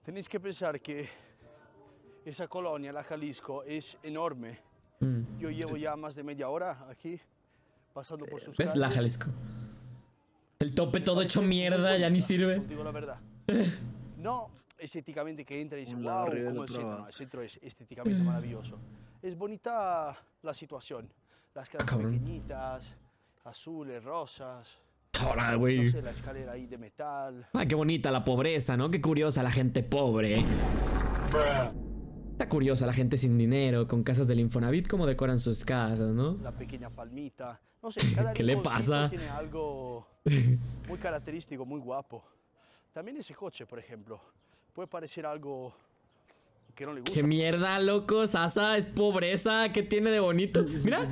Tenéis que pensar que esa colonia, la Jalisco, es enorme. Mm. Yo llevo ya más de media hora aquí, pasando por sus ¿Ves? La calles. Jalisco. El tope todo hecho mierda, ya ni sirve. Os digo la verdad. No estéticamente que entra y dice, wow, como el otro centro. abajo". No, el centro es estéticamente maravilloso. Es bonita la situación. Las casas Ah, cabrón. pequeñitas, azules, rosas. Ahora, No güey. sé, la escalera ahí de metal. Ah, qué bonita la pobreza, ¿no? Qué curiosa la gente pobre. Está curiosa la gente sin dinero, con casas del Infonavit, cómo decoran sus casas, ¿no? la pequeña palmita. No sé, cada ¿Qué le pasa? tiene algo muy característico, muy guapo. También ese coche, por ejemplo, puede parecer algo que no le gusta. ¡Qué mierda, loco! Sasa es pobreza, ¿qué tiene de bonito? ¡Mira!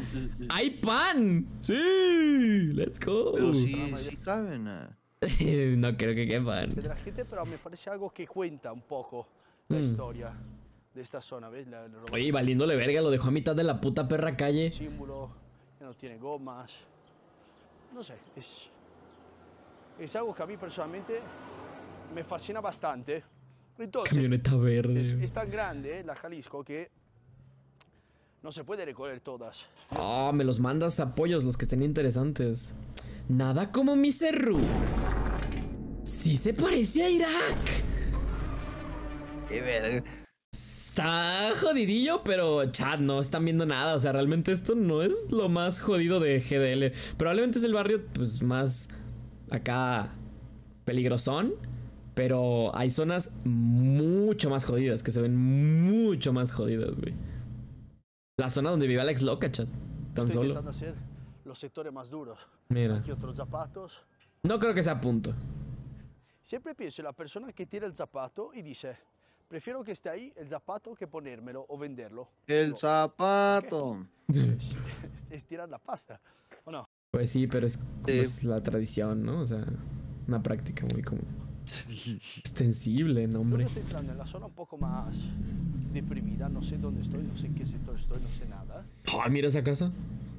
¡Hay pan! ¡Sí! ¡Let's go! Pero sí, sí caben. ah. no creo que quepan. de la gente, pero me parece algo que cuenta un poco la Mm. historia de esta zona, ¿ves? La, el Oye, valiéndole verga, lo dejó a mitad de la puta perra calle. símbolo, ya no tiene gomas. No sé, es, es algo que a mí personalmente me fascina bastante. Entonces, Camioneta verde. es, es tan grande eh, la Jalisco que no se puede recorrer todas. Oh, me los mandas apoyos los que estén interesantes. Nada como mi Cerru. Sí se parece a Irak. Qué verga. Está jodidillo, pero chat, no están viendo nada. O sea, realmente esto no es lo más jodido de GDL. Probablemente es el barrio, pues, más acá peligrosón. Pero hay zonas mucho más jodidas, que se ven mucho más jodidas, güey. La zona donde vive Alex Loca, chat. Tan Estoy solo. intentando hacer los sectores más duros. Mira. Aquí otros zapatos. No creo que sea a punto. Siempre pienso en la persona que tira el zapato y dice, prefiero que esté ahí el zapato que ponérmelo o venderlo. El zapato. es, es tirar la pasta, ¿o no? Pues sí, pero es como Sí. es la tradición, ¿no? O sea, una práctica muy como extensible, no, Yo estoy entrando en la zona un poco más deprimida, no sé dónde estoy, no sé en qué sector estoy, no sé nada, Ah, mira esa casa.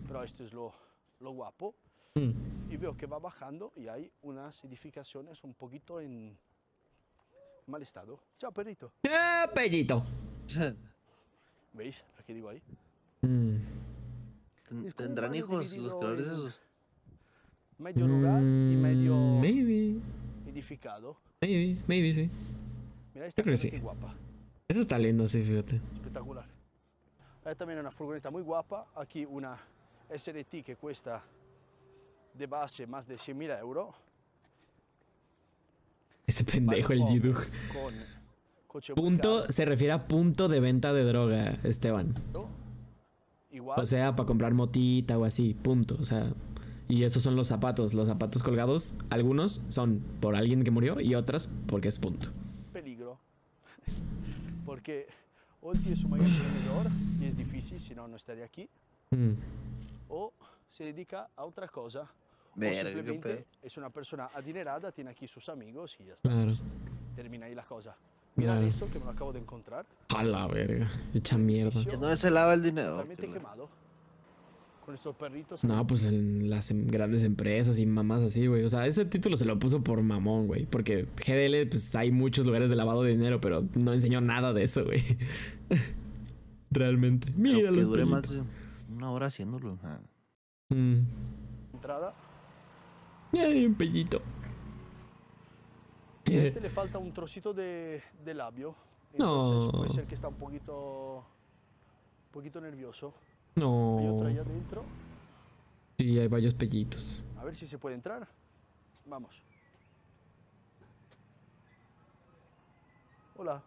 pero esto es lo, lo guapo. Mm. Y veo que va bajando y hay unas edificaciones un poquito en mal estado. Chao, perrito. ¡Eh, pellito! ¿Veis? Aquí digo ahí. Mm. ¿Tendrán hijos los creadores esos? Medio rural y medio Mm, Maybe, edificado. maybe, maybe, sí. Mira esta creo que sí. guapa. Eso está lindo, sí, fíjate. Espectacular. Hay también una furgoneta muy guapa. Aquí una SRT que cuesta de base más de 100.000 euros. Ese pendejo, el muy Punto se refiere a punto de venta de droga, Esteban. Igual. O sea, para comprar motita o así, punto. O sea, y esos son los zapatos. Los zapatos colgados, algunos son por alguien que murió y otras porque es punto. peligro. Porque o él tiene su mayor emprendedor y es difícil, si no, no estaría aquí. Mm. O se dedica a otra cosa. Verga, o simplemente es una persona adinerada, tiene aquí sus amigos y ya está. Claro. Termina ahí la cosa. Mira Claro. esto que me lo acabo de encontrar. A la verga. Hecha mierda. ¿Y dónde se lava el dinero? Totalmente quemado. Con estos perritos. No, pues en las em- grandes empresas y mamás así, güey. O sea, ese título se lo puso por mamón, güey. Porque GDL, pues hay muchos lugares de lavado de dinero, pero no enseñó nada de eso, güey. Realmente. pero Mira que los dure más de una hora haciéndolo. ah. Mm. Entrada. Ay, un pellito. A este le falta un trocito de, de labio. Entonces puede No. ser que está un poquito, un poquito nervioso. Hay No. otra allá adentro. Sí, hay varios pellitos. A ver si se puede entrar. Vamos. Hola.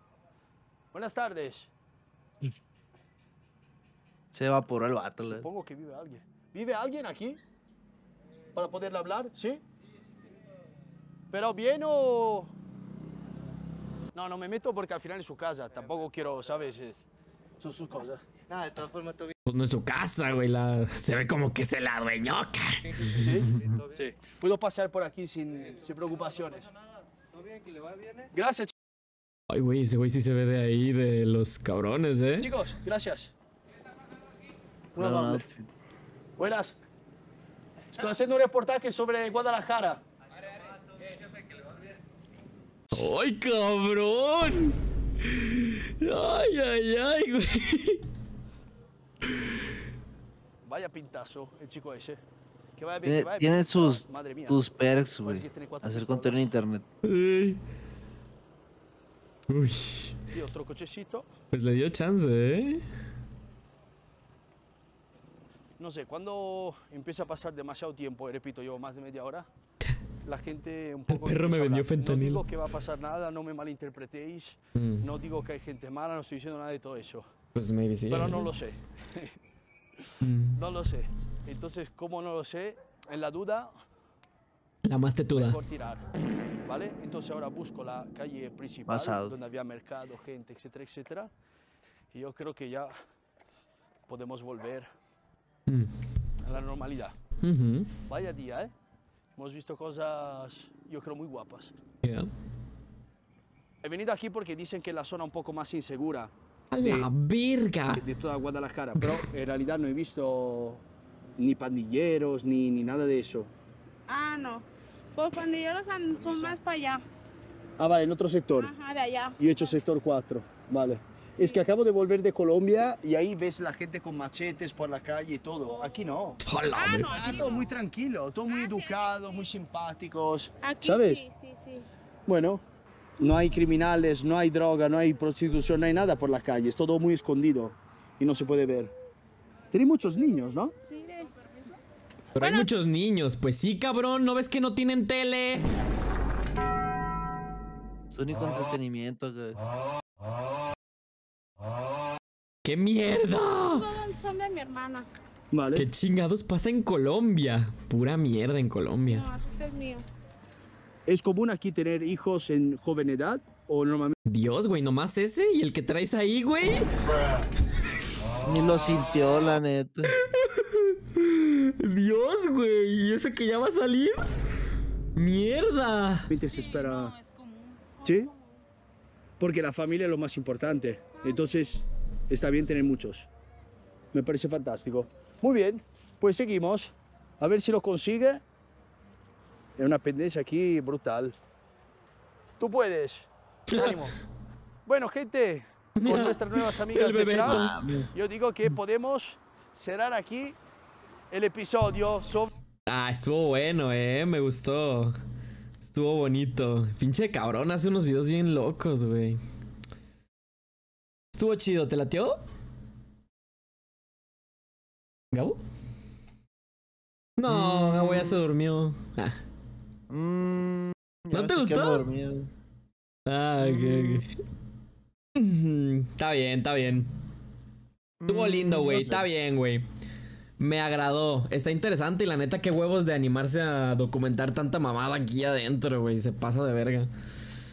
Buenas tardes. Se evaporó el vato. Supongo que vive alguien. ¿Vive alguien aquí? ¿Para poderle hablar? ¿Sí? ¿Pero bien o...? No, no me meto porque al final es su casa. Tampoco quiero, ¿sabes? Es- Son sus cosas. Nada, de todas formas, todo bien. Pues no es su casa, güey. La... Se ve como que se la dueñó, ca. ¿Sí? Sí. Puedo pasar por aquí sin, sin preocupaciones. Gracias, Ay, güey, ese güey sí se ve de ahí, de los cabrones, ¿eh? chicos. Gracias. Buenas. Estoy haciendo un reportaje sobre Guadalajara. ¡Ay, cabrón! ¡Ay, ay, ay, güey! Vaya pintazo el chico ese. Que vaya bien, Tiene, que vaya tiene bien. sus Madre mía. tus perks, güey. Hacer contenido en internet. Uy, Y otro cochecito. pues le dio chance, ¿eh? No sé, cuando empieza a pasar demasiado tiempo, y repito, yo más de media hora, la gente un poco... perro me vendió hablar. fentanilo. No digo que va a pasar nada, no me malinterpretéis. Mm, No digo que hay gente mala, no estoy diciendo nada de todo eso. Pues maybe sí. Pero no lo sé, no lo sé. Entonces, como no lo sé, en la duda, La más tetuda. mejor tirar. ¿Vale? Entonces ahora busco la calle principal, Basado. donde había mercado, gente, etcétera, etcétera. Y yo creo que ya podemos volver Mm, a la normalidad. Vaya día, ¿eh? Hemos visto cosas, yo creo, muy guapas. yeah. He venido aquí porque dicen que es la zona un poco más insegura ¡A la verga! de, de toda Guadalajara, pero en realidad no he visto ni pandilleros ni, ni nada de eso. Ah, no. Pues pandilleros an- son más para allá. Ah, vale, en otro sector. Ajá, de allá. Yo he hecho sector 4, vale. Es que acabo de volver de Colombia y ahí ves la gente con machetes por la calle y todo. Aquí no. ¡A la Ah, no, Aquí todo muy tranquilo, todo muy Ah, sí, educado, sí. muy simpáticos. Aquí ¿Sabes? sí, sí, sí. Bueno, no hay criminales, no hay droga, no hay prostitución, no hay nada por las calles, todo muy escondido y no se puede ver. Tiene muchos niños, ¿no? Sí, de- Pero hay muchos niños. Pues sí, cabrón. ¿No ves que no tienen tele? Su único entretenimiento, güey. ¡Qué mierda! Son de mi hermana. Vale. ¿Qué chingados pasa en Colombia? Pura mierda en Colombia. No, este es mío. ¿Es común aquí tener hijos en joven edad o normalmente? Dios, güey, nomás ese y el que traes ahí, güey. Ni lo sintió, la neta. Dios, güey. ¿Y ese que ya va a salir? ¡Mierda! se espera? No, es común. ¿Sí? Porque la familia es lo más importante. Entonces, está bien tener muchos. Me parece fantástico. Muy bien, pues seguimos. A ver si lo consigue. Es una pendencia aquí brutal. Tú puedes. Ánimo. Bueno, gente, con nuestras nuevas amigas El Bebeto. detrás, yo digo que podemos cerrar aquí el episodio sobre Ah, estuvo bueno, eh. Me gustó. Estuvo bonito. Pinche cabrón, hace unos videos bien locos, güey. Estuvo chido, ¿te latió? ¿Gabo? No, Gabo ya se durmió. Ah, Mm, ¿No te gustó? ah ok, ok. Mm, Está bien, está bien. Estuvo Mm, lindo, güey. Está bien, güey. Me agradó. Está interesante y la neta, qué huevos de animarse a documentar tanta mamada aquí adentro, güey. Se pasa de verga.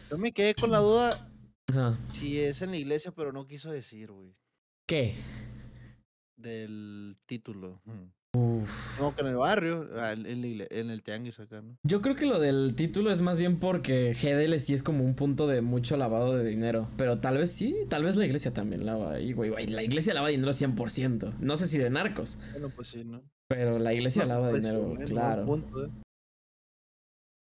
Yo me quedé con la duda Ajá. si es en la iglesia, pero no quiso decir, güey. ¿Qué? Del título. Como que en el barrio, ah, en, el tianguis acá, ¿no? Yo creo que lo del título es más bien porque GDL sí es como un punto de mucho lavado de dinero. Pero tal vez sí, tal vez la iglesia también lava ahí, güey. güey. La iglesia lava dinero 100%. No sé si de narcos, Bueno, pues sí, ¿no? pero la iglesia No, lava pues sí, dinero, bueno, claro. punto, ¿eh?